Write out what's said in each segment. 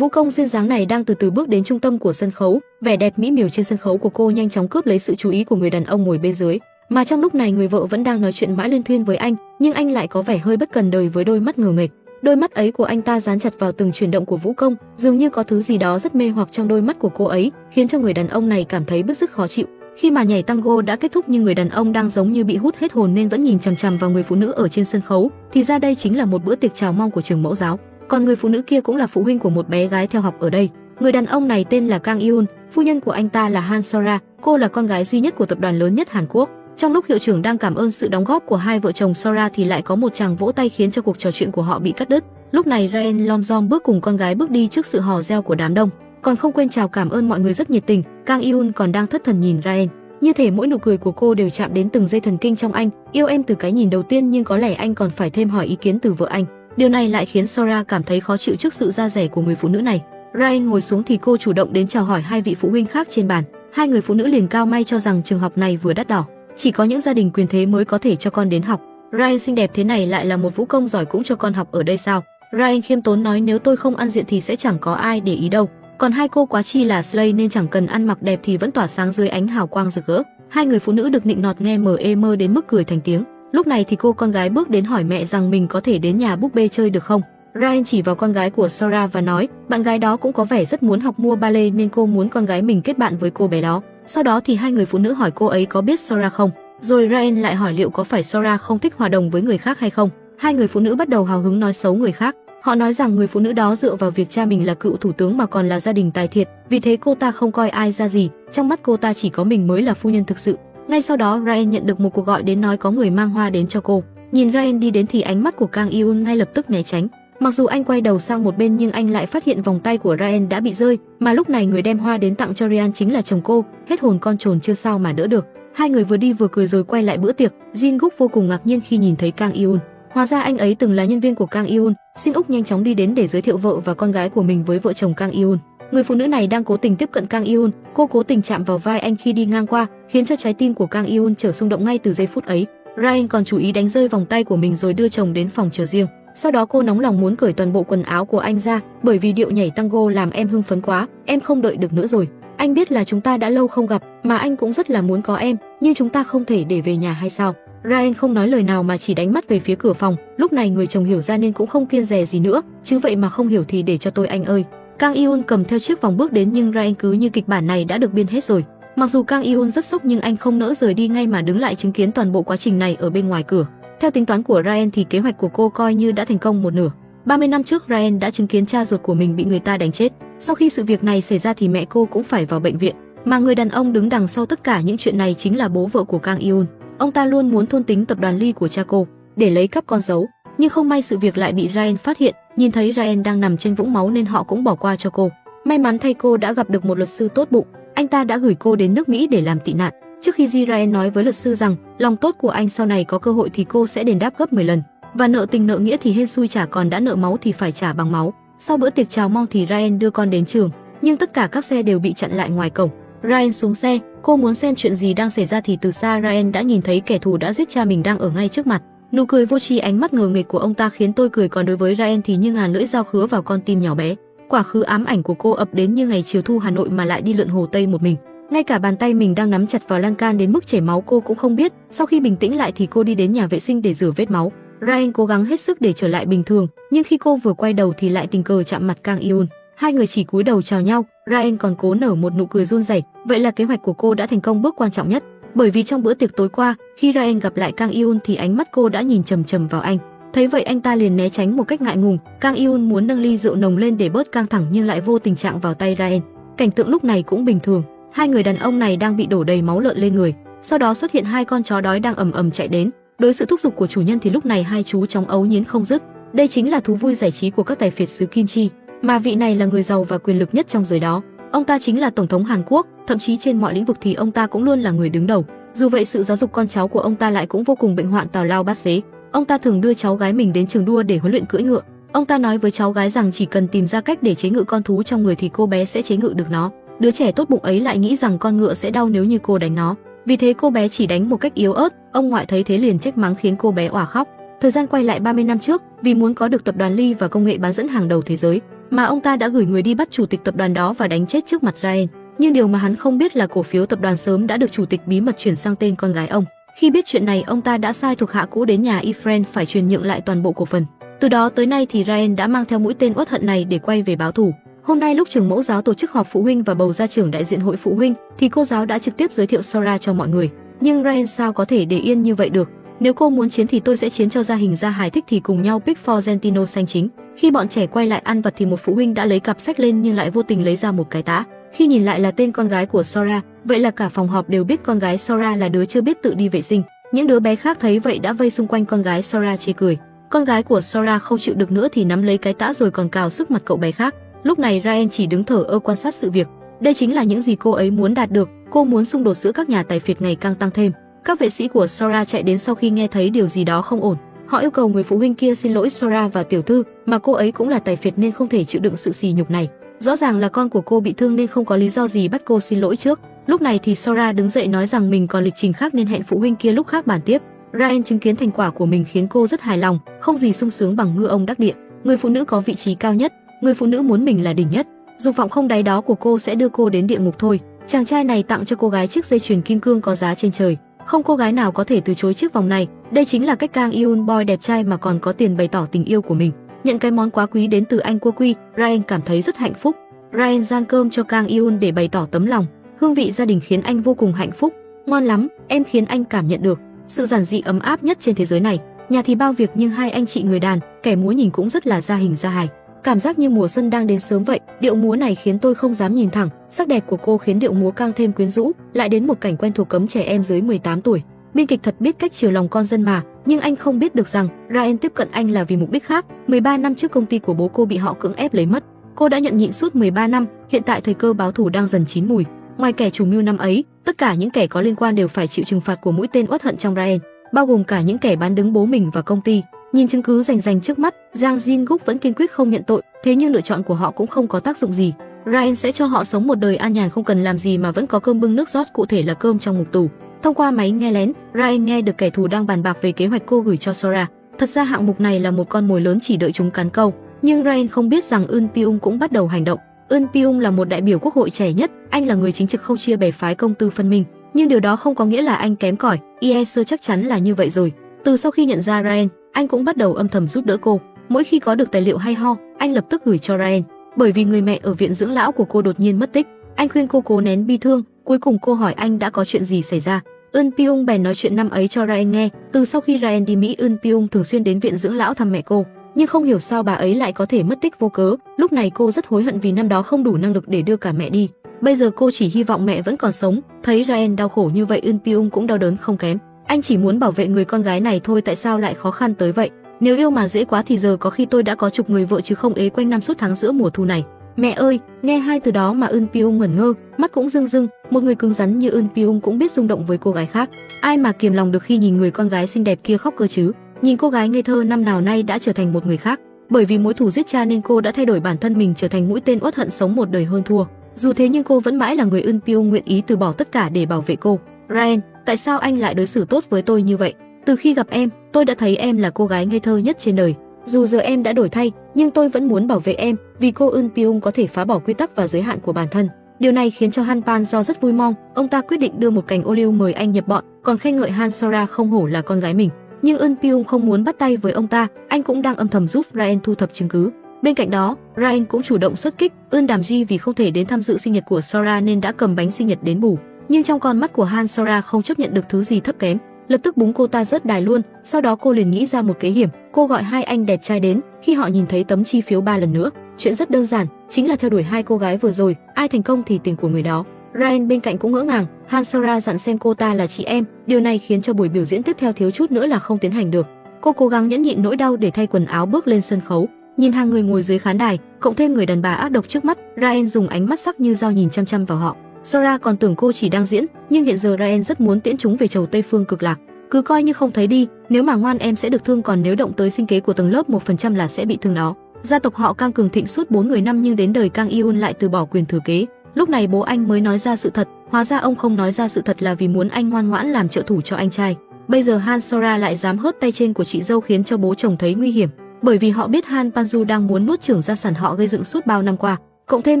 Vũ công duyên dáng này đang từ từ bước đến trung tâm của sân khấu, vẻ đẹp mỹ miều trên sân khấu của cô nhanh chóng cướp lấy sự chú ý của người đàn ông ngồi bên dưới. Mà trong lúc này người vợ vẫn đang nói chuyện mãi liên thuyên với anh, nhưng anh lại có vẻ hơi bất cần đời với đôi mắt ngờ nghệch. Đôi mắt ấy của anh ta dán chặt vào từng chuyển động của Vũ Công, dường như có thứ gì đó rất mê hoặc trong đôi mắt của cô ấy, khiến cho người đàn ông này cảm thấy bứt rứt khó chịu. Khi mà nhảy tango đã kết thúc nhưng người đàn ông đang giống như bị hút hết hồn nên vẫn nhìn chằm chằm vào người phụ nữ ở trên sân khấu, thì ra đây chính là một bữa tiệc chào mong của trường mẫu giáo. Còn người phụ nữ kia cũng là phụ huynh của một bé gái theo học ở đây. Người đàn ông này tên là Kang Yoon, phu nhân của anh ta là Han Sora, cô là con gái duy nhất của tập đoàn lớn nhất Hàn Quốc. Trong lúc hiệu trưởng đang cảm ơn sự đóng góp của hai vợ chồng Sora thì lại có một chàng vỗ tay khiến cho cuộc trò chuyện của họ bị cắt đứt. Lúc này Ryan Lomzom bước cùng con gái bước đi trước sự hò reo của đám đông, còn không quên chào cảm ơn mọi người rất nhiệt tình. Kang Yoon còn đang thất thần nhìn Ryan, như thể mỗi nụ cười của cô đều chạm đến từng dây thần kinh trong anh. Yêu em từ cái nhìn đầu tiên nhưng có lẽ anh còn phải thêm hỏi ý kiến từ vợ anh. Điều này lại khiến Sora cảm thấy khó chịu trước sự da rẻ của người phụ nữ này. Ryan ngồi xuống thì cô chủ động đến chào hỏi hai vị phụ huynh khác trên bàn. Hai người phụ nữ liền cao may cho rằng trường học này vừa đắt đỏ, chỉ có những gia đình quyền thế mới có thể cho con đến học. Ryan xinh đẹp thế này lại là một vũ công giỏi cũng cho con học ở đây sao? Ryan khiêm tốn nói nếu tôi không ăn diện thì sẽ chẳng có ai để ý đâu. Còn hai cô quá chi là slay nên chẳng cần ăn mặc đẹp thì vẫn tỏa sáng dưới ánh hào quang rực rỡ. Hai người phụ nữ được nịnh nọt nghe mờ ê mơ đến mức cười thành tiếng. Lúc này thì cô con gái bước đến hỏi mẹ rằng mình có thể đến nhà búp bê chơi được không. Ryan chỉ vào con gái của Sora và nói, bạn gái đó cũng có vẻ rất muốn học mua ballet nên cô muốn con gái mình kết bạn với cô bé đó. Sau đó thì hai người phụ nữ hỏi cô ấy có biết Sora không. Rồi Ryan lại hỏi liệu có phải Sora không thích hòa đồng với người khác hay không. Hai người phụ nữ bắt đầu hào hứng nói xấu người khác. Họ nói rằng người phụ nữ đó dựa vào việc cha mình là cựu thủ tướng mà còn là gia đình tài thiệt, vì thế cô ta không coi ai ra gì, trong mắt cô ta chỉ có mình mới là phu nhân thực sự. Ngay sau đó Ryan nhận được một cuộc gọi đến nói có người mang hoa đến cho cô. Nhìn Ryan đi đến thì ánh mắt của Kang Eun ngay lập tức né tránh. Mặc dù anh quay đầu sang một bên nhưng anh lại phát hiện vòng tay của Ryan đã bị rơi, mà lúc này người đem hoa đến tặng cho Ryan chính là chồng cô, hết hồn con trồn chưa sao mà đỡ được. Hai người vừa đi vừa cười rồi quay lại bữa tiệc, Jin Guk vô cùng ngạc nhiên khi nhìn thấy Kang Eun. Hóa ra anh ấy từng là nhân viên của Kang Eun. Xin Úc nhanh chóng đi đến để giới thiệu vợ và con gái của mình với vợ chồng Kang Eun. Người phụ nữ này đang cố tình tiếp cận Kang Iun, cô cố tình chạm vào vai anh khi đi ngang qua, khiến cho trái tim của Kang Iun trở xung động ngay từ giây phút ấy. Ryan còn chú ý đánh rơi vòng tay của mình rồi đưa chồng đến phòng chờ riêng. Sau đó cô nóng lòng muốn cởi toàn bộ quần áo của anh ra, bởi vì điệu nhảy tango làm em hưng phấn quá, em không đợi được nữa rồi. Anh biết là chúng ta đã lâu không gặp, mà anh cũng rất là muốn có em, nhưng chúng ta không thể để về nhà hay sao? Ryan không nói lời nào mà chỉ đánh mắt về phía cửa phòng. Lúc này người chồng hiểu ra nên cũng không kiên dè gì nữa, chứ vậy mà không hiểu thì để cho tôi anh ơi. Kang Iun cầm theo chiếc vòng bước đến nhưng Ryan cứ như kịch bản này đã được biên hết rồi. Mặc dù Kang Iun rất sốc nhưng anh không nỡ rời đi ngay mà đứng lại chứng kiến toàn bộ quá trình này ở bên ngoài cửa. Theo tính toán của Ryan thì kế hoạch của cô coi như đã thành công một nửa. 30 năm trước Ryan đã chứng kiến cha ruột của mình bị người ta đánh chết. Sau khi sự việc này xảy ra thì mẹ cô cũng phải vào bệnh viện, mà người đàn ông đứng đằng sau tất cả những chuyện này chính là bố vợ của Kang Iun. Ông ta luôn muốn thôn tính tập đoàn Lee của cha cô để lấy cắp con dấu, nhưng không may sự việc lại bị Ryan phát hiện, nhìn thấy Ryan đang nằm trên vũng máu nên họ cũng bỏ qua cho cô. May mắn thay cô đã gặp được một luật sư tốt bụng, anh ta đã gửi cô đến nước Mỹ để làm tị nạn. Trước khi Ryan nói với luật sư rằng lòng tốt của anh sau này có cơ hội thì cô sẽ đền đáp gấp 10 lần, và nợ tình nợ nghĩa thì hên xui trả còn đã nợ máu thì phải trả bằng máu. Sau bữa tiệc chào mong thì Ryan đưa con đến trường, nhưng tất cả các xe đều bị chặn lại ngoài cổng. Ryan xuống xe, cô muốn xem chuyện gì đang xảy ra thì từ xa Ryan đã nhìn thấy kẻ thù đã giết cha mình đang ở ngay trước mặt. Nụ cười vô tri ánh mắt ngờ nghịch của ông ta khiến tôi cười còn đối với Ryan thì như ngàn lưỡi dao khứa vào con tim nhỏ bé. Quả khứ ám ảnh của cô ập đến như ngày chiều thu Hà Nội mà lại đi lượn hồ Tây một mình. Ngay cả bàn tay mình đang nắm chặt vào lan can đến mức chảy máu cô cũng không biết. Sau khi bình tĩnh lại thì cô đi đến nhà vệ sinh để rửa vết máu. Ryan cố gắng hết sức để trở lại bình thường, nhưng khi cô vừa quay đầu thì lại tình cờ chạm mặt Kang Eun. Hai người chỉ cúi đầu chào nhau, Ryan còn cố nở một nụ cười run rẩy. Vậy là kế hoạch của cô đã thành công bước quan trọng nhất, bởi vì trong bữa tiệc tối qua, khi Ryan gặp lại Kang Eun thì ánh mắt cô đã nhìn trầm trầm vào anh. Thấy vậy anh ta liền né tránh một cách ngại ngùng. Kang Eun muốn nâng ly rượu nồng lên để bớt căng thẳng nhưng lại vô tình chạm vào tay Ryan. Cảnh tượng lúc này cũng bình thường, hai người đàn ông này đang bị đổ đầy máu lợn lên người. Sau đó xuất hiện hai con chó đói đang ầm ầm chạy đến. Đối sự thúc giục của chủ nhân thì lúc này hai chú chóng ấu nhiến không dứt. Đây chính là thú vui giải trí của các tài phiệt xứ Kim Chi, mà vị này là người giàu và quyền lực nhất trong giới đó. Ông ta chính là tổng thống Hàn Quốc, thậm chí trên mọi lĩnh vực thì ông ta cũng luôn là người đứng đầu. Dù vậy sự giáo dục con cháu của ông ta lại cũng vô cùng bệnh hoạn tào lao bát xế. Ông ta thường đưa cháu gái mình đến trường đua để huấn luyện cưỡi ngựa. Ông ta nói với cháu gái rằng chỉ cần tìm ra cách để chế ngự con thú trong người thì cô bé sẽ chế ngự được nó. Đứa trẻ tốt bụng ấy lại nghĩ rằng con ngựa sẽ đau nếu như cô đánh nó. Vì thế cô bé chỉ đánh một cách yếu ớt, ông ngoại thấy thế liền trách mắng khiến cô bé òa khóc. Thời gian quay lại 30 năm trước, vì muốn có được tập đoàn Ly và công nghệ bán dẫn hàng đầu thế giới, mà ông ta đã gửi người đi bắt chủ tịch tập đoàn đó và đánh chết trước mặt Ryan. Nhưng điều mà hắn không biết là cổ phiếu tập đoàn sớm đã được chủ tịch bí mật chuyển sang tên con gái ông. Khi biết chuyện này, ông ta đã sai thuộc hạ cũ đến nhà Efren phải truyền nhượng lại toàn bộ cổ phần. Từ đó tới nay thì Ryan đã mang theo mũi tên uất hận này để quay về báo thù. Hôm nay lúc trường mẫu giáo tổ chức họp phụ huynh và bầu ra trưởng đại diện hội phụ huynh thì cô giáo đã trực tiếp giới thiệu Sora cho mọi người. Nhưng Ryan sao có thể để yên như vậy được? Nếu cô muốn chiến thì tôi sẽ chiến cho gia hình ra hài thích thì cùng nhau pick for Gentino xanh chính. Khi bọn trẻ quay lại ăn vật thì một phụ huynh đã lấy cặp sách lên nhưng lại vô tình lấy ra một cái tá. Khi nhìn lại là tên con gái của Sora, vậy là cả phòng họp đều biết con gái Sora là đứa chưa biết tự đi vệ sinh. Những đứa bé khác thấy vậy đã vây xung quanh con gái Sora chê cười. Con gái của Sora không chịu được nữa thì nắm lấy cái tã rồi còn cào sức mặt cậu bé khác. Lúc này Ryan chỉ đứng thở ơ quan sát sự việc. Đây chính là những gì cô ấy muốn đạt được. Cô muốn xung đột giữa các nhà tài phiệt ngày càng tăng thêm. Các vệ sĩ của Sora chạy đến sau khi nghe thấy điều gì đó không ổn. Họ yêu cầu người phụ huynh kia xin lỗi Sora và tiểu thư, mà cô ấy cũng là tài phiệt nên không thể chịu đựng sự sỉ nhục này. Rõ ràng là con của cô bị thương nên không có lý do gì bắt cô xin lỗi trước. Lúc này thì Sora đứng dậy nói rằng mình còn lịch trình khác nên hẹn phụ huynh kia lúc khác bàn tiếp. Ryan chứng kiến thành quả của mình khiến cô rất hài lòng, không gì sung sướng bằng ngư ông đắc địa. Người phụ nữ có vị trí cao nhất, người phụ nữ muốn mình là đỉnh nhất. Dục vọng không đáy đó của cô sẽ đưa cô đến địa ngục thôi. Chàng trai này tặng cho cô gái chiếc dây chuyền kim cương có giá trên trời. Không cô gái nào có thể từ chối chiếc vòng này. Đây chính là cách Kang Eun Boy đẹp trai mà còn có tiền bày tỏ tình yêu của mình. Nhận cái món quá quý đến từ anh Cua Quy, Ryan cảm thấy rất hạnh phúc. Ryan rang cơm cho Kang Eun để bày tỏ tấm lòng. Hương vị gia đình khiến anh vô cùng hạnh phúc. Ngon lắm, em khiến anh cảm nhận được sự giản dị ấm áp nhất trên thế giới này. Nhà thì bao việc nhưng hai anh chị người đàn, kẻ múa nhìn cũng rất là gia hình gia hài. Cảm giác như mùa xuân đang đến sớm vậy, điệu múa này khiến tôi không dám nhìn thẳng, sắc đẹp của cô khiến điệu múa càng thêm quyến rũ, lại đến một cảnh quen thuộc cấm trẻ em dưới 18 tuổi. Biên kịch thật biết cách chiều lòng con dân mà, nhưng anh không biết được rằng Ryan tiếp cận anh là vì mục đích khác. 13 năm trước công ty của bố cô bị họ cưỡng ép lấy mất. Cô đã nhận nhịn suốt 13 năm, hiện tại thời cơ báo thù đang dần chín mùi. Ngoài kẻ chủ mưu năm ấy, tất cả những kẻ có liên quan đều phải chịu trừng phạt của mũi tên uất hận trong Ryan, bao gồm cả những kẻ bán đứng bố mình và công ty. Nhìn chứng cứ rành rành trước mắt, Giang Jin Guk vẫn kiên quyết không nhận tội, thế nhưng lựa chọn của họ cũng không có tác dụng gì. Ryan sẽ cho họ sống một đời an nhàn không cần làm gì mà vẫn có cơm bưng nước rót cụ thể là cơm trong ngục tù. Thông qua máy nghe lén, Ryan nghe được kẻ thù đang bàn bạc về kế hoạch cô gửi cho Sora. Thật ra hạng mục này là một con mồi lớn chỉ đợi chúng cắn câu, nhưng Ryan không biết rằng Eun Pyung cũng bắt đầu hành động. Eun Pyung là một đại biểu quốc hội trẻ nhất, anh là người chính trực không chia bè phái công tư phân minh, nhưng điều đó không có nghĩa là anh kém cỏi. Iesơ chắc chắn là như vậy rồi. Từ sau khi nhận ra Ryan, anh cũng bắt đầu âm thầm giúp đỡ cô. Mỗi khi có được tài liệu hay ho, anh lập tức gửi cho Ryan. Bởi vì người mẹ ở viện dưỡng lão của cô đột nhiên mất tích, anh khuyên cô cố nén bi thương. Cuối cùng cô hỏi anh đã có chuyện gì xảy ra. Eun Pyung bèn nói chuyện năm ấy cho Ryan nghe. Từ sau khi Ryan đi Mỹ, Eun Pyung thường xuyên đến viện dưỡng lão thăm mẹ cô nhưng không hiểu sao bà ấy lại có thể mất tích vô cớ. Lúc này cô rất hối hận vì năm đó không đủ năng lực để đưa cả mẹ đi. Bây giờ cô chỉ hy vọng mẹ vẫn còn sống. Thấy Ryan đau khổ như vậy, Eun Pyung cũng đau đớn không kém. Anh chỉ muốn bảo vệ người con gái này thôi, tại sao lại khó khăn tới vậy? Nếu yêu mà dễ quá thì giờ có khi tôi đã có chục người vợ chứ không ế quanh năm suốt tháng giữa mùa thu này. Mẹ ơi, nghe hai từ đó mà Eun Pyong ngẩn ngơ, mắt cũng rưng rưng, một người cứng rắn như Eun Pyong cũng biết rung động với cô gái khác. Ai mà kiềm lòng được khi nhìn người con gái xinh đẹp kia khóc cơ chứ? Nhìn cô gái ngây thơ năm nào nay đã trở thành một người khác, bởi vì mối thù giết cha nên cô đã thay đổi bản thân mình trở thành mũi tên uất hận sống một đời hơn thua. Dù thế nhưng cô vẫn mãi là người Eun Pyong nguyện ý từ bỏ tất cả để bảo vệ cô. Ryan, tại sao anh lại đối xử tốt với tôi như vậy? Từ khi gặp em, tôi đã thấy em là cô gái ngây thơ nhất trên đời. Dù giờ em đã đổi thay, nhưng tôi vẫn muốn bảo vệ em, vì cô Eun Pyung có thể phá bỏ quy tắc và giới hạn của bản thân. Điều này khiến cho Han Pan do rất vui mong, ông ta quyết định đưa một cành ô liu mời anh nhập bọn, còn khen ngợi Han Sora không hổ là con gái mình. Nhưng Eun Pyung không muốn bắt tay với ông ta, anh cũng đang âm thầm giúp Ryan thu thập chứng cứ. Bên cạnh đó, Ryan cũng chủ động xuất kích, Eun Đàm Ji vì không thể đến tham dự sinh nhật của Sora nên đã cầm bánh sinh nhật đến bù. Nhưng trong con mắt của Han Sora không chấp nhận được thứ gì thấp kém, lập tức búng cô ta rớt đài luôn. Sau đó cô liền nghĩ ra một kế hiểm, cô gọi hai anh đẹp trai đến. Khi họ nhìn thấy tấm chi phiếu ba lần nữa, chuyện rất đơn giản, chính là theo đuổi hai cô gái vừa rồi, ai thành công thì tiền của người đó. Ryan bên cạnh cũng ngỡ ngàng, Han Sora dặn xem cô ta là chị em, điều này khiến cho buổi biểu diễn tiếp theo thiếu chút nữa là không tiến hành được. Cô cố gắng nhẫn nhịn nỗi đau để thay quần áo bước lên sân khấu. Nhìn hàng người ngồi dưới khán đài, cộng thêm người đàn bà ác độc trước mắt, Ryan dùng ánh mắt sắc như dao nhìn chăm chăm vào họ. Sora còn tưởng cô chỉ đang diễn, nhưng hiện giờ Ryan rất muốn tiễn chúng về chầu Tây phương cực lạc. Cứ coi như không thấy đi, nếu mà ngoan em sẽ được thương còn nếu động tới sinh kế của tầng lớp 1% là sẽ bị thương đó. Gia tộc họ Kang cường thịnh suốt 4 người năm nhưng đến đời Kang Iun lại từ bỏ quyền thừa kế. Lúc này bố anh mới nói ra sự thật, hóa ra ông không nói ra sự thật là vì muốn anh ngoan ngoãn làm trợ thủ cho anh trai. Bây giờ Han Sora lại dám hớt tay trên của chị dâu khiến cho bố chồng thấy nguy hiểm. bởi vì họ biết Han Panju đang muốn nuốt trưởng gia sản họ gây dựng suốt bao năm qua. Cộng thêm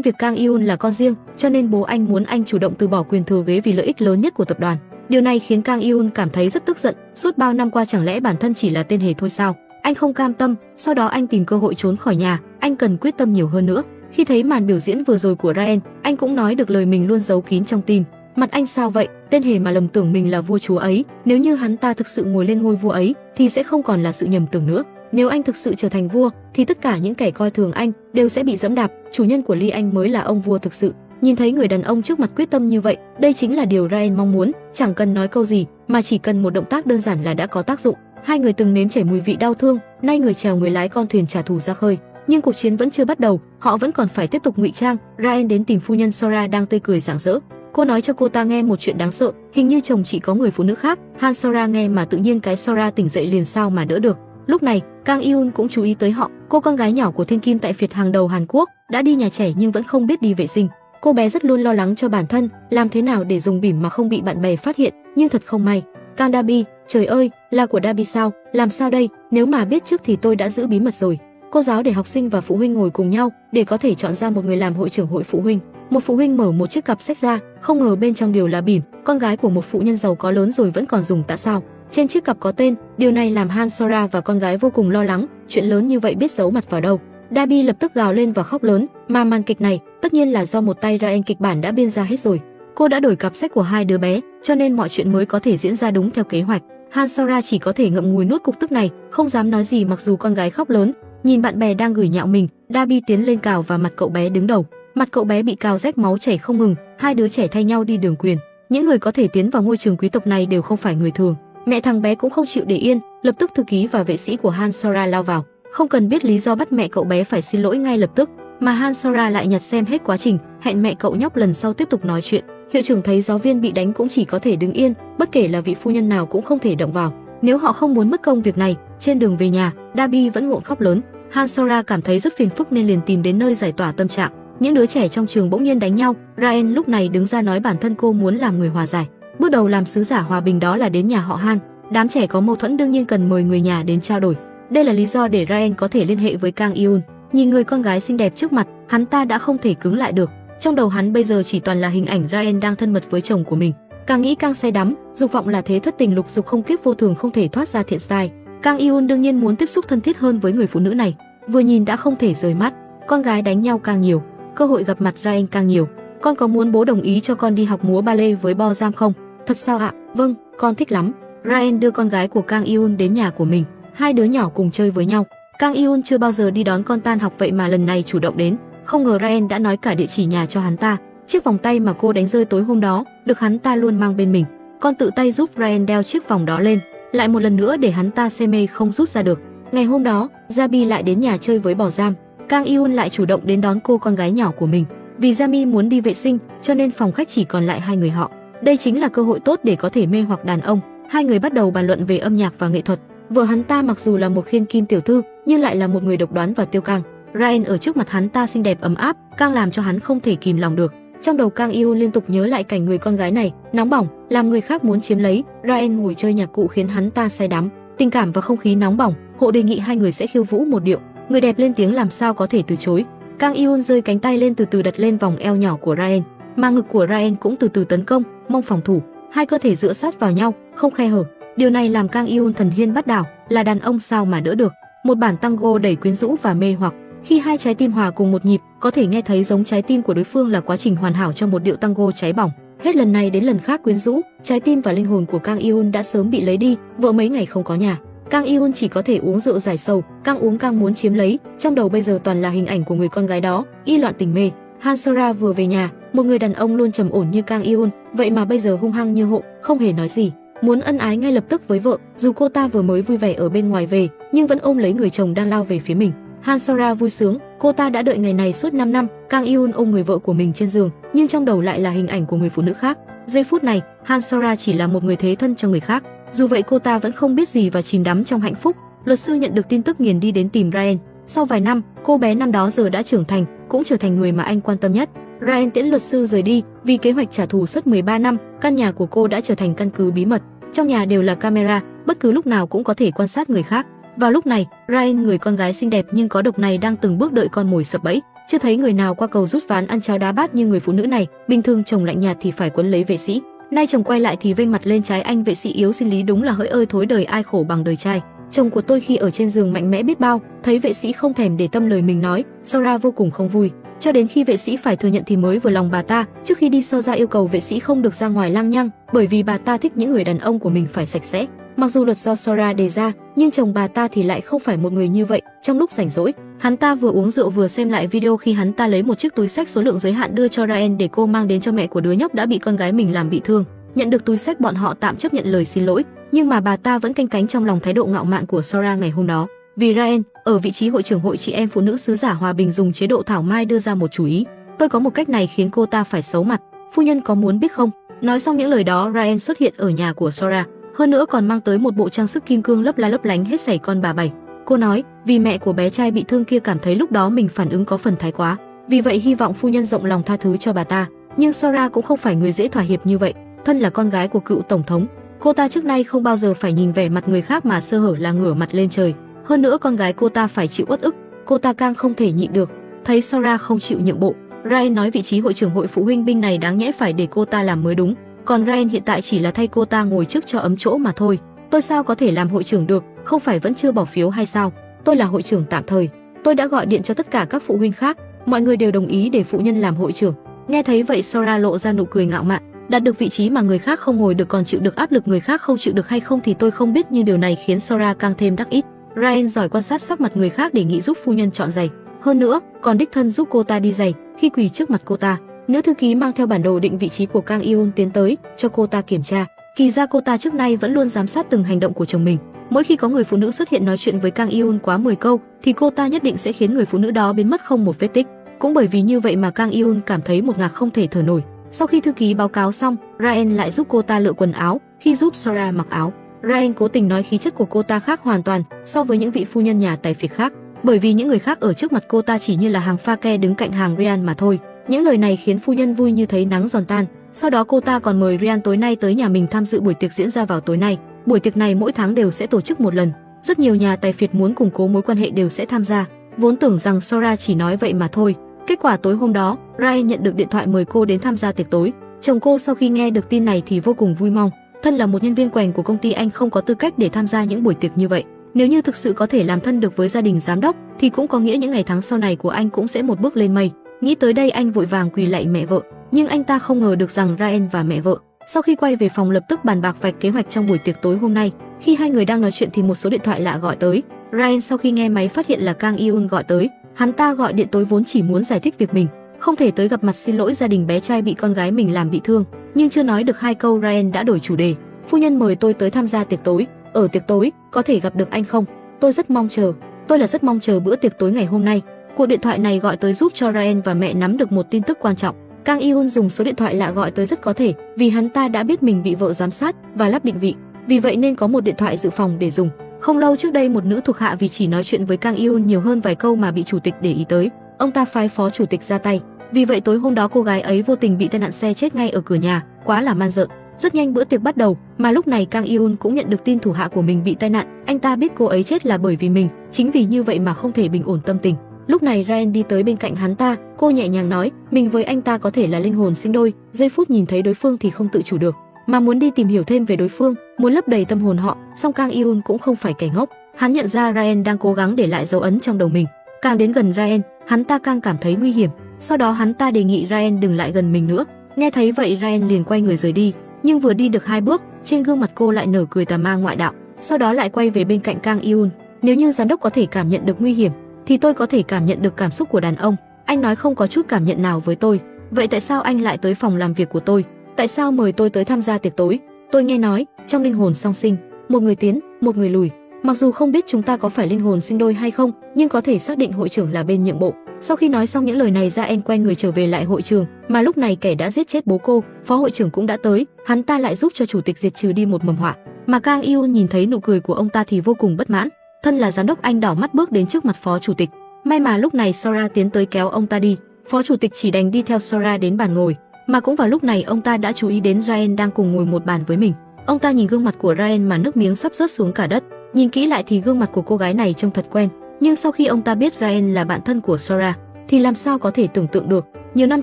việc Kang Iun là con riêng, cho nên bố anh muốn anh chủ động từ bỏ quyền thừa ghế vì lợi ích lớn nhất của tập đoàn. Điều này khiến Kang Iun cảm thấy rất tức giận, suốt bao năm qua chẳng lẽ bản thân chỉ là tên hề thôi sao? Anh không cam tâm, sau đó anh tìm cơ hội trốn khỏi nhà, anh cần quyết tâm nhiều hơn nữa. Khi thấy màn biểu diễn vừa rồi của Ryan, anh cũng nói được lời mình luôn giấu kín trong tim. Mặt anh sao vậy? Tên hề mà lầm tưởng mình là vua chúa ấy, nếu như hắn ta thực sự ngồi lên ngôi vua ấy thì sẽ không còn là sự nhầm tưởng nữa. Nếu anh thực sự trở thành vua thì tất cả những kẻ coi thường anh đều sẽ bị dẫm đạp, chủ nhân của Ly Anh mới là ông vua thực sự. Nhìn thấy người đàn ông trước mặt quyết tâm như vậy, đây chính là điều Ryan mong muốn, chẳng cần nói câu gì, mà chỉ cần một động tác đơn giản là đã có tác dụng. Hai người từng nếm trải mùi vị đau thương, nay người chèo người lái con thuyền trả thù ra khơi. Nhưng cuộc chiến vẫn chưa bắt đầu, họ vẫn còn phải tiếp tục ngụy trang. Ryan đến tìm phu nhân Sora đang tươi cười rạng rỡ. Cô nói cho cô ta nghe một chuyện đáng sợ, hình như chồng chị có người phụ nữ khác. Han Sora nghe mà tự nhiên cái Sora tỉnh dậy liền sao mà đỡ được. Lúc này, Kang Iun cũng chú ý tới họ, cô con gái nhỏ của Thiên Kim tại phiệt hàng đầu Hàn Quốc, đã đi nhà trẻ nhưng vẫn không biết đi vệ sinh. Cô bé rất luôn lo lắng cho bản thân, làm thế nào để dùng bỉm mà không bị bạn bè phát hiện, nhưng thật không may. Kang Dabi, trời ơi, là của Dabi sao? Làm sao đây? Nếu mà biết trước thì tôi đã giữ bí mật rồi. Cô giáo để học sinh và phụ huynh ngồi cùng nhau để có thể chọn ra một người làm hội trưởng hội phụ huynh. Một phụ huynh mở một chiếc cặp sách ra, không ngờ bên trong đều là bỉm, con gái của một phụ nhân giàu có lớn rồi vẫn còn dùng tạ sao. Trên chiếc cặp có tên, điều này làm Han Sora và con gái vô cùng lo lắng, chuyện lớn như vậy biết giấu mặt vào đâu. Dabi lập tức gào lên và khóc lớn, mà màn kịch này tất nhiên là do một tay Ryan kịch bản đã biên ra hết rồi. Cô đã đổi cặp sách của hai đứa bé, cho nên mọi chuyện mới có thể diễn ra đúng theo kế hoạch. Han Sora chỉ có thể ngậm ngùi nuốt cục tức này, không dám nói gì mặc dù con gái khóc lớn. Nhìn bạn bè đang gửi nhạo mình, Dabi tiến lên cào và mặt cậu bé đứng đầu. Mặt cậu bé bị cào rách máu chảy không ngừng, hai đứa trẻ thay nhau đi đường quyền. Những người có thể tiến vào ngôi trường quý tộc này đều không phải người thường. Mẹ thằng bé cũng không chịu để yên, lập tức thư ký và vệ sĩ của Han Sora lao vào, không cần biết lý do bắt mẹ cậu bé phải xin lỗi ngay lập tức, mà Han Sora lại nhặt xem hết quá trình, hẹn mẹ cậu nhóc lần sau tiếp tục nói chuyện. Hiệu trưởng thấy giáo viên bị đánh cũng chỉ có thể đứng yên, bất kể là vị phu nhân nào cũng không thể động vào. Nếu họ không muốn mất công việc này, trên đường về nhà, Dabi vẫn ngộn khóc lớn. Han Sora cảm thấy rất phiền phức nên liền tìm đến nơi giải tỏa tâm trạng. Những đứa trẻ trong trường bỗng nhiên đánh nhau, Ryan lúc này đứng ra nói bản thân cô muốn làm người hòa giải. Bước đầu làm sứ giả hòa bình đó là đến nhà họ Han. Đám trẻ có mâu thuẫn đương nhiên cần mời người nhà đến trao đổi. Đây là lý do để Ryan có thể liên hệ với Kang Iun. Nhìn người con gái xinh đẹp trước mặt, hắn ta đã không thể cứng lại được. Trong đầu hắn bây giờ chỉ toàn là hình ảnh Ryan đang thân mật với chồng của mình. Càng nghĩ càng say đắm, dục vọng là thế thất tình lục dục không kiếp vô thường không thể thoát ra thiện sai. Kang Iun đương nhiên muốn tiếp xúc thân thiết hơn với người phụ nữ này. Vừa nhìn đã không thể rời mắt. Con gái đánh nhau càng nhiều, cơ hội gặp mặt Ryan càng nhiều. Con có muốn bố đồng ý cho con đi học múa ballet với Bo Jam không? Thật sao ạ? Vâng, con thích lắm. Ryan đưa con gái của Kang Iun đến nhà của mình, hai đứa nhỏ cùng chơi với nhau. Kang Iun chưa bao giờ đi đón con tan học vậy mà lần này chủ động đến, không ngờ Ryan đã nói cả địa chỉ nhà cho hắn ta. Chiếc vòng tay mà cô đánh rơi tối hôm đó, được hắn ta luôn mang bên mình. Con tự tay giúp Ryan đeo chiếc vòng đó lên, lại một lần nữa để hắn ta say mê không rút ra được. Ngày hôm đó, Jabi lại đến nhà chơi với bò giam. Kang Iun lại chủ động đến đón cô con gái nhỏ của mình. Vì Jami muốn đi vệ sinh, cho nên phòng khách chỉ còn lại hai người họ. Đây chính là cơ hội tốt để có thể mê hoặc đàn ông hai người bắt đầu bàn luận về âm nhạc và nghệ thuật. Vợ hắn ta mặc dù là một khiên kim tiểu thư, nhưng lại là một người độc đoán và tiêu căng. Ryan ở trước mặt hắn ta xinh đẹp ấm áp, càng làm cho hắn không thể kìm lòng được. Trong đầu Kang yêu liên tục nhớ lại cảnh người con gái này, nóng bỏng, làm người khác muốn chiếm lấy. Ryan ngồi chơi nhạc cụ khiến hắn ta say đắm, tình cảm và không khí nóng bỏng. Hộ đề nghị hai người sẽ khiêu vũ một điệu. Người đẹp lên tiếng làm sao có thể từ chối. Kang Yoon rơi cánh tay lên từ từ đặt lên vòng eo nhỏ của Ryan, mà ngực của Ryan cũng từ từ tấn công, mong phòng thủ hai cơ thể dựa sát vào nhau, không khe hở. Điều này làm Kang Iun thần hiên bắt đảo, là đàn ông sao mà đỡ được. Một bản tango đầy quyến rũ và mê hoặc. Khi hai trái tim hòa cùng một nhịp, có thể nghe thấy giống trái tim của đối phương là quá trình hoàn hảo cho một điệu tango cháy bỏng. Hết lần này đến lần khác quyến rũ, trái tim và linh hồn của Kang Iun đã sớm bị lấy đi, vợ mấy ngày không có nhà. Kang Iun chỉ có thể uống rượu giải sầu, càng uống càng muốn chiếm lấy, trong đầu bây giờ toàn là hình ảnh của người con gái đó, y loạn tình mê. Hansora vừa về nhà, một người đàn ông luôn trầm ổn như Kang Iun, vậy mà bây giờ hung hăng như hộ, không hề nói gì, muốn ân ái ngay lập tức với vợ, dù cô ta vừa mới vui vẻ ở bên ngoài về, nhưng vẫn ôm lấy người chồng đang lao về phía mình. Hansora vui sướng, cô ta đã đợi ngày này suốt 5 năm, Kang Iun ôm người vợ của mình trên giường, nhưng trong đầu lại là hình ảnh của người phụ nữ khác. Giây phút này, Hansora chỉ là một người thế thân cho người khác. Dù vậy cô ta vẫn không biết gì và chìm đắm trong hạnh phúc. Luật sư nhận được tin tức nghiền đi đến tìm Ryan. Sau vài năm, cô bé năm đó giờ đã trưởng thành, cũng trở thành người mà anh quan tâm nhất. Ryan tiễn luật sư rời đi, vì kế hoạch trả thù suốt 13 năm, căn nhà của cô đã trở thành căn cứ bí mật. Trong nhà đều là camera, bất cứ lúc nào cũng có thể quan sát người khác. Vào lúc này, Ryan người con gái xinh đẹp nhưng có độc này đang từng bước đợi con mồi sập bẫy, chưa thấy người nào qua cầu rút ván ăn cháo đá bát như người phụ nữ này, bình thường chồng lạnh nhạt thì phải quấn lấy vệ sĩ, nay chồng quay lại thì vênh mặt lên trái anh vệ sĩ yếu sinh lý đúng là hỡi ơi thối đời ai khổ bằng đời trai. Chồng của tôi khi ở trên giường mạnh mẽ biết bao, thấy vệ sĩ không thèm để tâm lời mình nói, Sora vô cùng không vui. Cho đến khi vệ sĩ phải thừa nhận thì mới vừa lòng bà ta, trước khi đi Sora yêu cầu vệ sĩ không được ra ngoài lang nhăng, bởi vì bà ta thích những người đàn ông của mình phải sạch sẽ. Mặc dù luật do Sora đề ra, nhưng chồng bà ta thì lại không phải một người như vậy. Trong lúc rảnh rỗi, hắn ta vừa uống rượu vừa xem lại video khi hắn ta lấy một chiếc túi sách số lượng giới hạn đưa cho Ryan để cô mang đến cho mẹ của đứa nhóc đã bị con gái mình làm bị thương. Nhận được túi sách bọn họ tạm chấp nhận lời xin lỗi, nhưng mà bà ta vẫn canh cánh trong lòng thái độ ngạo mạn của Sora ngày hôm đó. Vì Ryan, ở vị trí hội trưởng hội chị em phụ nữ sứ giả hòa bình dùng chế độ thảo mai đưa ra một chú ý. Tôi có một cách này khiến cô ta phải xấu mặt. Phu nhân có muốn biết không? Nói xong những lời đó, Ryan xuất hiện ở nhà của Sora hơn nữa còn mang tới một bộ trang sức kim cương lấp la lấp lánh hết sảy con bà bảy. Cô nói, vì mẹ của bé trai bị thương kia cảm thấy lúc đó mình phản ứng có phần thái quá, vì vậy hy vọng phu nhân rộng lòng tha thứ cho bà ta. Nhưng Sora cũng không phải người dễ thỏa hiệp như vậy, thân là con gái của cựu tổng thống, cô ta trước nay không bao giờ phải nhìn vẻ mặt người khác mà sơ hở là ngửa mặt lên trời. Hơn nữa con gái cô ta phải chịu uất ức, cô ta càng không thể nhịn được. Thấy Sora không chịu nhượng bộ, Ryan nói vị trí hội trưởng hội phụ huynh binh này đáng nhẽ phải để cô ta làm mới đúng. Còn Ryan hiện tại chỉ là thay cô ta ngồi trước cho ấm chỗ mà thôi. Tôi sao có thể làm hội trưởng được, không phải vẫn chưa bỏ phiếu hay sao? Tôi là hội trưởng tạm thời. Tôi đã gọi điện cho tất cả các phụ huynh khác, mọi người đều đồng ý để phụ nhân làm hội trưởng. Nghe thấy vậy Sora lộ ra nụ cười ngạo mạn, đạt được vị trí mà người khác không ngồi được còn chịu được áp lực người khác không chịu được hay không thì tôi không biết nhưng điều này khiến Sora càng thêm đắc ít. Ryan giỏi quan sát sắc mặt người khác để nghĩ giúp phu nhân chọn giày. Hơn nữa, còn đích thân giúp cô ta đi giày khi quỳ trước mặt cô ta. Nữ thư ký mang theo bản đồ định vị trí của Kang Iun tiến tới cho cô ta kiểm tra. Kỳ ra cô ta trước nay vẫn luôn giám sát từng hành động của chồng mình. Mỗi khi có người phụ nữ xuất hiện nói chuyện với Kang Iun quá 10 câu, thì cô ta nhất định sẽ khiến người phụ nữ đó biến mất không một vết tích. Cũng bởi vì như vậy mà Kang Iun cảm thấy một ngạc không thể thở nổi. Sau khi thư ký báo cáo xong, Ryan lại giúp cô ta lựa quần áo, khi giúp Sora mặc áo. Ryan cố tình nói khí chất của cô ta khác hoàn toàn so với những vị phu nhân nhà tài phiệt khác, bởi vì những người khác ở trước mặt cô ta chỉ như là hàng pha ke đứng cạnh hàng Ryan mà thôi. Những lời này khiến phu nhân vui như thấy nắng giòn tan. Sau đó cô ta còn mời Ryan tối nay tới nhà mình tham dự buổi tiệc diễn ra vào tối nay. Buổi tiệc này mỗi tháng đều sẽ tổ chức một lần. Rất nhiều nhà tài phiệt muốn củng cố mối quan hệ đều sẽ tham gia. Vốn tưởng rằng Sora chỉ nói vậy mà thôi. Kết quả tối hôm đó, Ryan nhận được điện thoại mời cô đến tham gia tiệc tối. Chồng cô sau khi nghe được tin này thì vô cùng vui mong. Thân là một nhân viên quèn của công ty anh không có tư cách để tham gia những buổi tiệc như vậy. Nếu như thực sự có thể làm thân được với gia đình giám đốc thì cũng có nghĩa những ngày tháng sau này của anh cũng sẽ một bước lên mây. Nghĩ tới đây anh vội vàng quỳ lạy mẹ vợ, nhưng anh ta không ngờ được rằng Ryan và mẹ vợ sau khi quay về phòng lập tức bàn bạc vạch kế hoạch trong buổi tiệc tối hôm nay. Khi hai người đang nói chuyện thì một số điện thoại lạ gọi tới. Ryan sau khi nghe máy phát hiện là Kang Iun gọi tới, hắn ta gọi điện tối vốn chỉ muốn giải thích việc mình không thể tới gặp mặt xin lỗi gia đình bé trai bị con gái mình làm bị thương, nhưng chưa nói được hai câu Ryan đã đổi chủ đề. Phu nhân mời tôi tới tham gia tiệc tối, ở tiệc tối có thể gặp được anh không? Tôi rất mong chờ, tôi là rất mong chờ bữa tiệc tối ngày hôm nay. Cuộc điện thoại này gọi tới giúp cho Ryan và mẹ nắm được một tin tức quan trọng. Kang Iun dùng số điện thoại lạ gọi tới rất có thể, vì hắn ta đã biết mình bị vợ giám sát và lắp định vị, vì vậy nên có một điện thoại dự phòng để dùng. Không lâu trước đây một nữ thuộc hạ vì chỉ nói chuyện với Kang Yêu nhiều hơn vài câu mà bị chủ tịch để ý tới, ông ta phái phó chủ tịch ra tay. Vì vậy tối hôm đó cô gái ấy vô tình bị tai nạn xe chết ngay ở cửa nhà, quá là man dợ. Rất nhanh bữa tiệc bắt đầu, mà lúc này Kang Iun cũng nhận được tin thủ hạ của mình bị tai nạn, anh ta biết cô ấy chết là bởi vì mình, chính vì như vậy mà không thể bình ổn tâm tình. Lúc này Ryan đi tới bên cạnh hắn ta, cô nhẹ nhàng nói, mình với anh ta có thể là linh hồn sinh đôi, giây phút nhìn thấy đối phương thì không tự chủ được, mà muốn đi tìm hiểu thêm về đối phương, muốn lấp đầy tâm hồn họ, song Kang Iun cũng không phải kẻ ngốc, hắn nhận ra Ryan đang cố gắng để lại dấu ấn trong đầu mình. Càng đến gần Ryan, hắn ta càng cảm thấy nguy hiểm, sau đó hắn ta đề nghị Ryan đừng lại gần mình nữa. Nghe thấy vậy Ryan liền quay người rời đi, nhưng vừa đi được hai bước, trên gương mặt cô lại nở cười tà ma ngoại đạo, sau đó lại quay về bên cạnh Kang Iun. Nếu như giám đốc có thể cảm nhận được nguy hiểm, thì tôi có thể cảm nhận được cảm xúc của đàn ông. Anh nói không có chút cảm nhận nào với tôi, vậy tại sao anh lại tới phòng làm việc của tôi? Tại sao mời tôi tới tham gia tiệc tối? Tôi nghe nói, trong linh hồn song sinh, một người tiến, một người lùi. Mặc dù không biết chúng ta có phải linh hồn sinh đôi hay không, nhưng có thể xác định hội trưởng là bên nhượng bộ. Sau khi nói xong những lời này ra en quay người trở về lại hội trường, mà lúc này kẻ đã giết chết bố cô, phó hội trưởng cũng đã tới, hắn ta lại giúp cho chủ tịch diệt trừ đi một mầm họa. Mà Kang Yêu nhìn thấy nụ cười của ông ta thì vô cùng bất mãn, thân là giám đốc anh đỏ mắt bước đến trước mặt phó chủ tịch. May mà lúc này Sora tiến tới kéo ông ta đi, phó chủ tịch chỉ đành đi theo Sora đến bàn ngồi, mà cũng vào lúc này ông ta đã chú ý đến Ryan đang cùng ngồi một bàn với mình. Ông ta nhìn gương mặt của Ryan mà nước miếng sắp rớt xuống cả đất. Nhìn kỹ lại thì gương mặt của cô gái này trông thật quen, nhưng sau khi ông ta biết Ryan là bạn thân của Sora, thì làm sao có thể tưởng tượng được, nhiều năm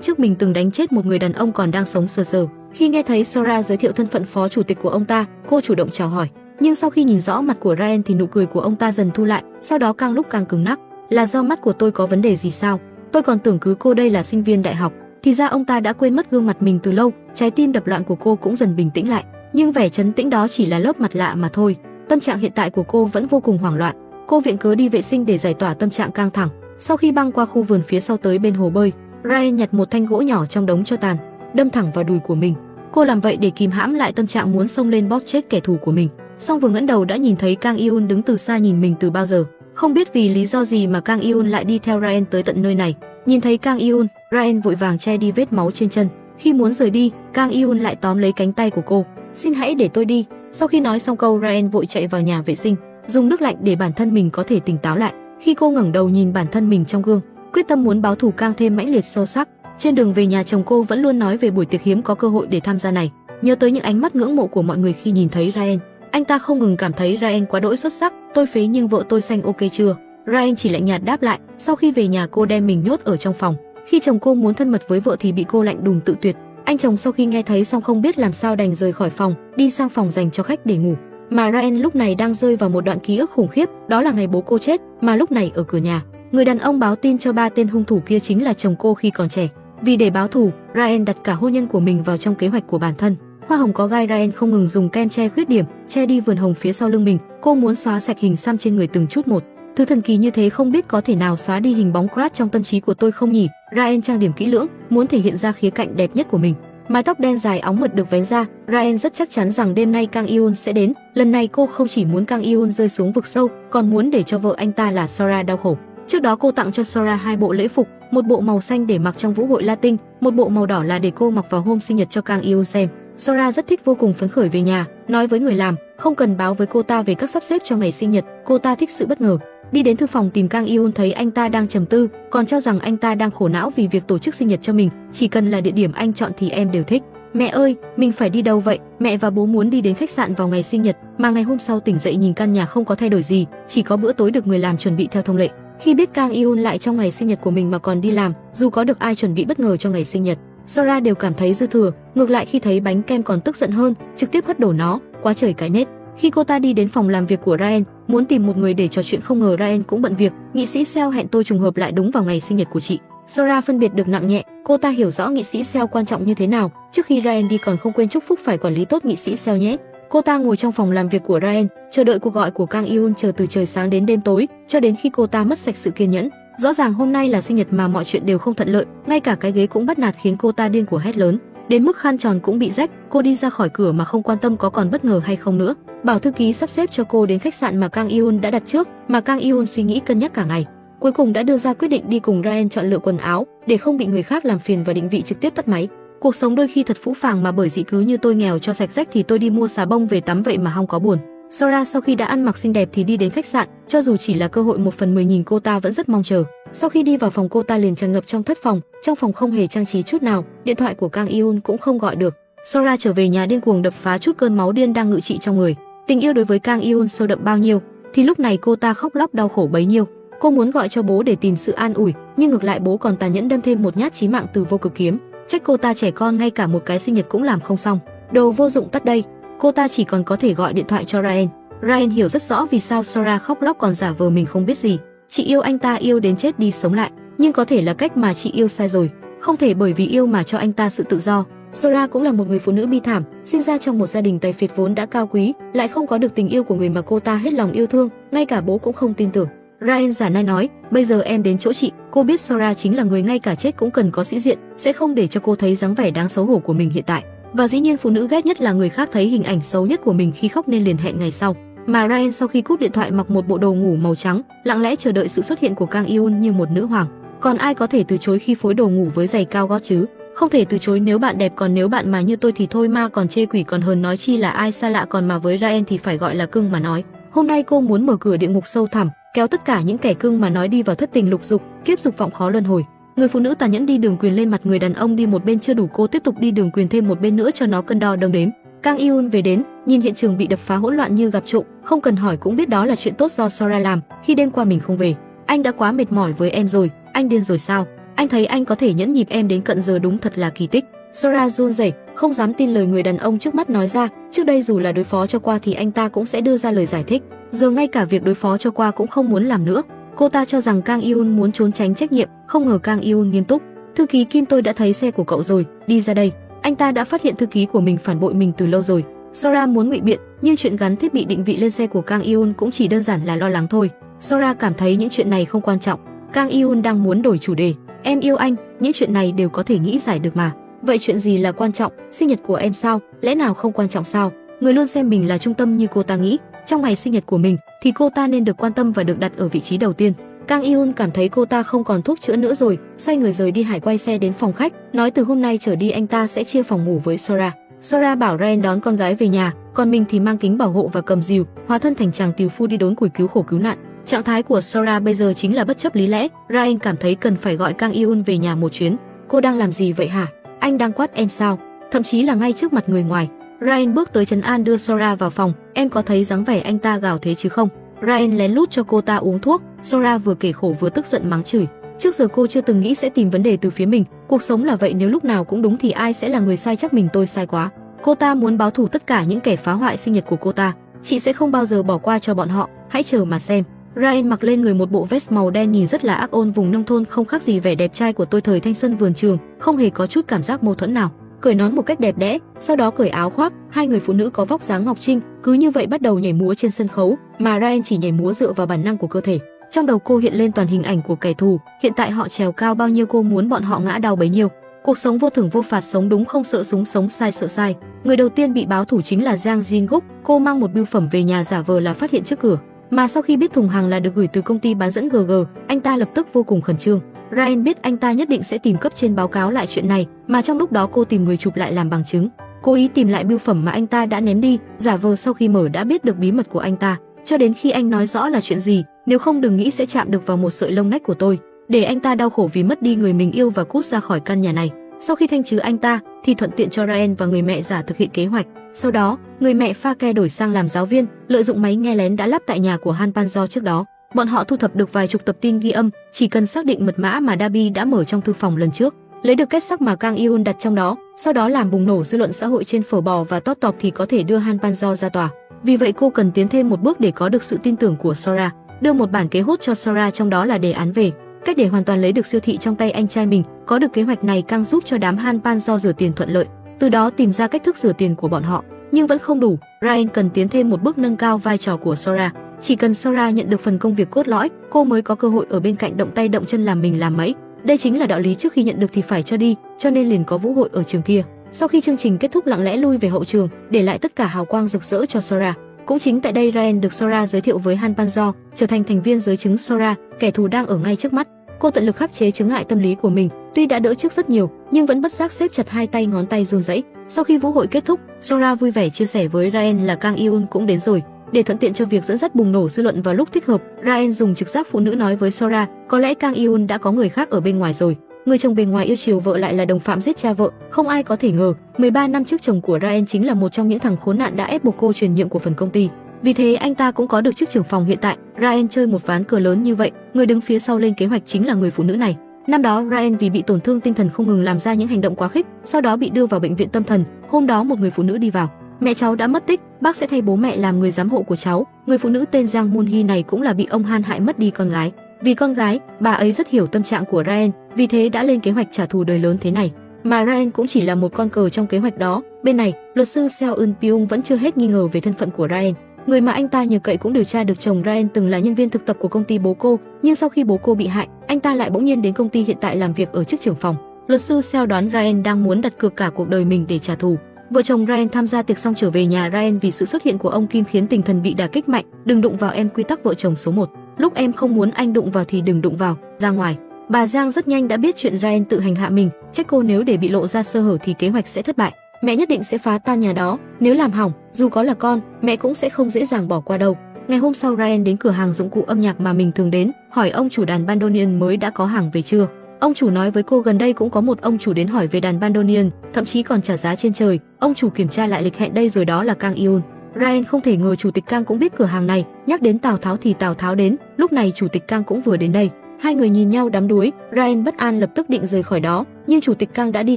trước mình từng đánh chết một người đàn ông còn đang sống sờ sờ. Khi nghe thấy Sora giới thiệu thân phận phó chủ tịch của ông ta, cô chủ động chào hỏi, nhưng sau khi nhìn rõ mặt của Ryan thì nụ cười của ông ta dần thu lại, sau đó càng lúc càng cứng nắc. Là do mắt của tôi có vấn đề gì sao? Tôi còn tưởng cứ cô đây là sinh viên đại học, thì ra ông ta đã quên mất gương mặt mình từ lâu. Trái tim đập loạn của cô cũng dần bình tĩnh lại, nhưng vẻ chấn tĩnh đó chỉ là lớp mặt lạ mà thôi. Tâm trạng hiện tại của cô vẫn vô cùng hoảng loạn. Cô viện cớ đi vệ sinh để giải tỏa tâm trạng căng thẳng. Sau khi băng qua khu vườn phía sau tới bên hồ bơi, Ryan nhặt một thanh gỗ nhỏ trong đống cho tàn, đâm thẳng vào đùi của mình. Cô làm vậy để kìm hãm lại tâm trạng muốn xông lên bóp chết kẻ thù của mình. Song vừa ngẩng đầu đã nhìn thấy Kang Iun đứng từ xa nhìn mình từ bao giờ. Không biết vì lý do gì mà Kang Iun lại đi theo Ryan tới tận nơi này. Nhìn thấy Kang Iun, Ryan vội vàng che đi vết máu trên chân. Khi muốn rời đi, Kang Iun lại tóm lấy cánh tay của cô. "Xin hãy để tôi đi." Sau khi nói xong câu, Ryan vội chạy vào nhà vệ sinh, dùng nước lạnh để bản thân mình có thể tỉnh táo lại. Khi cô ngẩng đầu nhìn bản thân mình trong gương, quyết tâm muốn báo thù càng thêm mãnh liệt sâu sắc. Trên đường về nhà chồng cô vẫn luôn nói về buổi tiệc hiếm có cơ hội để tham gia này, nhớ tới những ánh mắt ngưỡng mộ của mọi người khi nhìn thấy Ryan. Anh ta không ngừng cảm thấy Ryan quá đỗi xuất sắc, tôi phế nhưng vợ tôi xanh ok chưa? Ryan chỉ lạnh nhạt đáp lại, sau khi về nhà cô đem mình nhốt ở trong phòng. Khi chồng cô muốn thân mật với vợ thì bị cô lạnh đùng tự tuyệt. Anh chồng sau khi nghe thấy xong không biết làm sao đành rời khỏi phòng, đi sang phòng dành cho khách để ngủ. Mà Ryan lúc này đang rơi vào một đoạn ký ức khủng khiếp, đó là ngày bố cô chết, mà lúc này ở cửa nhà, người đàn ông báo tin cho ba tên hung thủ kia chính là chồng cô khi còn trẻ. Vì để báo thù, Ryan đặt cả hôn nhân của mình vào trong kế hoạch của bản thân. Hoa hồng có gai Ryan không ngừng dùng kem che khuyết điểm, che đi vườn hồng phía sau lưng mình, cô muốn xóa sạch hình xăm trên người từng chút một. Thứ thần kỳ như thế không biết có thể nào xóa đi hình bóng Crash trong tâm trí của tôi không nhỉ? Ryan trang điểm kỹ lưỡng, muốn thể hiện ra khía cạnh đẹp nhất của mình. Mái tóc đen dài óng mượt được vén ra, Ryan rất chắc chắn rằng đêm nay Kang Iun sẽ đến. Lần này cô không chỉ muốn Kang Iun rơi xuống vực sâu, còn muốn để cho vợ anh ta là Sora đau khổ. Trước đó cô tặng cho Sora hai bộ lễ phục, một bộ màu xanh để mặc trong vũ hội Latin, một bộ màu đỏ là để cô mặc vào hôm sinh nhật cho Kang Iun xem. Sora rất thích vô cùng phấn khởi về nhà, nói với người làm, không cần báo với cô ta về các sắp xếp cho ngày sinh nhật, cô ta thích sự bất ngờ. Đi đến thư phòng tìm Kang Iun thấy anh ta đang trầm tư, còn cho rằng anh ta đang khổ não vì việc tổ chức sinh nhật cho mình, chỉ cần là địa điểm anh chọn thì em đều thích. Mẹ ơi, mình phải đi đâu vậy? Mẹ và bố muốn đi đến khách sạn vào ngày sinh nhật, mà ngày hôm sau tỉnh dậy nhìn căn nhà không có thay đổi gì, chỉ có bữa tối được người làm chuẩn bị theo thông lệ. Khi biết Kang Iun lại trong ngày sinh nhật của mình mà còn đi làm, dù có được ai chuẩn bị bất ngờ cho ngày sinh nhật, Sora đều cảm thấy dư thừa, ngược lại khi thấy bánh kem còn tức giận hơn, trực tiếp hất đổ nó, quá trời cái nết. Khi cô ta đi đến phòng làm việc của Ryan, muốn tìm một người để trò chuyện không ngờ Ryan cũng bận việc, nghị sĩ Seo hẹn tôi trùng hợp lại đúng vào ngày sinh nhật của chị. Sora phân biệt được nặng nhẹ, cô ta hiểu rõ nghị sĩ Seo quan trọng như thế nào, trước khi Ryan đi còn không quên chúc phúc phải quản lý tốt nghị sĩ Seo nhé. Cô ta ngồi trong phòng làm việc của Ryan, chờ đợi cuộc gọi của Kang Eun chờ từ trời sáng đến đêm tối, cho đến khi cô ta mất sạch sự kiên nhẫn. Rõ ràng hôm nay là sinh nhật mà mọi chuyện đều không thuận lợi, ngay cả cái ghế cũng bắt nạt khiến cô ta điên của hét lớn. Đến mức khăn tròn cũng bị rách, cô đi ra khỏi cửa mà không quan tâm có còn bất ngờ hay không nữa. Bảo thư ký sắp xếp cho cô đến khách sạn mà Kang Iun đã đặt trước, mà Kang Iun suy nghĩ cân nhắc cả ngày. Cuối cùng đã đưa ra quyết định đi cùng Ryan chọn lựa quần áo, để không bị người khác làm phiền và định vị trực tiếp tắt máy. Cuộc sống đôi khi thật phũ phàng mà bởi dị cứ như tôi nghèo cho sạch rách thì tôi đi mua xà bông về tắm vậy mà không có buồn. Sora sau khi đã ăn mặc xinh đẹp thì đi đến khách sạn, cho dù chỉ là cơ hội một phần mười nhìn cô ta vẫn rất mong chờ. Sau khi đi vào phòng cô ta liền tràn ngập trong thất phòng, trong phòng không hề trang trí chút nào, điện thoại của Kang Iun cũng không gọi được. Sora trở về nhà điên cuồng đập phá chút cơn máu điên đang ngự trị trong người. Tình yêu đối với Kang Eun sâu đậm bao nhiêu, thì lúc này cô ta khóc lóc đau khổ bấy nhiêu. Cô muốn gọi cho bố để tìm sự an ủi, nhưng ngược lại bố còn tàn nhẫn đâm thêm một nhát chí mạng từ vô cực kiếm. Trách cô ta trẻ con ngay cả một cái sinh nhật cũng làm không xong. Đồ vô dụng tắt đây. Cô ta chỉ còn có thể gọi điện thoại cho Ryan. Ryan hiểu rất rõ vì sao Sora khóc lóc còn giả vờ mình không biết gì. Chị yêu anh ta yêu đến chết đi sống lại, nhưng có thể là cách mà chị yêu sai rồi, không thể bởi vì yêu mà cho anh ta sự tự do. Sora cũng là một người phụ nữ bi thảm, sinh ra trong một gia đình tài phiệt vốn đã cao quý, lại không có được tình yêu của người mà cô ta hết lòng yêu thương, ngay cả bố cũng không tin tưởng. Ryan giả nai nói, bây giờ em đến chỗ chị, cô biết Sora chính là người ngay cả chết cũng cần có sĩ diện, sẽ không để cho cô thấy dáng vẻ đáng xấu hổ của mình hiện tại. Và dĩ nhiên phụ nữ ghét nhất là người khác thấy hình ảnh xấu nhất của mình khi khóc nên liền hẹn ngày sau. Mà Ryan sau khi cúp điện thoại mặc một bộ đồ ngủ màu trắng, lặng lẽ chờ đợi sự xuất hiện của Kang Eun như một nữ hoàng. Còn ai có thể từ chối khi phối đồ ngủ với giày cao gót chứ? Không thể từ chối nếu bạn đẹp còn nếu bạn mà như tôi thì thôi ma còn chê quỷ còn hơn nói chi là ai xa lạ còn mà với Ryan thì phải gọi là cưng mà nói. Hôm nay cô muốn mở cửa địa ngục sâu thẳm, kéo tất cả những kẻ cưng mà nói đi vào thất tình lục dục, kiếp dục vọng khó luân hồi. Người phụ nữ tàn nhẫn đi đường quyền lên mặt người đàn ông đi một bên chưa đủ cô tiếp tục đi đường quyền thêm một bên nữa cho nó cân đo đong đếm. Kang Iun về đến, nhìn hiện trường bị đập phá hỗn loạn như gặp trộm, không cần hỏi cũng biết đó là chuyện tốt do Sora làm, khi đêm qua mình không về. Anh đã quá mệt mỏi với em rồi, anh điên rồi sao? Anh thấy anh có thể nhẫn nhịp em đến cận giờ đúng thật là kỳ tích. Sora run rẩy, không dám tin lời người đàn ông trước mắt nói ra, trước đây dù là đối phó cho qua thì anh ta cũng sẽ đưa ra lời giải thích, giờ ngay cả việc đối phó cho qua cũng không muốn làm nữa. Cô ta cho rằng Kang Yun muốn trốn tránh trách nhiệm, không ngờ Kang Yun nghiêm túc. Thư ký Kim tôi đã thấy xe của cậu rồi, đi ra đây. Anh ta đã phát hiện thư ký của mình phản bội mình từ lâu rồi. Sora muốn ngụy biện, nhưng chuyện gắn thiết bị định vị lên xe của Kang Yun cũng chỉ đơn giản là lo lắng thôi. Sora cảm thấy những chuyện này không quan trọng. Kang Yun đang muốn đổi chủ đề. Em yêu anh, những chuyện này đều có thể nghĩ giải được mà. Vậy chuyện gì là quan trọng? Sinh nhật của em sao? Lẽ nào không quan trọng sao? Người luôn xem mình là trung tâm như cô ta nghĩ. Trong ngày sinh nhật của mình thì cô ta nên được quan tâm và được đặt ở vị trí đầu tiên. Kang Iun cảm thấy cô ta không còn thuốc chữa nữa rồi, xoay người rời đi hải quay xe đến phòng khách, nói từ hôm nay trở đi anh ta sẽ chia phòng ngủ với Sora. Sora bảo Ren đón con gái về nhà, còn mình thì mang kính bảo hộ và cầm rìu, hóa thân thành chàng tiều phu đi đốn củi cứu khổ cứu nạn. Trạng thái của Sora bây giờ chính là bất chấp lý lẽ, Ryan cảm thấy cần phải gọi Kang Eun về nhà một chuyến. Cô đang làm gì vậy hả? Anh đang quát em sao? Thậm chí là ngay trước mặt người ngoài. Ryan bước tới trấn an đưa Sora vào phòng, em có thấy dáng vẻ anh ta gào thế chứ không? Ryan lén lút cho cô ta uống thuốc, Sora vừa kể khổ vừa tức giận mắng chửi. Trước giờ cô chưa từng nghĩ sẽ tìm vấn đề từ phía mình, cuộc sống là vậy nếu lúc nào cũng đúng thì ai sẽ là người sai chắc mình tôi sai quá. Cô ta muốn báo thù tất cả những kẻ phá hoại sinh nhật của cô ta, chị sẽ không bao giờ bỏ qua cho bọn họ, hãy chờ mà xem. Ryan mặc lên người một bộ vest màu đen nhìn rất là ác ôn vùng nông thôn không khác gì vẻ đẹp trai của tôi thời thanh xuân vườn trường, không hề có chút cảm giác mâu thuẫn nào. Cởi nón một cách đẹp đẽ, sau đó cởi áo khoác, hai người phụ nữ có vóc dáng ngọc trinh, cứ như vậy bắt đầu nhảy múa trên sân khấu, mà Ryan chỉ nhảy múa dựa vào bản năng của cơ thể. Trong đầu cô hiện lên toàn hình ảnh của kẻ thù, hiện tại họ trèo cao bao nhiêu cô muốn bọn họ ngã đau bấy nhiêu. Cuộc sống vô thưởng vô phạt sống đúng không sợ súng sống sai sợ sai. Người đầu tiên bị báo thủ chính là Giang Jin Guk, cô mang một bưu phẩm về nhà giả vờ là phát hiện trước cửa. Mà sau khi biết thùng hàng là được gửi từ công ty bán dẫn GG, anh ta lập tức vô cùng khẩn trương. Ryan biết anh ta nhất định sẽ tìm cấp trên báo cáo lại chuyện này, mà trong lúc đó cô tìm người chụp lại làm bằng chứng. Cố ý tìm lại bưu phẩm mà anh ta đã ném đi, giả vờ sau khi mở đã biết được bí mật của anh ta, cho đến khi anh nói rõ là chuyện gì, nếu không đừng nghĩ sẽ chạm được vào một sợi lông nách của tôi, để anh ta đau khổ vì mất đi người mình yêu và cút ra khỏi căn nhà này. Sau khi thanh trừ anh ta, thì thuận tiện cho Ryan và người mẹ giả thực hiện kế hoạch. Sau đó, người mẹ pha ke đổi sang làm giáo viên, lợi dụng máy nghe lén đã lắp tại nhà của Han Panzo trước đó. Bọn họ thu thập được vài chục tập tin ghi âm, chỉ cần xác định mật mã mà Dabi đã mở trong thư phòng lần trước, lấy được kết sắc mà Kang Iun đặt trong đó, sau đó làm bùng nổ dư luận xã hội trên phở bò và top top thì có thể đưa Han Panzo ra tòa. Vì vậy cô cần tiến thêm một bước để có được sự tin tưởng của Sora, đưa một bản kế hốt cho Sora trong đó là đề án về cách để hoàn toàn lấy được siêu thị trong tay anh trai mình. Có được kế hoạch này càng giúp cho đám Han Panzo rửa tiền thuận lợi, từ đó tìm ra cách thức rửa tiền của bọn họ. Nhưng vẫn không đủ, Ryan cần tiến thêm một bước nâng cao vai trò của Sora. Chỉ cần Sora nhận được phần công việc cốt lõi, cô mới có cơ hội ở bên cạnh động tay động chân làm mình làm mấy. Đây chính là đạo lý trước khi nhận được thì phải cho đi, cho nên liền có vũ hội ở trường kia. Sau khi chương trình kết thúc lặng lẽ lui về hậu trường, để lại tất cả hào quang rực rỡ cho Sora. Cũng chính tại đây Ryan được Sora giới thiệu với Han Panzo, trở thành thành viên giới chứng Sora, kẻ thù đang ở ngay trước mắt. Cô tận lực khắc chế chứng ngại tâm lý của mình, tuy đã đỡ trước rất nhiều, nhưng vẫn bất giác xếp chặt hai tay ngón tay run rẩy. Sau khi vũ hội kết thúc, Sora vui vẻ chia sẻ với Ryan là Kang Iun cũng đến rồi. Để thuận tiện cho việc dẫn dắt bùng nổ dư luận vào lúc thích hợp, Ryan dùng trực giác phụ nữ nói với Sora, có lẽ Kang Iun đã có người khác ở bên ngoài rồi. Người chồng bề ngoài yêu chiều vợ lại là đồng phạm giết cha vợ, không ai có thể ngờ, 13 năm trước chồng của Ryan chính là một trong những thằng khốn nạn đã ép buộc cô truyền nhượng của phần công ty. Vì thế anh ta cũng có được chức trưởng phòng hiện tại. Ryan chơi một ván cờ lớn như vậy, người đứng phía sau lên kế hoạch chính là người phụ nữ này. Năm đó Ryan vì bị tổn thương tinh thần không ngừng làm ra những hành động quá khích, sau đó bị đưa vào bệnh viện tâm thần. Hôm đó một người phụ nữ đi vào, mẹ cháu đã mất tích, bác sẽ thay bố mẹ làm người giám hộ của cháu. Người phụ nữ tên Giang Moon Hee này cũng là bị ông Han hại mất đi con gái. Vì con gái, bà ấy rất hiểu tâm trạng của Ryan, vì thế đã lên kế hoạch trả thù đời lớn thế này. Mà Ryan cũng chỉ là một con cờ trong kế hoạch đó. Bên này, luật sư Seo Eun Pyung vẫn chưa hết nghi ngờ về thân phận của Ryan. Người mà anh ta nhờ cậy cũng điều tra được chồng Ryan từng là nhân viên thực tập của công ty bố cô, nhưng sau khi bố cô bị hại, anh ta lại bỗng nhiên đến công ty hiện tại làm việc ở chức trưởng phòng. Luật sư Seo đoán Ryan đang muốn đặt cược cả cuộc đời mình để trả thù. Vợ chồng Ryan tham gia tiệc xong trở về nhà Ryan vì sự xuất hiện của ông Kim khiến tinh thần bị đả kích mạnh, đừng đụng vào em quy tắc vợ chồng số 1. Lúc em không muốn anh đụng vào thì đừng đụng vào, ra ngoài. Bà Giang rất nhanh đã biết chuyện Ryan tự hành hạ mình, trách cô nếu để bị lộ ra sơ hở thì kế hoạch sẽ thất bại mẹ nhất định sẽ phá tan nhà đó, nếu làm hỏng, dù có là con, mẹ cũng sẽ không dễ dàng bỏ qua đâu. Ngày hôm sau Ryan đến cửa hàng dụng cụ âm nhạc mà mình thường đến, hỏi ông chủ đàn Bandonian mới đã có hàng về chưa. Ông chủ nói với cô gần đây cũng có một ông chủ đến hỏi về đàn Bandonian, thậm chí còn trả giá trên trời. Ông chủ kiểm tra lại lịch hẹn đây rồi đó là Kang Iun. Ryan không thể ngờ chủ tịch Kang cũng biết cửa hàng này, nhắc đến Tào Tháo thì Tào Tháo đến, lúc này chủ tịch Kang cũng vừa đến đây. Hai người nhìn nhau đắm đuối, Ryan bất an lập tức định rời khỏi đó, nhưng chủ tịch Kang đã đi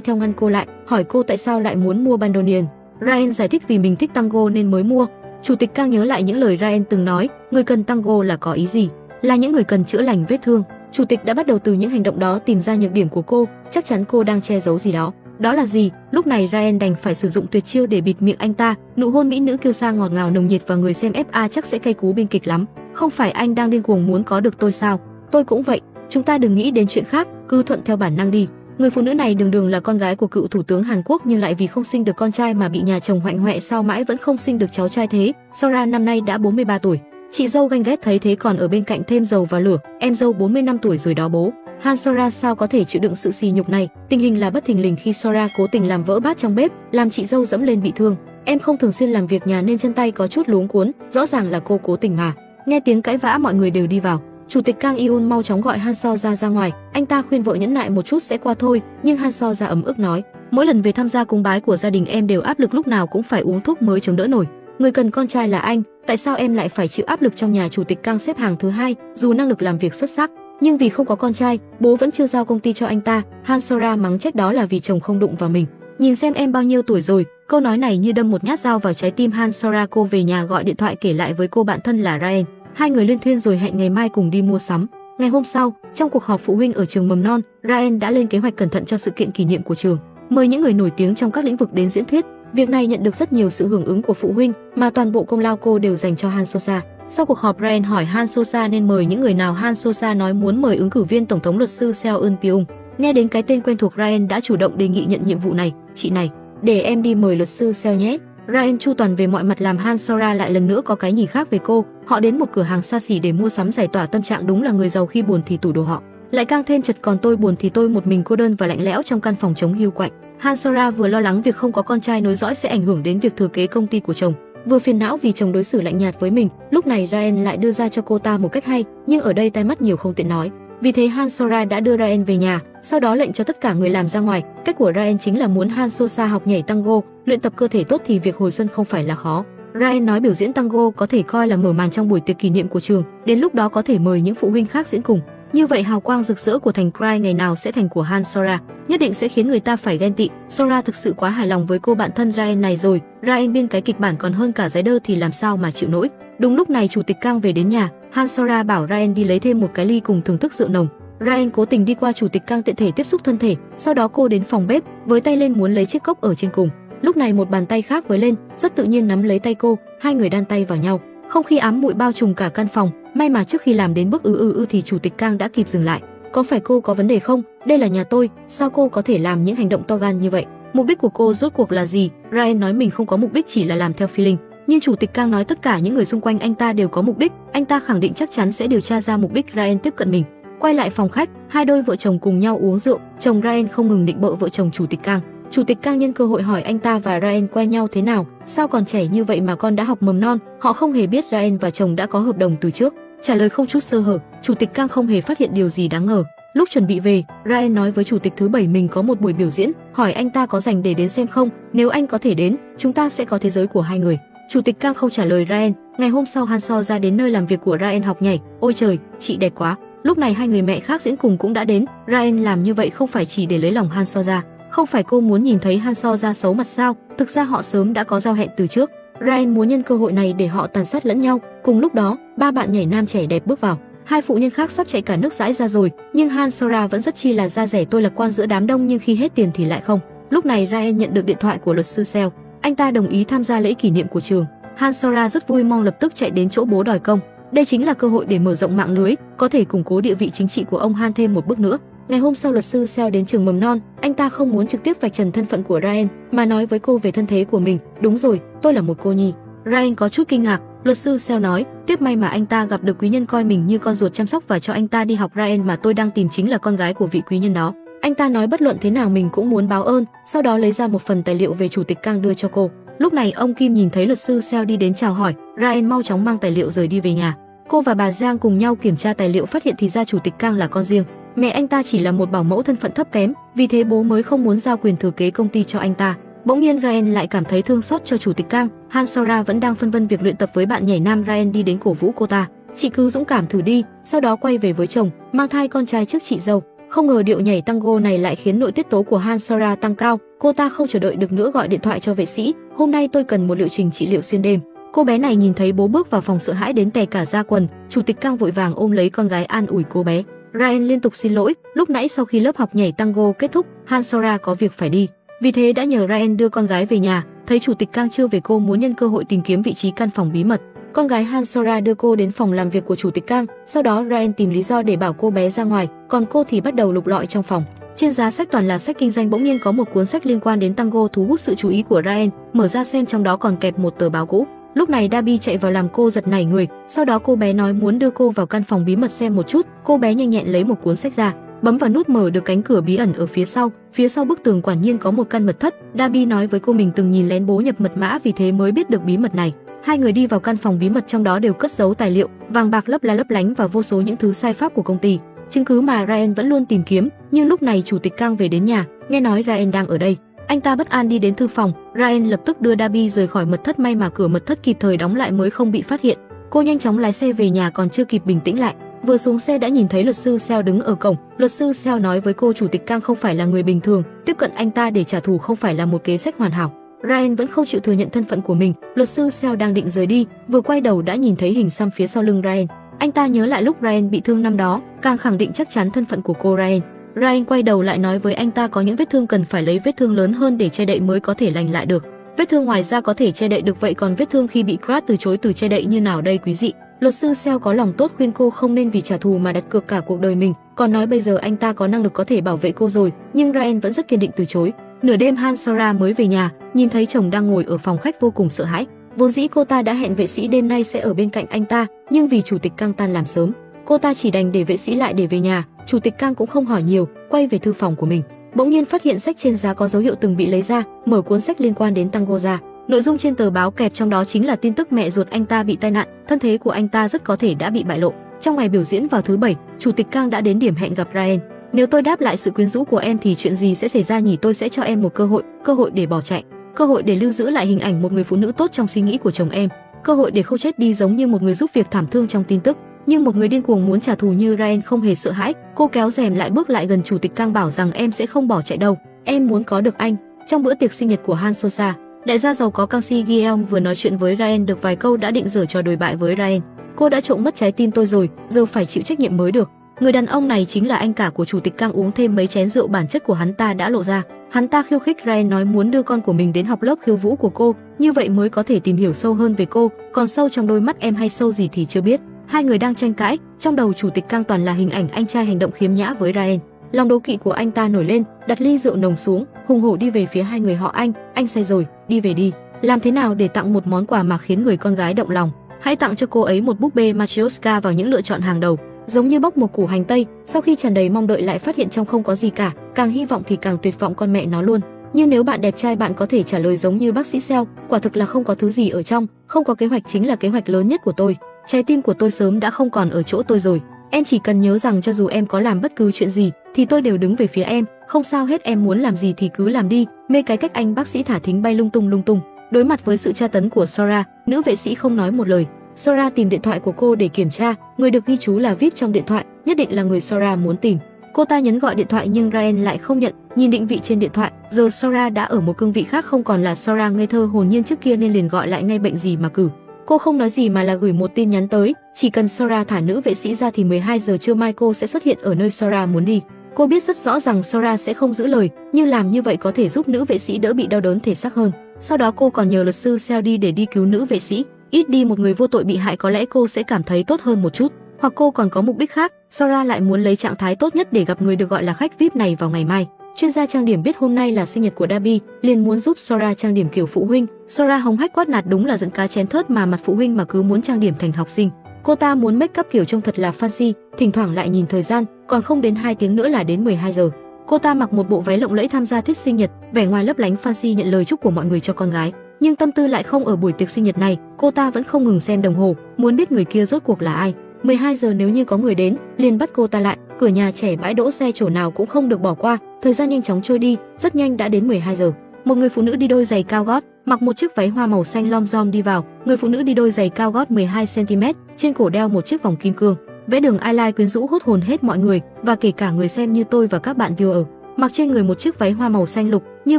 theo ngăn cô lại, hỏi cô tại sao lại muốn mua Bandonian. Ryan giải thích vì mình thích tango nên mới mua. Chủ tịch Kang nhớ lại những lời Ryan từng nói, người cần tango là có ý gì? Là những người cần chữa lành vết thương. Chủ tịch đã bắt đầu từ những hành động đó tìm ra nhược điểm của cô, chắc chắn cô đang che giấu gì đó. Đó là gì? Lúc này Ryan đành phải sử dụng tuyệt chiêu để bịt miệng anh ta, nụ hôn mỹ nữ kiêu sa ngọt ngào nồng nhiệt và người xem FA chắc sẽ cay cú biên kịch lắm. Không phải anh đang điên cuồng muốn có được tôi sao? Tôi cũng vậy, chúng ta đừng nghĩ đến chuyện khác, cứ thuận theo bản năng đi. Người phụ nữ này đường đường là con gái của cựu thủ tướng Hàn Quốc nhưng lại vì không sinh được con trai mà bị nhà chồng hoạnh hoẹ sao mãi vẫn không sinh được cháu trai thế. Sora năm nay đã 43 tuổi. Chị dâu ganh ghét thấy thế còn ở bên cạnh thêm dầu vào lửa, em dâu 40 năm tuổi rồi đó bố. Han Sora sao có thể chịu đựng sự sỉ nhục này? Tình hình là bất thình lình khi Sora cố tình làm vỡ bát trong bếp, làm chị dâu dẫm lên bị thương. Em không thường xuyên làm việc nhà nên chân tay có chút luống cuốn, rõ ràng là cô cố tình mà. Nghe tiếng cãi vã mọi người đều đi vào. Chủ tịch Kang Iun mau chóng gọi Han So ra ra ngoài, anh ta khuyên vợ nhẫn nại một chút sẽ qua thôi, nhưng Han So ra ấm ức nói, mỗi lần về tham gia cúng bái của gia đình em đều áp lực lúc nào cũng phải uống thuốc mới chống đỡ nổi. Người cần con trai là anh, tại sao em lại phải chịu áp lực trong nhà chủ tịch Kang xếp hàng thứ hai, dù năng lực làm việc xuất sắc, nhưng vì không có con trai, bố vẫn chưa giao công ty cho anh ta. Han Sora mắng trách đó là vì chồng không đụng vào mình. Nhìn xem em bao nhiêu tuổi rồi, câu nói này như đâm một nhát dao vào trái tim Han Sora. Cô về nhà gọi điện thoại kể lại với cô bạn thân là Ryan. Hai người liên thuyên rồi hẹn ngày mai cùng đi mua sắm. Ngày hôm sau, trong cuộc họp phụ huynh ở trường mầm non, Ryan đã lên kế hoạch cẩn thận cho sự kiện kỷ niệm của trường, mời những người nổi tiếng trong các lĩnh vực đến diễn thuyết. Việc này nhận được rất nhiều sự hưởng ứng của phụ huynh, mà toàn bộ công lao cô đều dành cho Han Sosa. Sau cuộc họp, Ryan hỏi Han Sosa nên mời những người nào. Han Sosa nói muốn mời ứng cử viên tổng thống luật sư Seo Eun Pyung. Nghe đến cái tên quen thuộc, Ryan đã chủ động đề nghị nhận nhiệm vụ này. Chị này, để em đi mời luật sư Seo nhé. Ryan chu toàn về mọi mặt làm Han Sora lại lần nữa có cái nhìn khác về cô. Họ đến một cửa hàng xa xỉ để mua sắm giải tỏa tâm trạng đúng là người giàu khi buồn thì tủ đồ họ. Lại càng thêm chật còn tôi buồn thì tôi một mình cô đơn và lạnh lẽo trong căn phòng chống hưu quạnh. Han Sora vừa lo lắng việc không có con trai nối dõi sẽ ảnh hưởng đến việc thừa kế công ty của chồng, vừa phiền não vì chồng đối xử lạnh nhạt với mình. Lúc này Ryan lại đưa ra cho cô ta một cách hay, nhưng ở đây tai mắt nhiều không tiện nói. Vì thế Han Sora đã đưa Ryan về nhà, sau đó lệnh cho tất cả người làm ra ngoài. Cách của Ryan chính là muốn Han Sosa học nhảy tango, luyện tập cơ thể tốt thì việc hồi xuân không phải là khó. Ryan nói biểu diễn tango có thể coi là mở màn trong buổi tiệc kỷ niệm của trường, đến lúc đó có thể mời những phụ huynh khác diễn cùng. Như vậy hào quang rực rỡ của thành Cry ngày nào sẽ thành của Han Sora, nhất định sẽ khiến người ta phải ghen tị. Sora thực sự quá hài lòng với cô bạn thân Ryan này rồi, Ryan biên cái kịch bản còn hơn cả giấy đơ thì làm sao mà chịu nổi. Đúng lúc này chủ tịch Kang về đến nhà, Han Sora bảo Ryan đi lấy thêm một cái ly cùng thưởng thức rượu nồng. Ryan cố tình đi qua chủ tịch Kang tiện thể tiếp xúc thân thể, sau đó cô đến phòng bếp, với tay lên muốn lấy chiếc cốc ở trên cùng. Lúc này một bàn tay khác với lên, rất tự nhiên nắm lấy tay cô, hai người đan tay vào nhau. Không khí ám muội bao trùm cả căn phòng, may mà trước khi làm đến bước ư ư ư thì chủ tịch Kang đã kịp dừng lại. Có phải cô có vấn đề không? Đây là nhà tôi, sao cô có thể làm những hành động to gan như vậy? Mục đích của cô rốt cuộc là gì? Ryan nói mình không có mục đích chỉ là làm theo feeling, nhưng chủ tịch Kang nói tất cả những người xung quanh anh ta đều có mục đích, anh ta khẳng định chắc chắn sẽ điều tra ra mục đích Ryan tiếp cận mình. Quay lại phòng khách, hai đôi vợ chồng cùng nhau uống rượu, chồng Ryan không ngừng định bợ vợ chồng chủ tịch Kang. Chủ tịch Kang nhân cơ hội hỏi anh ta và Ryan quen nhau thế nào, sao còn trẻ như vậy mà con đã học mầm non, họ không hề biết Ryan và chồng đã có hợp đồng từ trước. Trả lời không chút sơ hở, chủ tịch Kang không hề phát hiện điều gì đáng ngờ. Lúc chuẩn bị về, Ryan nói với chủ tịch thứ bảy mình có một buổi biểu diễn, hỏi anh ta có dành để đến xem không, nếu anh có thể đến, chúng ta sẽ có thế giới của hai người. Chủ tịch Kang không trả lời Ryan, ngày hôm sau Han So ra đến nơi làm việc của Ryan học nhảy, ôi trời, chị đẹp quá. Lúc này hai người mẹ khác diễn cùng cũng đã đến, Ryan làm như vậy không phải chỉ để lấy lòng Han So ra, không phải cô muốn nhìn thấy Han So ra xấu mặt sao, thực ra họ sớm đã có giao hẹn từ trước. Ryan muốn nhân cơ hội này để họ tàn sát lẫn nhau. Cùng lúc đó, ba bạn nhảy nam trẻ đẹp bước vào. Hai phụ nhân khác sắp chạy cả nước dãi ra rồi, nhưng Han Sora vẫn rất chi là da rẻ tôi lạc quan giữa đám đông nhưng khi hết tiền thì lại không. Lúc này Ryan nhận được điện thoại của luật sư Seo, anh ta đồng ý tham gia lễ kỷ niệm của trường. Han Sora rất vui mong lập tức chạy đến chỗ bố đòi công. Đây chính là cơ hội để mở rộng mạng lưới, có thể củng cố địa vị chính trị của ông Han thêm một bước nữa. Ngày hôm sau luật sư Seo đến trường mầm non, anh ta không muốn trực tiếp vạch trần thân phận của Ryan, mà nói với cô về thân thế của mình. Đúng rồi, tôi là một cô nhi. Ryan có chút kinh ngạc, luật sư Seo nói, tiếp may mà anh ta gặp được quý nhân coi mình như con ruột chăm sóc và cho anh ta đi học Ryan mà tôi đang tìm chính là con gái của vị quý nhân đó. Anh ta nói bất luận thế nào mình cũng muốn báo ơn, sau đó lấy ra một phần tài liệu về chủ tịch Kang đưa cho cô. Lúc này ông Kim nhìn thấy luật sư Seo đi đến chào hỏi, Ryan mau chóng mang tài liệu rời đi về nhà. Cô và bà Giang cùng nhau kiểm tra tài liệu phát hiện thì ra chủ tịch Kang là con riêng. Mẹ anh ta chỉ là một bảo mẫu thân phận thấp kém, vì thế bố mới không muốn giao quyền thừa kế công ty cho anh ta. Bỗng nhiên Ryan lại cảm thấy thương xót cho chủ tịch Kang, Han Sora vẫn đang phân vân việc luyện tập với bạn nhảy nam Ryan đi đến cổ vũ cô ta. Chị cứ dũng cảm thử đi, sau đó quay về với chồng, mang thai con trai trước chị dâu. Không ngờ điệu nhảy tango này lại khiến nội tiết tố của Han Sora tăng cao, cô ta không chờ đợi được nữa gọi điện thoại cho vệ sĩ, "Hôm nay tôi cần một liệu trình trị liệu xuyên đêm." Cô bé này nhìn thấy bố bước vào phòng sợ hãi đến tè cả da quần, chủ tịch Kang vội vàng ôm lấy con gái an ủi cô bé. Ryan liên tục xin lỗi, lúc nãy sau khi lớp học nhảy tango kết thúc, Han Sora có việc phải đi. Vì thế đã nhờ Ryan đưa con gái về nhà, thấy chủ tịch Kang chưa về cô muốn nhân cơ hội tìm kiếm vị trí căn phòng bí mật. Con gái Han Sora đưa cô đến phòng làm việc của chủ tịch Kang, sau đó Ryan tìm lý do để bảo cô bé ra ngoài, còn cô thì bắt đầu lục lọi trong phòng. Trên giá sách toàn là sách kinh doanh bỗng nhiên có một cuốn sách liên quan đến tango thu hút sự chú ý của Ryan, mở ra xem trong đó còn kẹp một tờ báo cũ. Lúc này Dabi chạy vào làm cô giật nảy người, sau đó cô bé nói muốn đưa cô vào căn phòng bí mật xem một chút, cô bé nhanh nhẹn lấy một cuốn sách ra, bấm vào nút mở được cánh cửa bí ẩn ở phía sau, phía sau bức tường quả nhiên có một căn mật thất, Dabi nói với cô mình từng nhìn lén bố nhập mật mã vì thế mới biết được bí mật này. Hai người đi vào căn phòng bí mật trong đó đều cất giấu tài liệu, vàng bạc lấp la lấp lánh và vô số những thứ sai pháp của công ty. Chứng cứ mà Ryan vẫn luôn tìm kiếm, nhưng lúc này chủ tịch Kang về đến nhà, nghe nói Ryan đang ở đây. Anh ta bất an đi đến thư phòng, Ryan lập tức đưa Dabi rời khỏi mật thất may mà cửa mật thất kịp thời đóng lại mới không bị phát hiện. Cô nhanh chóng lái xe về nhà còn chưa kịp bình tĩnh lại, vừa xuống xe đã nhìn thấy luật sư Seo đứng ở cổng. Luật sư Seo nói với cô chủ tịch Kang không phải là người bình thường, tiếp cận anh ta để trả thù không phải là một kế sách hoàn hảo. Ryan vẫn không chịu thừa nhận thân phận của mình. Luật sư Seo đang định rời đi, vừa quay đầu đã nhìn thấy hình xăm phía sau lưng Ryan. Anh ta nhớ lại lúc Ryan bị thương năm đó, càng khẳng định chắc chắn thân phận của cô Ryan. Ryan quay đầu lại nói với anh ta có những vết thương cần phải lấy vết thương lớn hơn để che đậy mới có thể lành lại được. Vết thương ngoài ra có thể che đậy được vậy còn vết thương khi bị Krat từ chối từ che đậy như nào đây quý dị. Luật sư Seo có lòng tốt khuyên cô không nên vì trả thù mà đặt cược cả cuộc đời mình, còn nói bây giờ anh ta có năng lực có thể bảo vệ cô rồi, nhưng Ryan vẫn rất kiên định từ chối. Nửa đêm Han Sora mới về nhà, nhìn thấy chồng đang ngồi ở phòng khách vô cùng sợ hãi. Vốn dĩ cô ta đã hẹn vệ sĩ đêm nay sẽ ở bên cạnh anh ta, nhưng vì chủ tịch Kang tan làm sớm, cô ta chỉ đành để vệ sĩ lại để về nhà. Chủ tịch Cang cũng không hỏi nhiều, quay về thư phòng của mình. Bỗng nhiên phát hiện sách trên giá có dấu hiệu từng bị lấy ra, mở cuốn sách liên quan đến tango ra. Nội dung trên tờ báo kẹp trong đó chính là tin tức mẹ ruột anh ta bị tai nạn, thân thế của anh ta rất có thể đã bị bại lộ. Trong ngày biểu diễn vào thứ bảy, chủ tịch Cang đã đến điểm hẹn gặp Ryan. Nếu tôi đáp lại sự quyến rũ của em thì chuyện gì sẽ xảy ra nhỉ? Tôi sẽ cho em một cơ hội, cơ hội để bỏ chạy, cơ hội để lưu giữ lại hình ảnh một người phụ nữ tốt trong suy nghĩ của chồng em, cơ hội để không chết đi giống như một người giúp việc thảm thương trong tin tức. Nhưng một người điên cuồng muốn trả thù như Ryan không hề sợ hãi, cô kéo rèm lại bước lại gần chủ tịch Cang bảo rằng em sẽ không bỏ chạy đâu, em muốn có được anh. Trong bữa tiệc sinh nhật của Han Sosa, đại gia giàu có Kang Si Gyeong vừa nói chuyện với Ryan được vài câu đã định dở trò đồi bại với Ryan. Cô đã trộm mất trái tim tôi rồi, giờ phải chịu trách nhiệm mới được. Người đàn ông này chính là anh cả của chủ tịch Cang uống thêm mấy chén rượu bản chất của hắn ta đã lộ ra. Hắn ta khiêu khích Ryan nói muốn đưa con của mình đến học lớp khiêu vũ của cô, như vậy mới có thể tìm hiểu sâu hơn về cô, còn sâu trong đôi mắt em hay sâu gì thì chưa biết. Hai người đang tranh cãi, trong đầu chủ tịch Cang toàn là hình ảnh anh trai hành động khiếm nhã với Ryan. Lòng đố kỵ của anh ta nổi lên, đặt ly rượu nồng xuống, hùng hổ đi về phía hai người họ anh, anh say rồi, đi về đi. Làm thế nào để tặng một món quà mà khiến người con gái động lòng? Hãy tặng cho cô ấy một búp bê Matryoshka vào những lựa chọn hàng đầu, giống như bóc một củ hành tây, sau khi tràn đầy mong đợi lại phát hiện trong không có gì cả, càng hy vọng thì càng tuyệt vọng con mẹ nó luôn. Nhưng nếu bạn đẹp trai bạn có thể trả lời giống như bác sĩ Seo, quả thực là không có thứ gì ở trong, không có kế hoạch chính là kế hoạch lớn nhất của tôi. Trái tim của tôi sớm đã không còn ở chỗ tôi rồi. Em chỉ cần nhớ rằng cho dù em có làm bất cứ chuyện gì thì tôi đều đứng về phía em, không sao hết em muốn làm gì thì cứ làm đi. Mê cái cách anh bác sĩ thả thính bay lung tung lung tung. Đối mặt với sự tra tấn của Sora, nữ vệ sĩ không nói một lời. Sora tìm điện thoại của cô để kiểm tra, người được ghi chú là VIP trong điện thoại, nhất định là người Sora muốn tìm. Cô ta nhấn gọi điện thoại nhưng Ryan lại không nhận, nhìn định vị trên điện thoại, giờ Sora đã ở một cương vị khác không còn là Sora ngây thơ hồn nhiên trước kia nên liền gọi lại ngay bệnh gì mà cử. Cô không nói gì mà là gửi một tin nhắn tới, chỉ cần Sora thả nữ vệ sĩ ra thì 12 giờ trưa mai cô sẽ xuất hiện ở nơi Sora muốn đi. Cô biết rất rõ rằng Sora sẽ không giữ lời, nhưng làm như vậy có thể giúp nữ vệ sĩ đỡ bị đau đớn thể xác hơn. Sau đó cô còn nhờ luật sư Seo đi để đi cứu nữ vệ sĩ, ít đi một người vô tội bị hại có lẽ cô sẽ cảm thấy tốt hơn một chút. Hoặc cô còn có mục đích khác, Sora lại muốn lấy trạng thái tốt nhất để gặp người được gọi là khách VIP này vào ngày mai. Chuyên gia trang điểm biết hôm nay là sinh nhật của Dabi, liền muốn giúp Sora trang điểm kiểu phụ huynh. Sora hống hách quát nạt đúng là dẫn cá chém thớt mà mặt phụ huynh mà cứ muốn trang điểm thành học sinh. Cô ta muốn make up kiểu trông thật là fancy, thỉnh thoảng lại nhìn thời gian, còn không đến 2 tiếng nữa là đến 12 giờ. Cô ta mặc một bộ váy lộng lẫy tham gia thích sinh nhật, vẻ ngoài lấp lánh fancy nhận lời chúc của mọi người cho con gái, nhưng tâm tư lại không ở buổi tiệc sinh nhật này, cô ta vẫn không ngừng xem đồng hồ, muốn biết người kia rốt cuộc là ai. 12 giờ nếu như có người đến, liền bắt cô ta lại, cửa nhà trẻ bãi đỗ xe chỗ nào cũng không được bỏ qua, thời gian nhanh chóng trôi đi, rất nhanh đã đến 12 giờ. một người phụ nữ đi đôi giày cao gót, mặc một chiếc váy hoa màu xanh lom rom đi vào. Người phụ nữ đi đôi giày cao gót 12 cm, trên cổ đeo một chiếc vòng kim cương. Vẽ đường eyeliner quyến rũ hút hồn hết mọi người và kể cả người xem như tôi và các bạn viewer. Mặc trên người một chiếc váy hoa màu xanh lục, như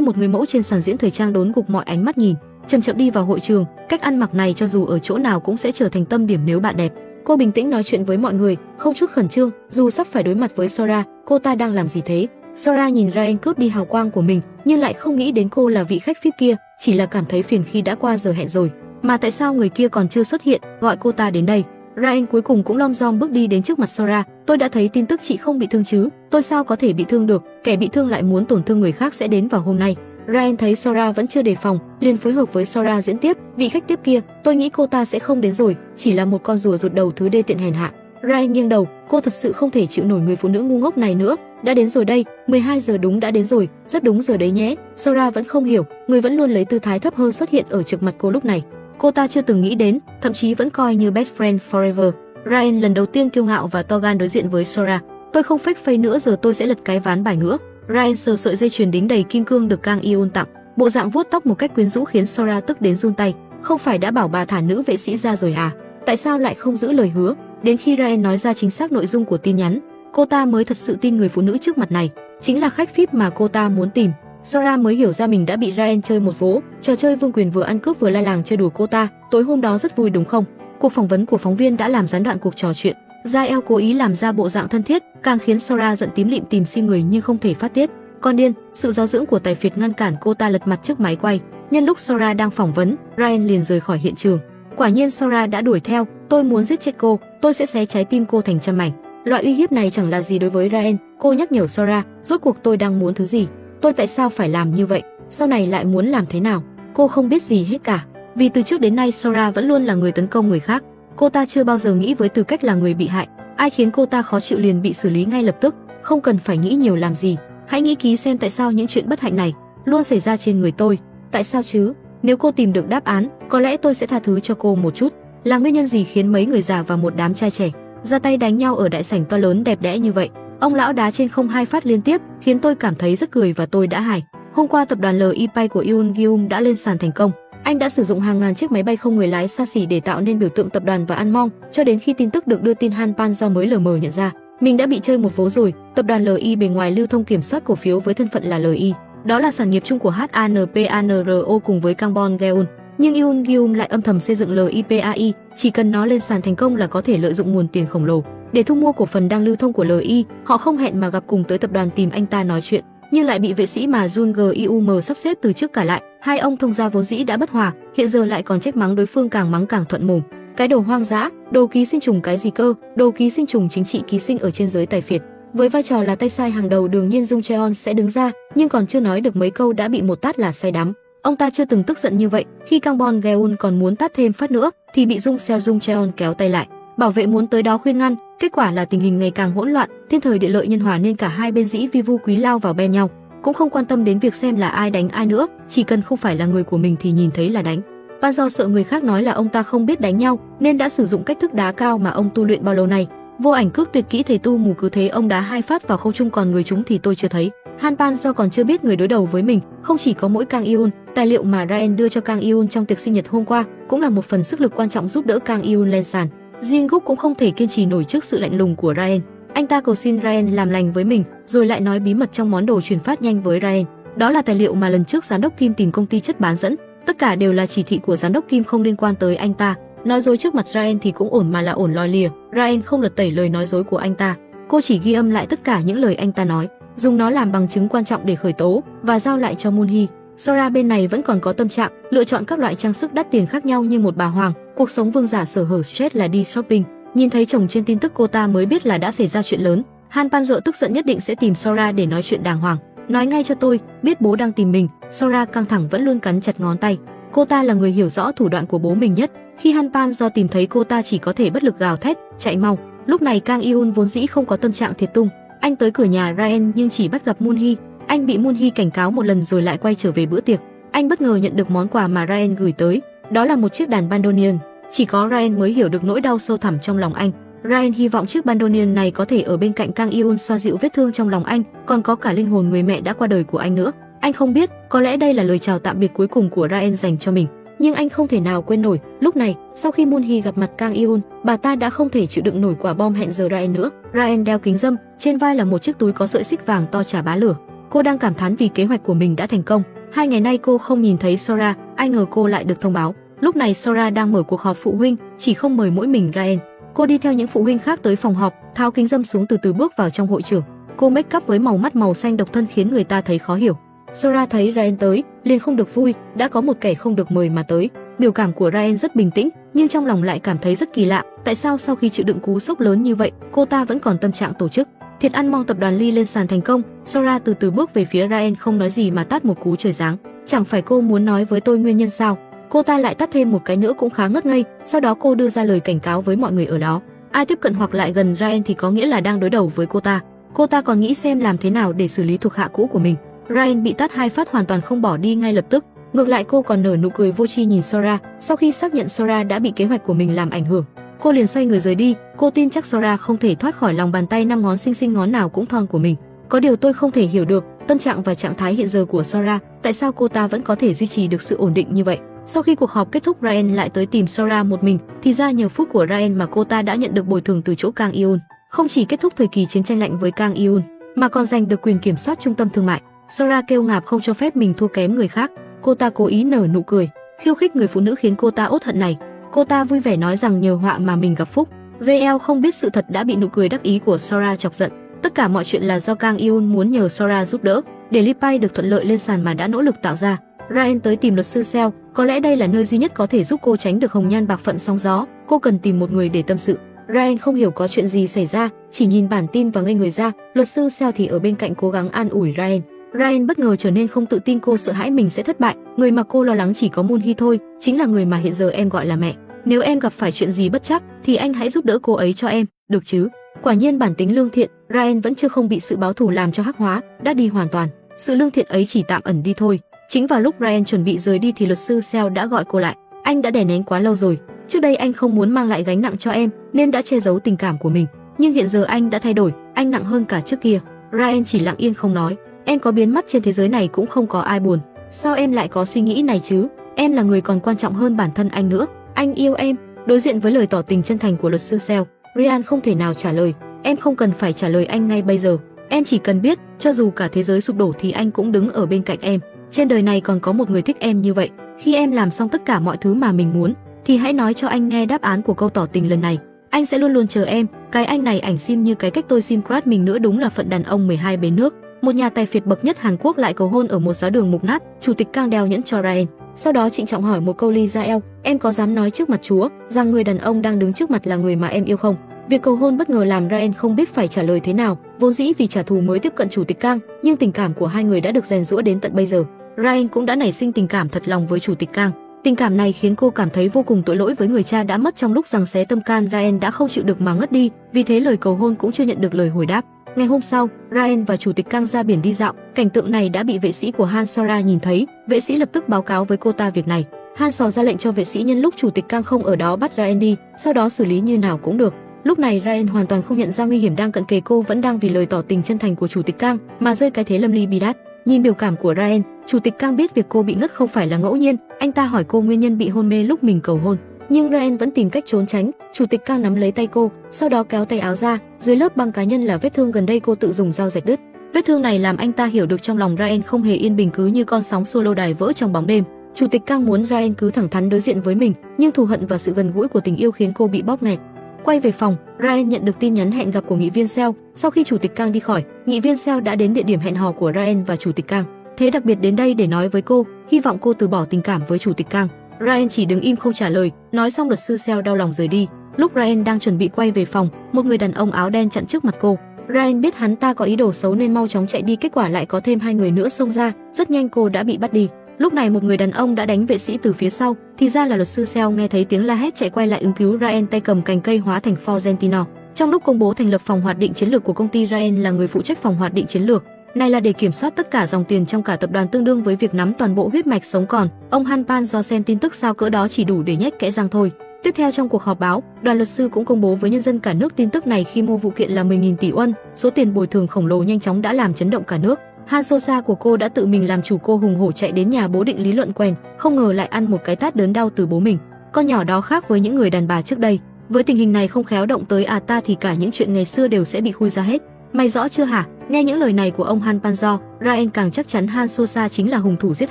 một người mẫu trên sàn diễn thời trang đốn gục mọi ánh mắt nhìn. Chậm chậm đi vào hội trường, cách ăn mặc này cho dù ở chỗ nào cũng sẽ trở thành tâm điểm nếu bạn đẹp. Cô bình tĩnh nói chuyện với mọi người, không chút khẩn trương, dù sắp phải đối mặt với Sora, cô ta đang làm gì thế? Sora nhìn Ryan cướp đi hào quang của mình, nhưng lại không nghĩ đến cô là vị khách VIP kia, chỉ là cảm thấy phiền khi đã qua giờ hẹn rồi. Mà tại sao người kia còn chưa xuất hiện, gọi cô ta đến đây? Ryan cuối cùng cũng lom dong bước đi đến trước mặt Sora, "Tôi đã thấy tin tức chị không bị thương chứ? Tôi sao có thể bị thương được? Kẻ bị thương lại muốn tổn thương người khác sẽ đến vào hôm nay." Ryan thấy Sora vẫn chưa đề phòng, liền phối hợp với Sora diễn tiếp, "Vị khách tiếp kia, tôi nghĩ cô ta sẽ không đến rồi, chỉ là một con rùa rụt đầu thứ đê tiện hèn hạ." Ryan nghiêng đầu, cô thật sự không thể chịu nổi người phụ nữ ngu ngốc này nữa, đã đến rồi đây, 12 giờ đúng đã đến rồi, rất đúng giờ đấy nhé. Sora vẫn không hiểu, người vẫn luôn lấy tư thái thấp hơn xuất hiện ở trước mặt cô lúc này. Cô ta chưa từng nghĩ đến, thậm chí vẫn coi như best friend forever. Ryan lần đầu tiên kiêu ngạo và to gan đối diện với Sora. Tôi không fake phây nữa giờ tôi sẽ lật cái ván bài nữa. Ryan sờ sợi dây chuyền đính đầy kim cương được Kang Ion tặng, bộ dạng vuốt tóc một cách quyến rũ khiến Sora tức đến run tay. Không phải đã bảo bà thả nữ vệ sĩ ra rồi à? Tại sao lại không giữ lời hứa? Đến khi Ryan nói ra chính xác nội dung của tin nhắn, cô ta mới thật sự tin người phụ nữ trước mặt này chính là khách VIP mà cô ta muốn tìm. Sora mới hiểu ra mình đã bị Ryan chơi một vố, trò chơi vương quyền vừa ăn cướp vừa la làng chơi đùa cô ta, tối hôm đó rất vui đúng không? Cuộc phỏng vấn của phóng viên đã làm gián đoạn cuộc trò chuyện. Jael cố ý làm ra bộ dạng thân thiết, càng khiến Sora giận tím lịm tìm xin người nhưng không thể phát tiết. Con điên, sự giáo dưỡng của tài phiệt ngăn cản cô ta lật mặt trước máy quay. Nhân lúc Sora đang phỏng vấn, Ryan liền rời khỏi hiện trường. Quả nhiên Sora đã đuổi theo, tôi muốn giết chết cô, tôi sẽ xé trái tim cô thành trăm mảnh. Loại uy hiếp này chẳng là gì đối với Ryan, cô nhắc nhở Sora, rốt cuộc tôi đang muốn thứ gì? Tôi tại sao phải làm như vậy? Sau này lại muốn làm thế nào? Cô không biết gì hết cả. Vì từ trước đến nay Sora vẫn luôn là người tấn công người khác. Cô ta chưa bao giờ nghĩ với tư cách là người bị hại, ai khiến cô ta khó chịu liền bị xử lý ngay lập tức, không cần phải nghĩ nhiều làm gì. Hãy nghĩ kỹ xem tại sao những chuyện bất hạnh này luôn xảy ra trên người tôi. Tại sao chứ? Nếu cô tìm được đáp án, có lẽ tôi sẽ tha thứ cho cô một chút. Là nguyên nhân gì khiến mấy người già và một đám trai trẻ ra tay đánh nhau ở đại sảnh to lớn đẹp đẽ như vậy? Ông lão đá trên không hai phát liên tiếp, khiến tôi cảm thấy rất cười và tôi đã hài. Hôm qua tập đoàn LIPay của Yoon Gyum đã lên sàn thành công. Anh đã sử dụng hàng ngàn chiếc máy bay không người lái xa xỉ để tạo nên biểu tượng tập đoàn và ăn mong, cho đến khi tin tức được đưa tin Han Pan do mới lờ mờ nhận ra, mình đã bị chơi một vố rồi. Tập đoàn LI bề ngoài lưu thông kiểm soát cổ phiếu với thân phận là LI, đó là sản nghiệp chung của HANPANRO cùng với Carbon Geon. Nhưng Yoon Gyum lại âm thầm xây dựng LIPAI, chỉ cần nó lên sàn thành công là có thể lợi dụng nguồn tiền khổng lồ để thu mua cổ phần đang lưu thông của LI. Họ không hẹn mà gặp cùng tới tập đoàn tìm anh ta nói chuyện nhưng lại bị vệ sĩ mà Jun Gium sắp xếp từ trước cả lại. Hai ông thông gia vốn dĩ đã bất hòa, hiện giờ lại còn trách mắng đối phương càng mắng càng thuận mồm. Cái đồ hoang dã, đồ ký sinh trùng cái gì cơ, đồ ký sinh trùng chính trị ký sinh ở trên giới tài phiệt. Với vai trò là tay sai hàng đầu đương nhiên Dung Cheon sẽ đứng ra, nhưng còn chưa nói được mấy câu đã bị một tát là say đắm. Ông ta chưa từng tức giận như vậy, khi Kang Bon Geun còn muốn tát thêm phát nữa thì bị Dung Seo Dung Cheon kéo tay lại. Bảo vệ muốn tới đó khuyên ngăn, kết quả là tình hình ngày càng hỗn loạn, thiên thời địa lợi nhân hòa nên cả hai bên dĩ vi vu quý lao vào bem nhau, cũng không quan tâm đến việc xem là ai đánh ai nữa, chỉ cần không phải là người của mình thì nhìn thấy là đánh. Và do sợ người khác nói là ông ta không biết đánh nhau, nên đã sử dụng cách thức đá cao mà ông tu luyện bao lâu nay. Vô ảnh cước tuyệt kỹ thầy tu mù cứ thế ông đá hai phát vào khâu trung còn người chúng thì tôi chưa thấy. Han Pan do còn chưa biết người đối đầu với mình, không chỉ có mỗi Kang Iun, tài liệu mà Ryan đưa cho Kang Iun trong tiệc sinh nhật hôm qua cũng là một phần sức lực quan trọng giúp đỡ Kang Iun lên sàn. Jin Guk cũng không thể kiên trì nổi trước sự lạnh lùng của Ryan. Anh ta cầu xin Ryan làm lành với mình, rồi lại nói bí mật trong món đồ truyền phát nhanh với Ryan. Đó là tài liệu mà lần trước giám đốc Kim tìm công ty chất bán dẫn, tất cả đều là chỉ thị của giám đốc Kim không liên quan tới anh ta. Nói dối trước mặt Ryan thì cũng ổn mà là ổn lòi lìa, Ryan không lật tẩy lời nói dối của anh ta. Cô chỉ ghi âm lại tất cả những lời anh ta nói, dùng nó làm bằng chứng quan trọng để khởi tố và giao lại cho Moon Hee. Sora bên này vẫn còn có tâm trạng, lựa chọn các loại trang sức đắt tiền khác nhau như một bà hoàng, cuộc sống vương giả sở hở stress là đi shopping. Nhìn thấy chồng trên tin tức cô ta mới biết là đã xảy ra chuyện lớn. Han Pan tức giận nhất định sẽ tìm Sora để nói chuyện đàng hoàng. Nói ngay cho tôi, biết bố đang tìm mình. Sora căng thẳng vẫn luôn cắn chặt ngón tay. Cô ta là người hiểu rõ thủ đoạn của bố mình nhất. Khi Han Pan do tìm thấy cô ta chỉ có thể bất lực gào thét, chạy mau. Lúc này Kang Iun vốn dĩ không có tâm trạng thiệt tung. Anh tới cửa nhà Ryan nhưng chỉ bắt gặp Moon Hee. Anh bị Moon Hee cảnh cáo một lần rồi lại quay trở về bữa tiệc. Anh bất ngờ nhận được món quà mà Ryan gửi tới, đó là một chiếc đàn bandoneon. Chỉ có Ryan mới hiểu được nỗi đau sâu thẳm trong lòng anh. Ryan hy vọng chiếc bandoneon này có thể ở bên cạnh Kang Eun xoa dịu vết thương trong lòng anh, còn có cả linh hồn người mẹ đã qua đời của anh nữa. Anh không biết, có lẽ đây là lời chào tạm biệt cuối cùng của Ryan dành cho mình. Nhưng anh không thể nào quên nổi, lúc này, sau khi Moon Hee gặp mặt Kang Eun, bà ta đã không thể chịu đựng nổi quả bom hẹn giờ Ryan nữa. Ryan đeo kính dâm, trên vai là một chiếc túi có sợi xích vàng to trả bá lửa. Cô đang cảm thán vì kế hoạch của mình đã thành công. Hai ngày nay cô không nhìn thấy Sora, ai ngờ cô lại được thông báo. Lúc này Sora đang mở cuộc họp phụ huynh, chỉ không mời mỗi mình Ryan. Cô đi theo những phụ huynh khác tới phòng họp, tháo kính dâm xuống từ từ bước vào trong hội trường. Cô make up với màu mắt màu xanh độc thân khiến người ta thấy khó hiểu. Sora thấy Ryan tới, liền không được vui, đã có một kẻ không được mời mà tới. Biểu cảm của Ryan rất bình tĩnh, nhưng trong lòng lại cảm thấy rất kỳ lạ, tại sao sau khi chịu đựng cú sốc lớn như vậy, cô ta vẫn còn tâm trạng tổ chức. Thiệt ăn mong tập đoàn Lee lên sàn thành công, Sora từ từ bước về phía Ryan không nói gì mà tát một cú trời giáng. Chẳng phải cô muốn nói với tôi nguyên nhân sao? Cô ta lại tắt thêm một cái nữa cũng khá ngất ngây, sau đó cô đưa ra lời cảnh cáo với mọi người ở đó. Ai tiếp cận hoặc lại gần Ryan thì có nghĩa là đang đối đầu với cô ta. Cô ta còn nghĩ xem làm thế nào để xử lý thuộc hạ cũ của mình. Ryan bị tát hai phát hoàn toàn không bỏ đi ngay lập tức. Ngược lại cô còn nở nụ cười vô tri nhìn Sora, sau khi xác nhận Sora đã bị kế hoạch của mình làm ảnh hưởng, cô liền xoay người rời đi. Cô tin chắc Sora không thể thoát khỏi lòng bàn tay năm ngón xinh xinh ngón nào cũng thon của mình. Có điều tôi không thể hiểu được tâm trạng và trạng thái hiện giờ của Sora, tại sao cô ta vẫn có thể duy trì được sự ổn định như vậy. Sau khi cuộc họp kết thúc, Ryan lại tới tìm Sora một mình, thì ra nhờ phúc của Ryan mà cô ta đã nhận được bồi thường từ chỗ Kang Iun, không chỉ kết thúc thời kỳ chiến tranh lạnh với Kang Iun, mà còn giành được quyền kiểm soát trung tâm thương mại. Sora kêu ngạp không cho phép mình thua kém người khác. Cô ta cố ý nở nụ cười, khiêu khích người phụ nữ khiến cô ta ốt hận này. Cô ta vui vẻ nói rằng nhờ họa mà mình gặp phúc. VL không biết sự thật đã bị nụ cười đắc ý của Sora chọc giận. Tất cả mọi chuyện là do Kang Iun muốn nhờ Sora giúp đỡ, để Lipai được thuận lợi lên sàn mà đã nỗ lực tạo ra. Ryan tới tìm luật sư Seo, có lẽ đây là nơi duy nhất có thể giúp cô tránh được hồng nhan bạc phận sóng gió. Cô cần tìm một người để tâm sự. Ryan không hiểu có chuyện gì xảy ra, chỉ nhìn bản tin và ngây người ra. Luật sư Seo thì ở bên cạnh cố gắng an ủi Ryan. Ryan bất ngờ trở nên không tự tin cô sợ hãi mình sẽ thất bại, người mà cô lo lắng chỉ có Moon Hee thôi, chính là người mà hiện giờ em gọi là mẹ. Nếu em gặp phải chuyện gì bất chắc thì anh hãy giúp đỡ cô ấy cho em, được chứ? Quả nhiên bản tính lương thiện, Ryan vẫn chưa không bị sự báo thù làm cho hắc hóa, đã đi hoàn toàn. Sự lương thiện ấy chỉ tạm ẩn đi thôi. Chính vào lúc Ryan chuẩn bị rời đi thì luật sư Seo đã gọi cô lại. Anh đã đè nén quá lâu rồi, trước đây anh không muốn mang lại gánh nặng cho em nên đã che giấu tình cảm của mình, nhưng hiện giờ anh đã thay đổi, anh nặng hơn cả trước kia. Ryan chỉ lặng yên không nói, Em có biến mất trên thế giới này cũng không có ai buồn. Sao em lại có suy nghĩ này chứ? Em là người còn quan trọng hơn bản thân anh nữa. Anh yêu em. Đối diện với lời tỏ tình chân thành của luật sư Seo, Ryan không thể nào trả lời. Em không cần phải trả lời anh ngay bây giờ. Em chỉ cần biết, cho dù cả thế giới sụp đổ thì anh cũng đứng ở bên cạnh em. Trên đời này còn có một người thích em như vậy. Khi em làm xong tất cả mọi thứ mà mình muốn, thì hãy nói cho anh nghe đáp án của câu tỏ tình lần này. Anh sẽ luôn luôn chờ em. Cái anh này ảnh sim như cái cách tôi sim crush mình nữa đúng là phận đàn ông 12 bến nước một nhà tài phiệt bậc nhất Hàn Quốc lại cầu hôn ở một giáo đường mục nát, chủ tịch Kang đeo nhẫn cho Ryan. Sau đó trịnh trọng hỏi một câu ly ra eo, em có dám nói trước mặt Chúa rằng người đàn ông đang đứng trước mặt là người mà em yêu không? Việc cầu hôn bất ngờ làm Ryan không biết phải trả lời thế nào, vốn dĩ vì trả thù mới tiếp cận chủ tịch Kang, nhưng tình cảm của hai người đã được rèn rũa đến tận bây giờ. Ryan cũng đã nảy sinh tình cảm thật lòng với chủ tịch Kang. Tình cảm này khiến cô cảm thấy vô cùng tội lỗi với người cha đã mất trong lúc rằng xé tâm can Ryan đã không chịu được mà ngất đi, vì thế lời cầu hôn cũng chưa nhận được lời hồi đáp. Ngày hôm sau, Ryan và chủ tịch Kang ra biển đi dạo, cảnh tượng này đã bị vệ sĩ của Han Sora nhìn thấy, vệ sĩ lập tức báo cáo với cô ta việc này. Han Sò ra lệnh cho vệ sĩ nhân lúc chủ tịch Kang không ở đó bắt Ryan đi, sau đó xử lý như nào cũng được. Lúc này Ryan hoàn toàn không nhận ra nguy hiểm đang cận kề cô vẫn đang vì lời tỏ tình chân thành của chủ tịch Kang mà rơi cái thế lâm ly bi đát. Nhìn biểu cảm của Ryan, chủ tịch Kang biết việc cô bị ngất không phải là ngẫu nhiên, anh ta hỏi cô nguyên nhân bị hôn mê lúc mình cầu hôn nhưng Ryan vẫn tìm cách trốn tránh. Chủ tịch Kang nắm lấy tay cô, sau đó kéo tay áo ra, dưới lớp băng cá nhân là vết thương gần đây cô tự dùng dao rạch đứt. Vết thương này làm anh ta hiểu được trong lòng Ryan không hề yên bình cứ như con sóng solo đài vỡ trong bóng đêm. Chủ tịch Kang muốn Ryan cứ thẳng thắn đối diện với mình, nhưng thù hận và sự gần gũi của tình yêu khiến cô bị bóp nghẹt. Quay về phòng, Ryan nhận được tin nhắn hẹn gặp của nghị viên Seo. Sau khi chủ tịch Kang đi khỏi, nghị viên Seo đã đến địa điểm hẹn hò của Ryan và chủ tịch Kang. Thế đặc biệt đến đây để nói với cô, hy vọng cô từ bỏ tình cảm với chủ tịch Kang. Ryan chỉ đứng im không trả lời, nói xong luật sư Seo đau lòng rời đi. Lúc Ryan đang chuẩn bị quay về phòng, một người đàn ông áo đen chặn trước mặt cô. Ryan biết hắn ta có ý đồ xấu nên mau chóng chạy đi, kết quả lại có thêm hai người nữa xông ra, rất nhanh cô đã bị bắt đi. Lúc này một người đàn ông đã đánh vệ sĩ từ phía sau, thì ra là luật sư Seo nghe thấy tiếng la hét chạy quay lại ứng cứu Ryan tay cầm cành cây hóa thành Forgentino. Trong lúc công bố thành lập phòng hoạt định chiến lược của công ty Ryan là người phụ trách phòng hoạt định chiến lược, này là để kiểm soát tất cả dòng tiền trong cả tập đoàn tương đương với việc nắm toàn bộ huyết mạch sống còn. Ông Han Pan do xem tin tức sao cỡ đó chỉ đủ để nhét kẽ răng thôi. Tiếp theo trong cuộc họp báo, đoàn luật sư cũng công bố với nhân dân cả nước tin tức này khi mua vụ kiện là 10.000 tỷ won, số tiền bồi thường khổng lồ nhanh chóng đã làm chấn động cả nước. Han Sosa của cô đã tự mình làm chủ cô hùng hổ chạy đến nhà bố định lý luận quen, không ngờ lại ăn một cái tát đớn đau từ bố mình. Con nhỏ đó khác với những người đàn bà trước đây, với tình hình này không khéo động tới à ta thì cả những chuyện ngày xưa đều sẽ bị khui ra hết. Mày rõ chưa hả? Nghe những lời này của ông Han Panzo, Ryan càng chắc chắn Han Sosa chính là hung thủ giết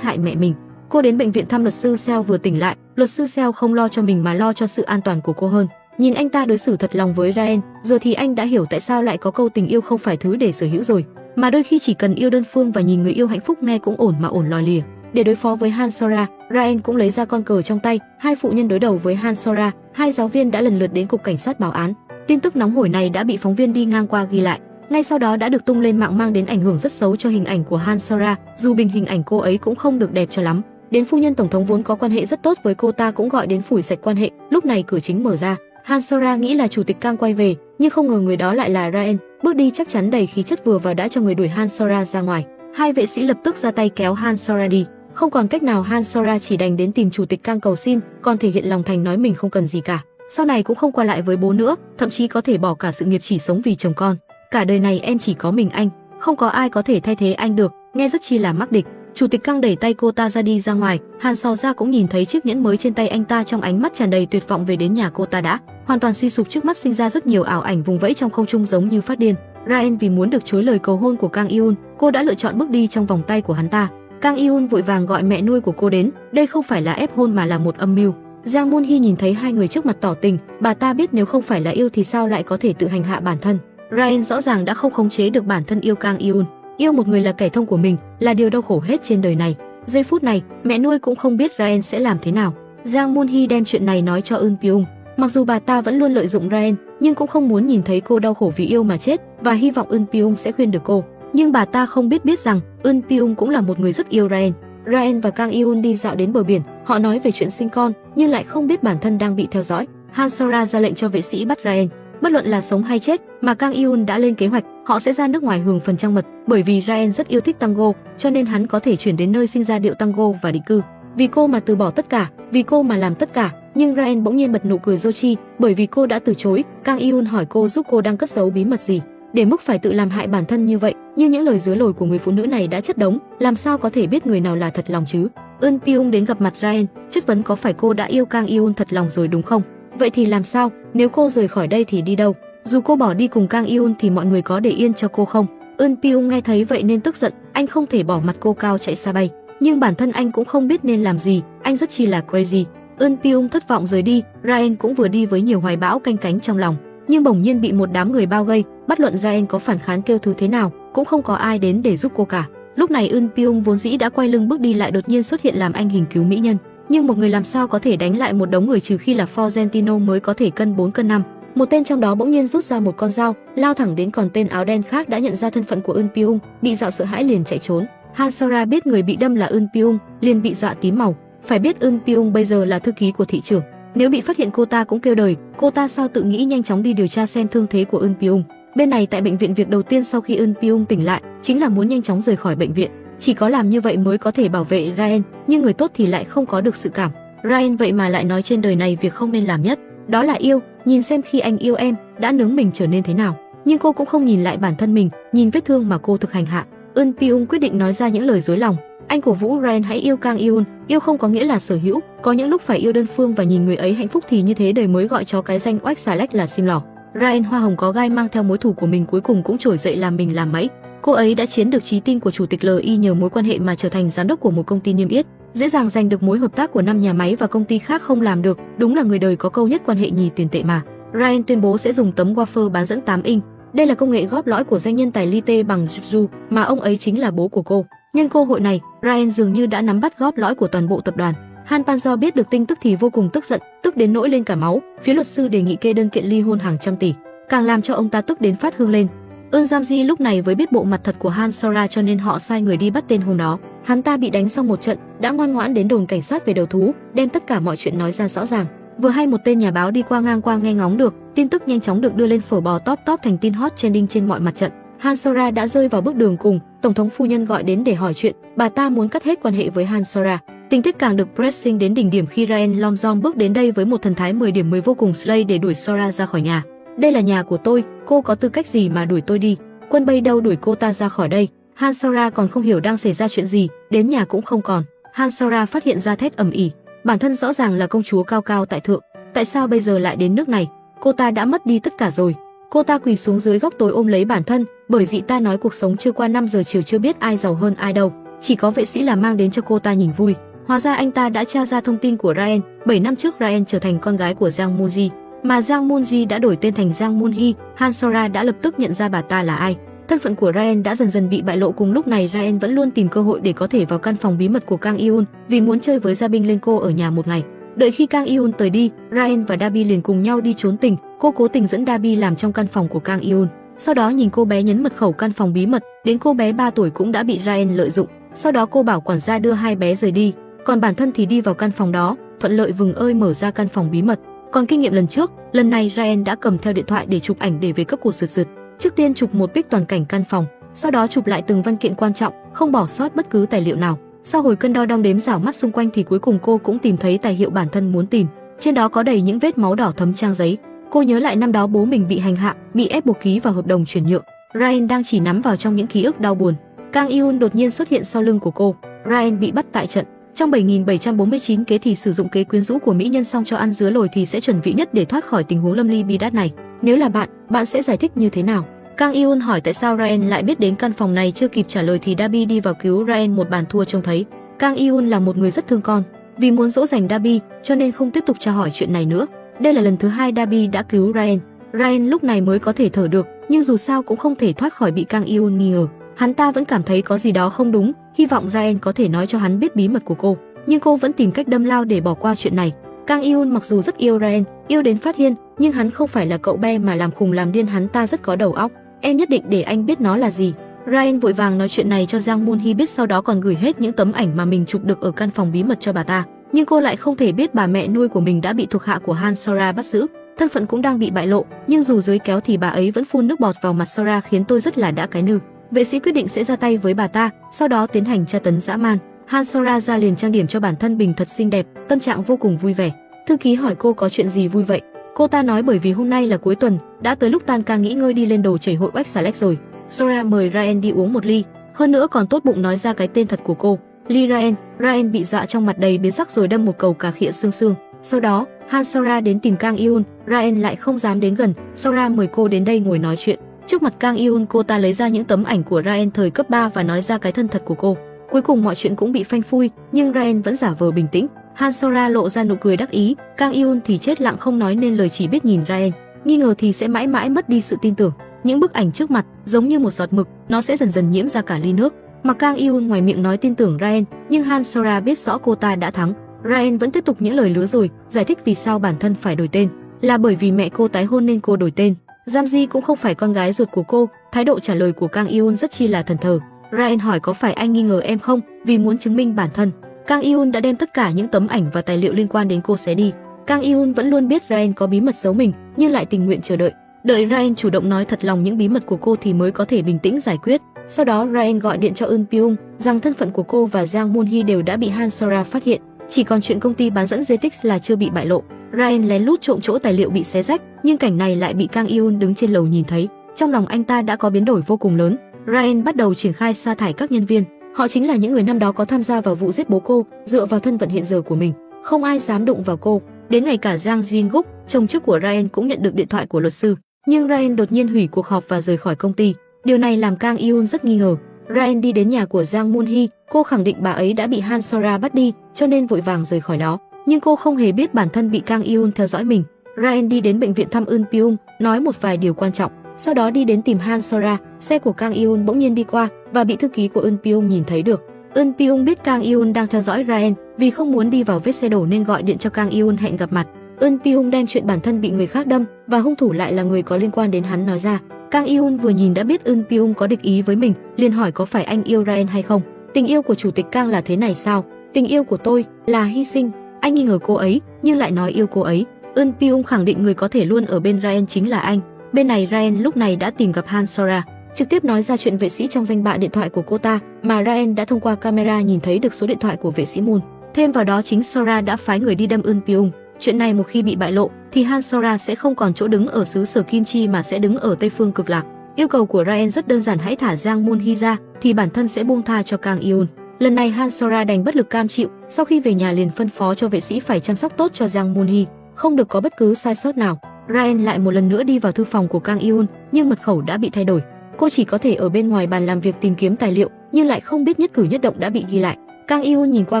hại mẹ mình. Cô đến bệnh viện thăm luật sư Seo vừa tỉnh lại, luật sư Seo không lo cho mình mà lo cho sự an toàn của cô hơn. Nhìn anh ta đối xử thật lòng với Ryan, giờ thì anh đã hiểu tại sao lại có câu tình yêu không phải thứ để sở hữu rồi, mà đôi khi chỉ cần yêu đơn phương và nhìn người yêu hạnh phúc nghe cũng ổn mà ổn lòi lìa. Để đối phó với Han Sora, Ryan cũng lấy ra con cờ trong tay, hai phụ nhân đối đầu với Han Sora, hai giáo viên đã lần lượt đến cục cảnh sát báo án. Tin tức nóng hổi này đã bị phóng viên đi ngang qua ghi lại. Ngay sau đó đã được tung lên mạng mang đến ảnh hưởng rất xấu cho hình ảnh của Han Sora, dù bình hình ảnh cô ấy cũng không được đẹp cho lắm. Đến phu nhân tổng thống vốn có quan hệ rất tốt với cô ta cũng gọi đến phủi sạch quan hệ, lúc này cửa chính mở ra. Han Sora nghĩ là chủ tịch Kang quay về, nhưng không ngờ người đó lại là Ryan, bước đi chắc chắn đầy khí chất vừa và đã cho người đuổi Han Sora ra ngoài. Hai vệ sĩ lập tức ra tay kéo Han Sora đi. Không còn cách nào Han Sora chỉ đành đến tìm chủ tịch Kang cầu xin, còn thể hiện lòng thành nói mình không cần gì cả. Sau này cũng không qua lại với bố nữa, thậm chí có thể bỏ cả sự nghiệp chỉ sống vì chồng con. Cả đời này em chỉ có mình anh, không có ai có thể thay thế anh được, nghe rất chi là mắc địch. Chủ tịch căng đẩy tay cô ta ra đi ra ngoài, Hàn Sò ra cũng nhìn thấy chiếc nhẫn mới trên tay anh ta trong ánh mắt tràn đầy tuyệt vọng về đến nhà cô ta đã, hoàn toàn suy sụp trước mắt sinh ra rất nhiều ảo ảnh vùng vẫy trong không trung giống như phát điên. Ryan vì muốn được chối lời cầu hôn của Kang Iun, cô đã lựa chọn bước đi trong vòng tay của hắn ta. Kang Iun vội vàng gọi mẹ nuôi của cô đến, đây không phải là ép hôn mà là một âm mưu. Giang Moon Hee nhìn thấy hai người trước mặt tỏ tình, bà ta biết nếu không phải là yêu thì sao lại có thể tự hành hạ bản thân. Ryan rõ ràng đã không khống chế được bản thân yêu Kang Iun. Yêu một người là kẻ thông của mình là điều đau khổ hết trên đời này. Giây phút này, mẹ nuôi cũng không biết Ryan sẽ làm thế nào. Giang Moon Hee đem chuyện này nói cho Eun Pyung. Mặc dù bà ta vẫn luôn lợi dụng Ryan, nhưng cũng không muốn nhìn thấy cô đau khổ vì yêu mà chết và hy vọng Eun Pyung sẽ khuyên được cô. Nhưng bà ta không biết biết rằng Eun Pyung cũng là một người rất yêu Ryan. Ryan và Kang Eun đi dạo đến bờ biển, họ nói về chuyện sinh con, nhưng lại không biết bản thân đang bị theo dõi. Han Sora ra lệnh cho vệ sĩ bắt Ryan. Bất luận là sống hay chết, mà Kang Iun đã lên kế hoạch, họ sẽ ra nước ngoài hưởng phần trăng mật, bởi vì Ryan rất yêu thích tango, cho nên hắn có thể chuyển đến nơi sinh ra điệu tango và định cư. Vì cô mà từ bỏ tất cả, vì cô mà làm tất cả, nhưng Ryan bỗng nhiên bật nụ cười Jochi, bởi vì cô đã từ chối, Kang Iun hỏi cô giúp cô đang cất giấu bí mật gì. Để mức phải tự làm hại bản thân như vậy, nhưng những lời dứa lồi của người phụ nữ này đã chất đống, làm sao có thể biết người nào là thật lòng chứ? Eun Pyung đến gặp mặt Ryan, chất vấn có phải cô đã yêu Kang Iun thật lòng rồi đúng không? Vậy thì làm sao? Nếu cô rời khỏi đây thì đi đâu? Dù cô bỏ đi cùng Kang Iun thì mọi người có để yên cho cô không? Eun Pyung nghe thấy vậy nên tức giận, anh không thể bỏ mặt cô cao chạy xa bay, nhưng bản thân anh cũng không biết nên làm gì, anh rất chi là crazy. Eun Pyung thất vọng rời đi, Ryan cũng vừa đi với nhiều hoài bão canh cánh trong lòng, nhưng bỗng nhiên bị một đám người bao vây, bất luận Ryan có phản kháng kêu thứ thế nào, cũng không có ai đến để giúp cô cả. Lúc này Eun Pyung vốn dĩ đã quay lưng bước đi lại đột nhiên xuất hiện làm anh hình cứu mỹ nhân, nhưng một người làm sao có thể đánh lại một đống người trừ khi là Forgentino mới có thể cân 4 cân 5. Một tên trong đó bỗng nhiên rút ra một con dao, lao thẳng đến còn tên áo đen khác đã nhận ra thân phận của Eun bị dọa sợ hãi liền chạy trốn. Han Sora biết người bị đâm là Eun liền bị dọa tím màu. Phải biết Eun bây giờ là thư ký của thị trưởng, nếu bị phát hiện cô ta cũng kêu đời, cô ta sao tự nghĩ nhanh chóng đi điều tra xem thương thế của Eun Bên này tại bệnh viện việc đầu tiên sau khi Eun tỉnh lại chính là muốn nhanh chóng rời khỏi bệnh viện. Chỉ có làm như vậy mới có thể bảo vệ Ryan, nhưng người tốt thì lại không có được sự cảm. Ryan vậy mà lại nói trên đời này việc không nên làm nhất, đó là yêu, nhìn xem khi anh yêu em, đã nướng mình trở nên thế nào. Nhưng cô cũng không nhìn lại bản thân mình, nhìn vết thương mà cô thực hành hạ. Eun Pyong quyết định nói ra những lời dối lòng. Anh cổ vũ Ryan hãy yêu Kang Eun yêu không có nghĩa là sở hữu, có những lúc phải yêu đơn phương và nhìn người ấy hạnh phúc thì như thế đời mới gọi cho cái danh oách xà lách là sim lò. Ryan hoa hồng có gai mang theo mối thù của mình cuối cùng cũng trỗi dậy làm mình làm mẫy. Cô ấy đã chiến được trí tin của chủ tịch LI nhờ mối quan hệ mà trở thành giám đốc của một công ty niêm yết, dễ dàng giành được mối hợp tác của năm nhà máy và công ty khác không làm được, đúng là người đời có câu nhất quan hệ nhì tiền tệ mà. Ryan tuyên bố sẽ dùng tấm wafer bán dẫn 8 inch. Đây là công nghệ góp lõi của doanh nhân tài li tê bằng Juju, mà ông ấy chính là bố của cô. Nhân cơ hội này, Ryan dường như đã nắm bắt góp lõi của toàn bộ tập đoàn. Han Panzo biết được tin tức thì vô cùng tức giận, tức đến nỗi lên cả máu. Phía luật sư đề nghị kê đơn kiện ly hôn hàng trăm tỷ, càng làm cho ông ta tức đến phát hương lên. Ưn Jamji lúc này với biết bộ mặt thật của Han Sora cho nên họ sai người đi bắt tên hùng đó. Hắn ta bị đánh xong một trận, đã ngoan ngoãn đến đồn cảnh sát về đầu thú, đem tất cả mọi chuyện nói ra rõ ràng. Vừa hay một tên nhà báo đi qua ngang qua nghe ngóng được, tin tức nhanh chóng được đưa lên phở bò top top thành tin hot trending trên mọi mặt trận. Han Sora đã rơi vào bước đường cùng, tổng thống phu nhân gọi đến để hỏi chuyện, bà ta muốn cắt hết quan hệ với Han Sora. Tình tiết càng được pressing đến đỉnh điểm khi Ryan Lomzong bước đến đây với một thần thái 10 điểm 10 vô cùng slay để đuổi Sora ra khỏi nhà. Đây là nhà của tôi, cô có tư cách gì mà đuổi tôi đi? Quân Bay đâu đuổi cô ta ra khỏi đây? Han Sora còn không hiểu đang xảy ra chuyện gì, đến nhà cũng không còn. Han Sora phát hiện ra thét ầm ỉ, bản thân rõ ràng là công chúa cao cao tại thượng, tại sao bây giờ lại đến nước này? Cô ta đã mất đi tất cả rồi. Cô ta quỳ xuống dưới góc tối ôm lấy bản thân, bởi dị ta nói cuộc sống chưa qua 5 giờ chiều chưa biết ai giàu hơn ai đâu, chỉ có vệ sĩ là mang đến cho cô ta nhìn vui. Hóa ra anh ta đã tra ra thông tin của Ryan, 7 năm trước Ryan trở thành con gái của Giang Muji mà Giang Moonji đã đổi tên thành Giang Moonhee, Han Sora đã lập tức nhận ra bà ta là ai. Thân phận của Ryan đã dần dần bị bại lộ cùng lúc này Ryan vẫn luôn tìm cơ hội để có thể vào căn phòng bí mật của Kang Iun vì muốn chơi với gia binh Lenko cô ở nhà một ngày. Đợi khi Kang Iun tới đi, Ryan và Dabi liền cùng nhau đi trốn tình, cô cố tình dẫn Dabi làm trong căn phòng của Kang Iun. Sau đó nhìn cô bé nhấn mật khẩu căn phòng bí mật, đến cô bé 3 tuổi cũng đã bị Ryan lợi dụng. Sau đó cô bảo quản gia đưa hai bé rời đi, còn bản thân thì đi vào căn phòng đó, thuận lợi vừng ơi mở ra căn phòng bí mật. Còn kinh nghiệm lần trước, lần này Ryan đã cầm theo điện thoại để chụp ảnh để về cấp cuộc rượt rượt. Trước tiên chụp một pic toàn cảnh căn phòng, sau đó chụp lại từng văn kiện quan trọng, không bỏ sót bất cứ tài liệu nào. Sau hồi cân đo đong đếm rảo mắt xung quanh thì cuối cùng cô cũng tìm thấy tài liệu bản thân muốn tìm. Trên đó có đầy những vết máu đỏ thấm trang giấy. Cô nhớ lại năm đó bố mình bị hành hạ, bị ép buộc ký vào hợp đồng chuyển nhượng. Ryan đang chỉ nắm vào trong những ký ức đau buồn. Kang Iun đột nhiên xuất hiện sau lưng của cô. Ryan bị bắt tại trận. Trong 7749 kế thì sử dụng kế quyến rũ của mỹ nhân xong cho ăn dứa lồi thì sẽ chuẩn vị nhất để thoát khỏi tình huống lâm ly bi đát này. Nếu là bạn, bạn sẽ giải thích như thế nào? Kang Iun hỏi tại sao Ryan lại biết đến căn phòng này chưa kịp trả lời thì Dabi đi vào cứu Ryan một bàn thua trông thấy. Kang Iun là một người rất thương con, vì muốn dỗ dành Dabi cho nên không tiếp tục tra hỏi chuyện này nữa. Đây là lần thứ hai Dabi đã cứu Ryan. Ryan lúc này mới có thể thở được, nhưng dù sao cũng không thể thoát khỏi bị Kang Iun nghi ngờ. Hắn ta vẫn cảm thấy có gì đó không đúng, hy vọng Ryan có thể nói cho hắn biết bí mật của cô, nhưng cô vẫn tìm cách đâm lao để bỏ qua chuyện này. Kang Eun mặc dù rất yêu Ryan, yêu đến phát điên, nhưng hắn không phải là cậu bé mà làm khùng làm điên hắn ta rất có đầu óc. Em nhất định để anh biết nó là gì. Ryan vội vàng nói chuyện này cho Giang Moon Hee biết sau đó còn gửi hết những tấm ảnh mà mình chụp được ở căn phòng bí mật cho bà ta. Nhưng cô lại không thể biết bà mẹ nuôi của mình đã bị thuộc hạ của Han Sora bắt giữ, thân phận cũng đang bị bại lộ, nhưng dù dưới kéo thì bà ấy vẫn phun nước bọt vào mặt Sora khiến tôi rất là đã cái nư. Vệ sĩ quyết định sẽ ra tay với bà ta, sau đó tiến hành tra tấn dã man. Han Sora ra liền trang điểm cho bản thân bình thật xinh đẹp, tâm trạng vô cùng vui vẻ. Thư ký hỏi cô có chuyện gì vui vậy? Cô ta nói bởi vì hôm nay là cuối tuần, đã tới lúc tan ca nghỉ ngơi đi lên đồ chảy hội Oách xà lách rồi. Sora mời Ryan đi uống một ly, hơn nữa còn tốt bụng nói ra cái tên thật của cô. Lee Ryan, Ryan bị dọa trong mặt đầy biến sắc rồi đâm một cầu cà khịa xương xương. Sau đó, Han Sora đến tìm Kang Iun, Ryan lại không dám đến gần. Sora mời cô đến đây ngồi nói chuyện. Trước mặt Kang Iun cô ta lấy ra những tấm ảnh của Ryan thời cấp 3 và nói ra cái thân thật của cô. Cuối cùng mọi chuyện cũng bị phanh phui, nhưng Ryan vẫn giả vờ bình tĩnh. Han Sora lộ ra nụ cười đắc ý, Kang Iun thì chết lặng không nói nên lời chỉ biết nhìn Ryan. Nghi ngờ thì sẽ mãi mãi mất đi sự tin tưởng. Những bức ảnh trước mặt giống như một giọt mực, nó sẽ dần dần nhiễm ra cả ly nước. Mà Kang Iun ngoài miệng nói tin tưởng Ryan, nhưng Han Sora biết rõ cô ta đã thắng. Ryan vẫn tiếp tục những lời lứa rồi, giải thích vì sao bản thân phải đổi tên, là bởi vì mẹ cô tái hôn nên cô đổi tên. Jamji cũng không phải con gái ruột của cô, thái độ trả lời của Kang Eun rất chi là thần thờ. Ryan hỏi có phải anh nghi ngờ em không, vì muốn chứng minh bản thân. Kang Eun đã đem tất cả những tấm ảnh và tài liệu liên quan đến cô xé đi. Kang Eun vẫn luôn biết Ryan có bí mật giấu mình, nhưng lại tình nguyện chờ đợi. Đợi Ryan chủ động nói thật lòng những bí mật của cô thì mới có thể bình tĩnh giải quyết. Sau đó Ryan gọi điện cho Eun Pyung rằng thân phận của cô và Jang Moon Hee đều đã bị Han Sora phát hiện, chỉ còn chuyện công ty bán dẫn Zetix là chưa bị bại lộ. Ryan lén lút trộm chỗ tài liệu bị xé rách, nhưng cảnh này lại bị Kang Eun đứng trên lầu nhìn thấy. Trong lòng anh ta đã có biến đổi vô cùng lớn. Ryan bắt đầu triển khai sa thải các nhân viên. Họ chính là những người năm đó có tham gia vào vụ giết bố cô, dựa vào thân phận hiện giờ của mình, không ai dám đụng vào cô. Đến ngày cả Giang Jin Guk, chồng trước của Ryan cũng nhận được điện thoại của luật sư, nhưng Ryan đột nhiên hủy cuộc họp và rời khỏi công ty. Điều này làm Kang Eun rất nghi ngờ. Ryan đi đến nhà của Giang Moon Hee, cô khẳng định bà ấy đã bị Han Sora bắt đi, cho nên vội vàng rời khỏi đó. Nhưng cô không hề biết bản thân bị Kang Eun theo dõi mình. Ryan đi đến bệnh viện thăm Eun Pyung, nói một vài điều quan trọng, sau đó đi đến tìm Han Sora. Xe của Kang Eun bỗng nhiên đi qua và bị thư ký của Eun Pyung nhìn thấy được. Eun Pyung biết Kang Eun đang theo dõi Ryan, vì không muốn đi vào vết xe đổ nên gọi điện cho Kang Eun hẹn gặp mặt. Eun Pyung đem chuyện bản thân bị người khác đâm và hung thủ lại là người có liên quan đến hắn nói ra. Kang Iun vừa nhìn đã biết Eun Pyung có địch ý với mình, liền hỏi có phải anh yêu Ryan hay không. Tình yêu của chủ tịch Kang là thế này sao? Tình yêu của tôi là hy sinh. Anh nghi ngờ cô ấy, nhưng lại nói yêu cô ấy. Eun Pyung khẳng định người có thể luôn ở bên Ryan chính là anh. Bên này Ryan lúc này đã tìm gặp Han Sora, trực tiếp nói ra chuyện vệ sĩ trong danh bạ điện thoại của cô ta, mà Ryan đã thông qua camera nhìn thấy được số điện thoại của vệ sĩ Moon. Thêm vào đó chính Sora đã phái người đi đâm Eun Pyung. Chuyện này một khi bị bại lộ thì Han Sora sẽ không còn chỗ đứng ở xứ sở Kim Chi mà sẽ đứng ở Tây phương cực lạc. Yêu cầu của Ryan rất đơn giản hãy thả Giang Moon Hee ra thì bản thân sẽ buông tha cho Kang Eun. Lần này Han Sora đành bất lực cam chịu, sau khi về nhà liền phân phó cho vệ sĩ phải chăm sóc tốt cho Giang Moon Hee, không được có bất cứ sai sót nào. Ryan lại một lần nữa đi vào thư phòng của Kang Eun, nhưng mật khẩu đã bị thay đổi. Cô chỉ có thể ở bên ngoài bàn làm việc tìm kiếm tài liệu, nhưng lại không biết nhất cử nhất động đã bị ghi lại. Kang Eun nhìn qua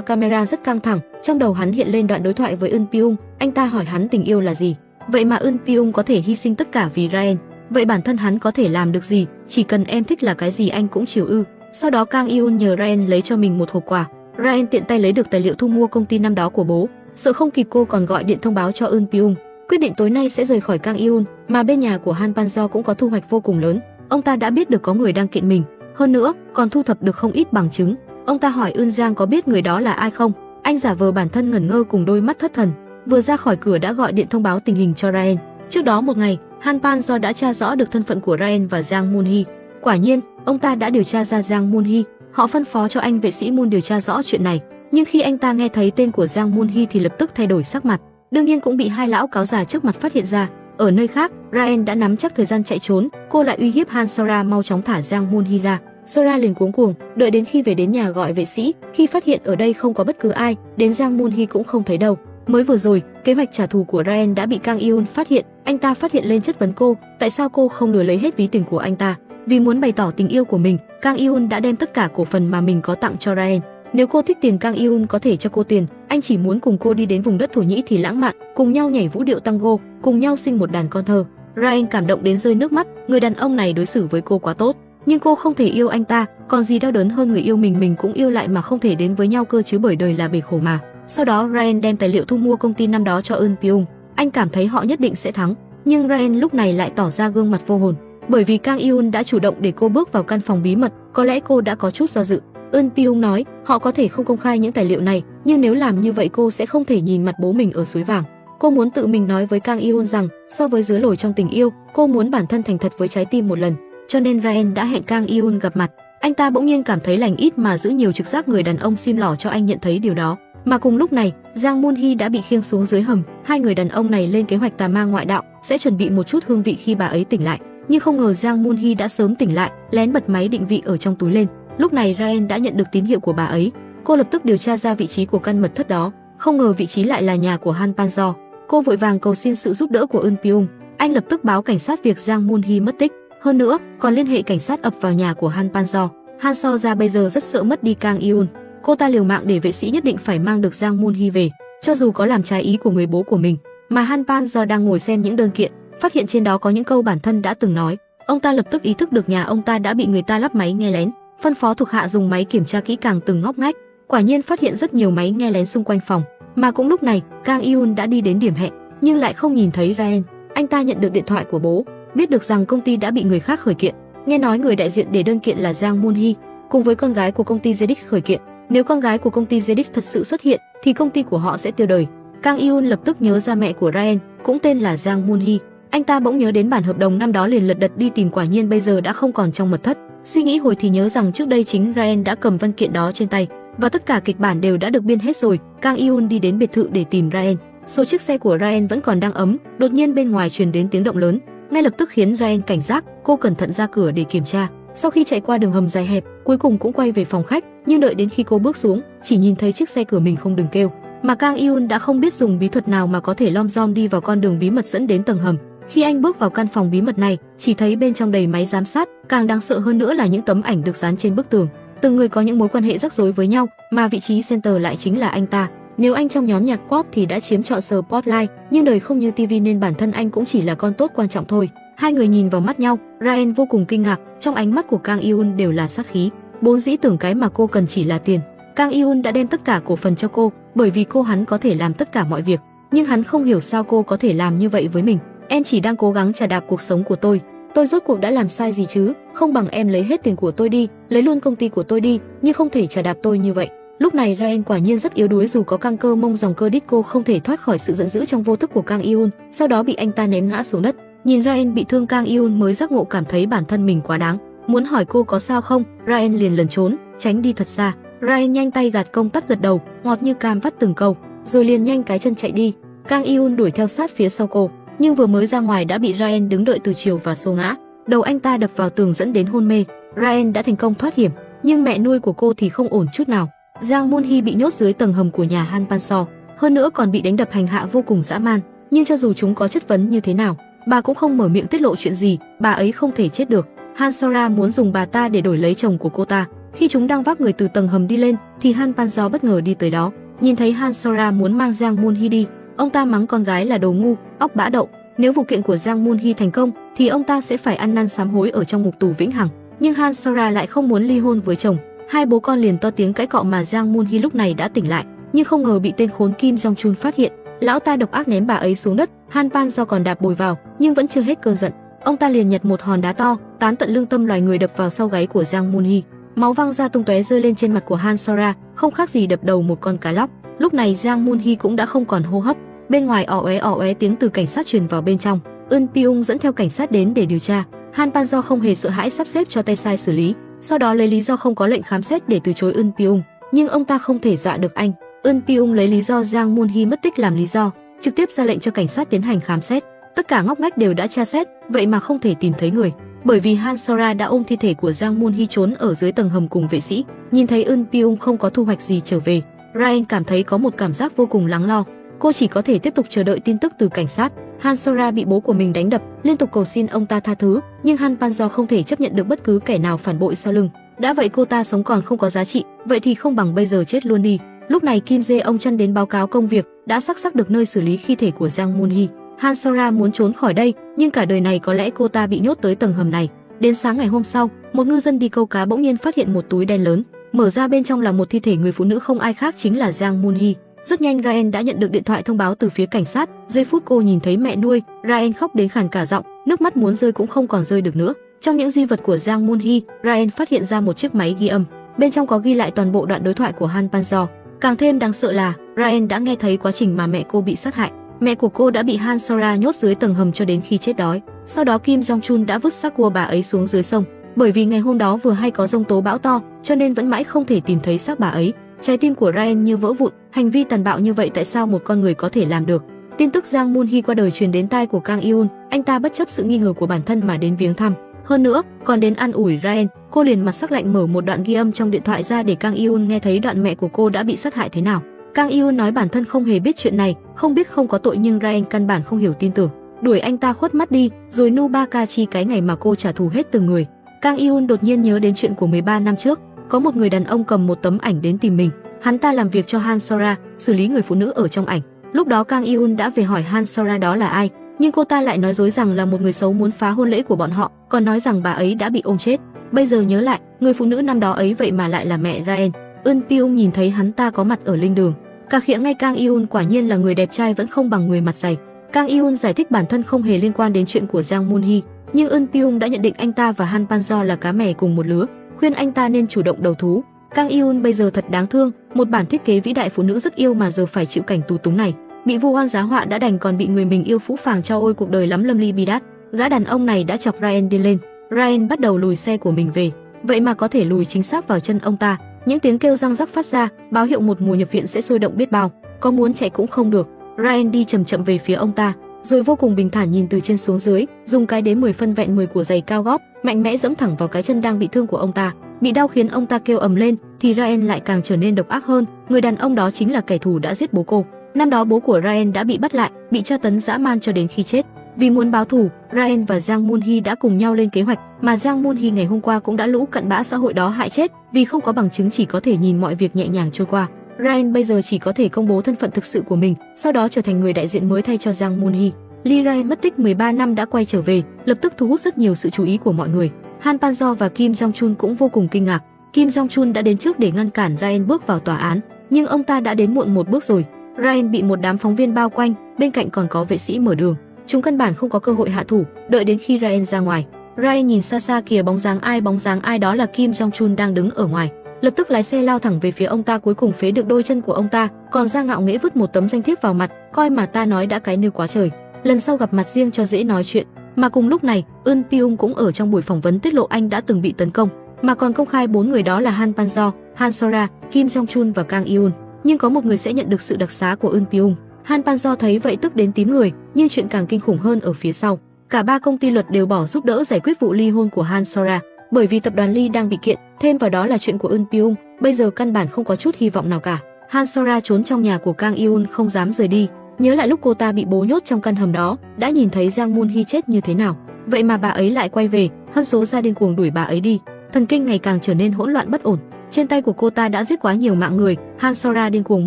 camera rất căng thẳng, trong đầu hắn hiện lên đoạn đối thoại với Eun Pyung. anh ta hỏi hắn tình yêu là gì. Vậy mà Eun Pyung có thể hy sinh tất cả vì Ryan. Vậy bản thân hắn có thể làm được gì? Chỉ cần em thích là cái gì anh cũng chiều ư? Sau đó Kang Eun nhờ Ryan lấy cho mình một hộp quà. Ryan tiện tay lấy được tài liệu thu mua công ty năm đó của bố, sợ không kịp cô còn gọi điện thông báo cho Eun Pyung. quyết định tối nay sẽ rời khỏi Kang Eun, mà bên nhà của Han Panjo cũng có thu hoạch vô cùng lớn. Ông ta đã biết được có người đang kiện mình, hơn nữa còn thu thập được không ít bằng chứng. Ông ta hỏi Eun Giang có biết người đó là ai không? Anh giả vờ bản thân ngẩn ngơ cùng đôi mắt thất thần, vừa ra khỏi cửa đã gọi điện thông báo tình hình cho Ryan. Trước đó một ngày, Han Panjo đã tra rõ được thân phận của Ryan và Giang Moon Hee. Quả nhiên, ông ta đã điều tra ra Giang Moon Hee. Họ phân phó cho anh vệ sĩ Moon điều tra rõ chuyện này. Nhưng khi anh ta nghe thấy tên của Giang Moon Hee thì lập tức thay đổi sắc mặt. Đương nhiên cũng bị hai lão cáo già trước mặt phát hiện ra. Ở nơi khác, Ryan đã nắm chắc thời gian chạy trốn, cô lại uy hiếp Han Sora mau chóng thả Giang Moon Hee ra. Sora liền cuống cuồng, đợi đến khi về đến nhà gọi vệ sĩ, khi phát hiện ở đây không có bất cứ ai, đến Giang Moon Hee cũng không thấy đâu. Mới vừa rồi, kế hoạch trả thù của Ryan đã bị Kang Eun phát hiện, anh ta phát hiện lên chất vấn cô, tại sao cô không lừa lấy hết ví tiền của anh ta? Vì muốn bày tỏ tình yêu của mình, Kang Eun đã đem tất cả cổ phần mà mình có tặng cho Ryan. Nếu cô thích tiền Kang Eun có thể cho cô tiền, anh chỉ muốn cùng cô đi đến vùng đất Thổ Nhĩ thì lãng mạn, cùng nhau nhảy vũ điệu tango, cùng nhau sinh một đàn con thơ. Ryan cảm động đến rơi nước mắt, người đàn ông này đối xử với cô quá tốt, nhưng cô không thể yêu anh ta, còn gì đau đớn hơn người yêu mình mình cũng yêu lại mà không thể đến với nhau cơ chứ bởi đời là bể khổ mà. Sau đó Ryan đem tài liệu thu mua công ty năm đó cho Eun Pyong, anh cảm thấy họ nhất định sẽ thắng, nhưng Ryan lúc này lại tỏ ra gương mặt vô hồn, bởi vì Kang Eun đã chủ động để cô bước vào căn phòng bí mật, có lẽ cô đã có chút do dự. Eun Pyong nói, họ có thể không công khai những tài liệu này, nhưng nếu làm như vậy cô sẽ không thể nhìn mặt bố mình ở suối vàng. Cô muốn tự mình nói với Kang Eun rằng, so với dưới lồi trong tình yêu, cô muốn bản thân thành thật với trái tim một lần. Cho nên Ryan đã hẹn Kang Eun gặp mặt. Anh ta bỗng nhiên cảm thấy lành ít mà giữ nhiều trực giác người đàn ông sim lỏ cho anh nhận thấy điều đó. Mà cùng lúc này, Giang Moon Hee đã bị khiêng xuống dưới hầm, hai người đàn ông này lên kế hoạch tà ma ngoại đạo, sẽ chuẩn bị một chút hương vị khi bà ấy tỉnh lại. Nhưng không ngờ Giang Moon Hee đã sớm tỉnh lại, lén bật máy định vị ở trong túi lên. Lúc này Ryan đã nhận được tín hiệu của bà ấy, cô lập tức điều tra ra vị trí của căn mật thất đó, không ngờ vị trí lại là nhà của Han Panzo. Cô vội vàng cầu xin sự giúp đỡ của Eun Pyung, Anh lập tức báo cảnh sát việc Giang Moon Hee mất tích, hơn nữa còn liên hệ cảnh sát ập vào nhà của Han Panzo. Han So ra bây giờ rất sợ mất đi Kang Yun. Cô ta liều mạng để vệ sĩ nhất định phải mang được Giang Moon Hee về, cho dù có làm trái ý của người bố của mình. Mà Han Panzo đang ngồi xem những đơn kiện, phát hiện trên đó có những câu bản thân đã từng nói. Ông ta lập tức ý thức được nhà ông ta đã bị người ta lắp máy nghe lén, phân phó thuộc hạ dùng máy kiểm tra kỹ càng từng ngóc ngách. Quả nhiên phát hiện rất nhiều máy nghe lén xung quanh phòng. Mà cũng lúc này, Kang Yun đã đi đến điểm hẹn, nhưng lại không nhìn thấy Ryan. Anh ta nhận được điện thoại của bố, biết được rằng công ty đã bị người khác khởi kiện. Nghe nói người đại diện để đơn kiện là Giang Moon Hee, cùng với con gái của công ty Zedix khởi kiện. Nếu con gái của công ty Zedix thật sự xuất hiện, thì công ty của họ sẽ tiêu đời. Kang Eun lập tức nhớ ra mẹ của Ryan, cũng tên là Giang Moon Hee. Anh ta bỗng nhớ đến bản hợp đồng năm đó liền lật đật đi tìm quả nhiên bây giờ đã không còn trong mật thất. Suy nghĩ hồi thì nhớ rằng trước đây chính Ryan đã cầm văn kiện đó trên tay và tất cả kịch bản đều đã được biên hết rồi. Kang Eun đi đến biệt thự để tìm Ryan. Số chiếc xe của Ryan vẫn còn đang ấm, đột nhiên bên ngoài truyền đến tiếng động lớn, ngay lập tức khiến Ryan cảnh giác, cô cẩn thận ra cửa để kiểm tra. Sau khi chạy qua đường hầm dài hẹp, cuối cùng cũng quay về phòng khách, nhưng đợi đến khi cô bước xuống, chỉ nhìn thấy chiếc xe cửa mình không đừng kêu. Mà Kang Eun đã không biết dùng bí thuật nào mà có thể lom rom đi vào con đường bí mật dẫn đến tầng hầm. Khi anh bước vào căn phòng bí mật này, chỉ thấy bên trong đầy máy giám sát, càng đáng sợ hơn nữa là những tấm ảnh được dán trên bức tường. Từng người có những mối quan hệ rắc rối với nhau, mà vị trí center lại chính là anh ta. Nếu anh trong nhóm nhạc pop thì đã chiếm trọn spotlight, nhưng đời không như TV nên bản thân anh cũng chỉ là con tốt quan trọng thôi. Hai người nhìn vào mắt nhau, Ryan vô cùng kinh ngạc, trong ánh mắt của Kang Eun đều là sát khí. Bốn dĩ tưởng cái mà cô cần chỉ là tiền. Kang Eun đã đem tất cả cổ phần cho cô, bởi vì cô hắn có thể làm tất cả mọi việc, nhưng hắn không hiểu sao cô có thể làm như vậy với mình. Em chỉ đang cố gắng trả đạp cuộc sống của tôi. Tôi rốt cuộc đã làm sai gì chứ? Không bằng em lấy hết tiền của tôi đi, lấy luôn công ty của tôi đi, nhưng không thể trả đạp tôi như vậy. Lúc này raen quả nhiên rất yếu đuối dù có căng cơ mông dòng cơ disco không thể thoát khỏi sự giận dữ trong vô thức của Kang Eun, sau đó bị anh ta ném ngã xuống đất. Nhìn Ryan bị thương Kang Eun mới giác ngộ cảm thấy bản thân mình quá đáng. Muốn hỏi cô có sao không, Ryan liền lẩn trốn, tránh đi thật xa. Ryan nhanh tay gạt công tắt gật đầu, ngọt như cam vắt từng câu, rồi liền nhanh cái chân chạy đi. Kang Eun đuổi theo sát phía sau cô, nhưng vừa mới ra ngoài đã bị Ryan đứng đợi từ chiều và xô ngã. đầu anh ta đập vào tường dẫn đến hôn mê. Ryan đã thành công thoát hiểm, nhưng mẹ nuôi của cô thì không ổn chút nào. Giang Moon Hee bị nhốt dưới tầng hầm của nhà Han Panso, hơn nữa còn bị đánh đập hành hạ vô cùng dã man. Nhưng cho dù chúng có chất vấn như thế nào, bà cũng không mở miệng tiết lộ chuyện gì, bà ấy không thể chết được. Han Sora muốn dùng bà ta để đổi lấy chồng của cô ta. Khi chúng đang vác người từ tầng hầm đi lên, thì Han Panso bất ngờ đi tới đó, nhìn thấy Han Sora muốn mang Giang Moon Hee đi, ông ta mắng con gái là đồ ngu, óc bã đậu. Nếu vụ kiện của Giang Moon Hee thành công, thì ông ta sẽ phải ăn năn sám hối ở trong ngục tù vĩnh hằng. Nhưng Han Sora lại không muốn ly hôn với chồng. Hai bố con liền to tiếng cãi cọ mà Giang Moon Hee lúc này đã tỉnh lại, nhưng không ngờ bị tên khốn Kim Jong Chun phát hiện. Lão ta độc ác ném bà ấy xuống đất, Han Pan do còn đạp bồi vào, nhưng vẫn chưa hết cơn giận. Ông ta liền nhặt một hòn đá to, tán tận lương tâm loài người đập vào sau gáy của Giang Moon Hee. Máu văng ra tung tóe rơi lên trên mặt của Han Sora, không khác gì đập đầu một con cá lóc. Lúc này Giang Moon Hee cũng đã không còn hô hấp. Bên ngoài ỏ óe ỏ óe tiếng từ cảnh sát truyền vào bên trong. Eun Pyung dẫn theo cảnh sát đến để điều tra. Han Pan do không hề sợ hãi sắp xếp cho tay sai xử lý, sau đó lấy lý do không có lệnh khám xét để từ chối Eun Pyung, nhưng ông ta không thể dọa được anh. Eun Pyung lấy lý do Giang Moon Hee mất tích làm lý do, trực tiếp ra lệnh cho cảnh sát tiến hành khám xét. Tất cả ngóc ngách đều đã tra xét, vậy mà không thể tìm thấy người, bởi vì Han Sora đã ôm thi thể của Giang Moon Hee trốn ở dưới tầng hầm cùng vệ sĩ. Nhìn thấy Eun Pyung không có thu hoạch gì trở về, Ryan cảm thấy có một cảm giác vô cùng lắng lo. Cô chỉ có thể tiếp tục chờ đợi tin tức từ cảnh sát. Han Sora bị bố của mình đánh đập, liên tục cầu xin ông ta tha thứ, nhưng Han Panzo không thể chấp nhận được bất cứ kẻ nào phản bội sau lưng. Đã vậy cô ta sống còn không có giá trị, vậy thì không bằng bây giờ chết luôn đi. Lúc này Kim Jae ông chăn đến báo cáo công việc, đã xác xác được nơi xử lý thi thể của Giang Moon Hee. Han Sora muốn trốn khỏi đây, nhưng cả đời này có lẽ cô ta bị nhốt tới tầng hầm này. Đến sáng ngày hôm sau, một ngư dân đi câu cá bỗng nhiên phát hiện một túi đen lớn, mở ra bên trong là một thi thể người phụ nữ không ai khác chính là Giang Moon Hee. Rất nhanh Ryan đã nhận được điện thoại thông báo từ phía cảnh sát. Giây phút cô nhìn thấy mẹ nuôi, Ryan khóc đến khàn cả giọng, nước mắt muốn rơi cũng không còn rơi được nữa. Trong những di vật của Giang Moon Hee, Ryan phát hiện ra một chiếc máy ghi âm. Bên trong có ghi lại toàn bộ đoạn đối thoại của Han Panzo. Càng thêm đáng sợ là Ryan đã nghe thấy quá trình mà mẹ cô bị sát hại. Mẹ của cô đã bị Han Sora nhốt dưới tầng hầm cho đến khi chết đói. Sau đó Kim Jong Chun đã vứt xác của bà ấy xuống dưới sông. Bởi vì ngày hôm đó vừa hay có rông tố bão to, cho nên vẫn mãi không thể tìm thấy xác bà ấy. Trái tim của Ryan như vỡ vụn, hành vi tàn bạo như vậy tại sao một con người có thể làm được? Tin tức Giang Moon Hee qua đời truyền đến tai của Kang Eun, anh ta bất chấp sự nghi ngờ của bản thân mà đến viếng thăm. Hơn nữa, còn đến ăn ủi Ryan, cô liền mặt sắc lạnh mở một đoạn ghi âm trong điện thoại ra để Kang Eun nghe thấy đoạn mẹ của cô đã bị sát hại thế nào. Kang Eun nói bản thân không hề biết chuyện này, không biết không có tội nhưng Ryan căn bản không hiểu tin tưởng, đuổi anh ta khuất mắt đi, rồi Nubakachi cái ngày mà cô trả thù hết từng người. Kang Eun đột nhiên nhớ đến chuyện của 13 năm trước, có một người đàn ông cầm một tấm ảnh đến tìm mình, Hắn ta làm việc cho Han Sora, xử lý người phụ nữ ở trong ảnh. Lúc đó Kang Iun đã về hỏi Han Sora đó là ai, nhưng cô ta lại nói dối rằng là một người xấu muốn phá hôn lễ của bọn họ, còn nói rằng bà ấy đã bị ôm chết. Bây giờ nhớ lại, người phụ nữ năm đó ấy vậy mà lại là mẹ Raen. Eun Pyong nhìn thấy hắn ta có mặt ở linh đường, cả khịa ngay Kang Iun quả nhiên là người đẹp trai vẫn không bằng người mặt dày. Kang Iun giải thích bản thân không hề liên quan đến chuyện của Giang Moon Hee, nhưng Eun Pyong đã nhận định anh ta và Han Panjo là cá mè cùng một lứa, khuyên anh ta nên chủ động đầu thú. Kang Iun bây giờ thật đáng thương, một bản thiết kế vĩ đại phụ nữ rất yêu mà giờ phải chịu cảnh tù túng này. Bị vu oan giá họa đã đành còn bị người mình yêu phũ phàng cho ôi cuộc đời lắm lâm ly bi đát. Gã đàn ông này đã chọc Ryan điên lên. Ryan bắt đầu lùi xe của mình về, vậy mà có thể lùi chính xác vào chân ông ta. Những tiếng kêu răng rắc phát ra, báo hiệu một mùa nhập viện sẽ sôi động biết bao. Có muốn chạy cũng không được. Ryan đi chậm chậm về phía ông ta, rồi vô cùng bình thản nhìn từ trên xuống dưới, dùng cái đếm 10 phân vẹn 10 của giày cao gót, mạnh mẽ dẫm thẳng vào cái chân đang bị thương của ông ta. Bị đau khiến ông ta kêu ầm lên, thì Ryan lại càng trở nên độc ác hơn, người đàn ông đó chính là kẻ thù đã giết bố cô. Năm đó bố của Ryan đã bị bắt lại, bị tra tấn dã man cho đến khi chết. Vì muốn báo thù, Ryan và Giang Moon Hee đã cùng nhau lên kế hoạch, mà Giang Moon Hee ngày hôm qua cũng đã lũ cặn bã xã hội đó hại chết, vì không có bằng chứng chỉ có thể nhìn mọi việc nhẹ nhàng trôi qua. Ryan bây giờ chỉ có thể công bố thân phận thực sự của mình, sau đó trở thành người đại diện mới thay cho Giang Moon Hee. Lee Ryan mất tích 13 năm đã quay trở về, lập tức thu hút rất nhiều sự chú ý của mọi người. Han Panzo và Kim Jong Chun cũng vô cùng kinh ngạc. Kim Jong Chun đã đến trước để ngăn cản Ryan bước vào tòa án, nhưng ông ta đã đến muộn một bước rồi. Ryan bị một đám phóng viên bao quanh, bên cạnh còn có vệ sĩ mở đường. Chúng căn bản không có cơ hội hạ thủ, đợi đến khi Ryan ra ngoài. Ryan nhìn xa xa kìa bóng dáng ai bóng dáng ai đó là Kim Jong Chun đang đứng ở ngoài. Lập tức lái xe lao thẳng về phía ông ta cuối cùng phế được đôi chân của ông ta, còn ra ngạo nghễ vứt một tấm danh thiếp vào mặt, coi mà ta nói đã cái nêu quá trời. Lần sau gặp mặt riêng cho dễ nói chuyện. Mà cùng lúc này, Eun Pyong cũng ở trong buổi phỏng vấn tiết lộ anh đã từng bị tấn công, mà còn công khai bốn người đó là Han Panzo, Han Sora, Kim Jong Chun và Kang Iun. Nhưng có một người sẽ nhận được sự đặc xá của Eun Pyong. Han Panzo thấy vậy tức đến tím người, nhưng chuyện càng kinh khủng hơn ở phía sau. Cả ba công ty luật đều bỏ giúp đỡ giải quyết vụ ly hôn của Han Sora, bởi vì tập đoàn Lee đang bị kiện, thêm vào đó là chuyện của Eun Pyung, bây giờ căn bản không có chút hy vọng nào cả. Han Sora trốn trong nhà của Kang Eun không dám rời đi, nhớ lại lúc cô ta bị bố nhốt trong căn hầm đó, đã nhìn thấy Giang Moon Hee chết như thế nào. Vậy mà bà ấy lại quay về, hơn số gia điên cuồng đuổi bà ấy đi. Thần kinh ngày càng trở nên hỗn loạn bất ổn. Trên tay của cô ta đã giết quá nhiều mạng người, Han Sora điên cuồng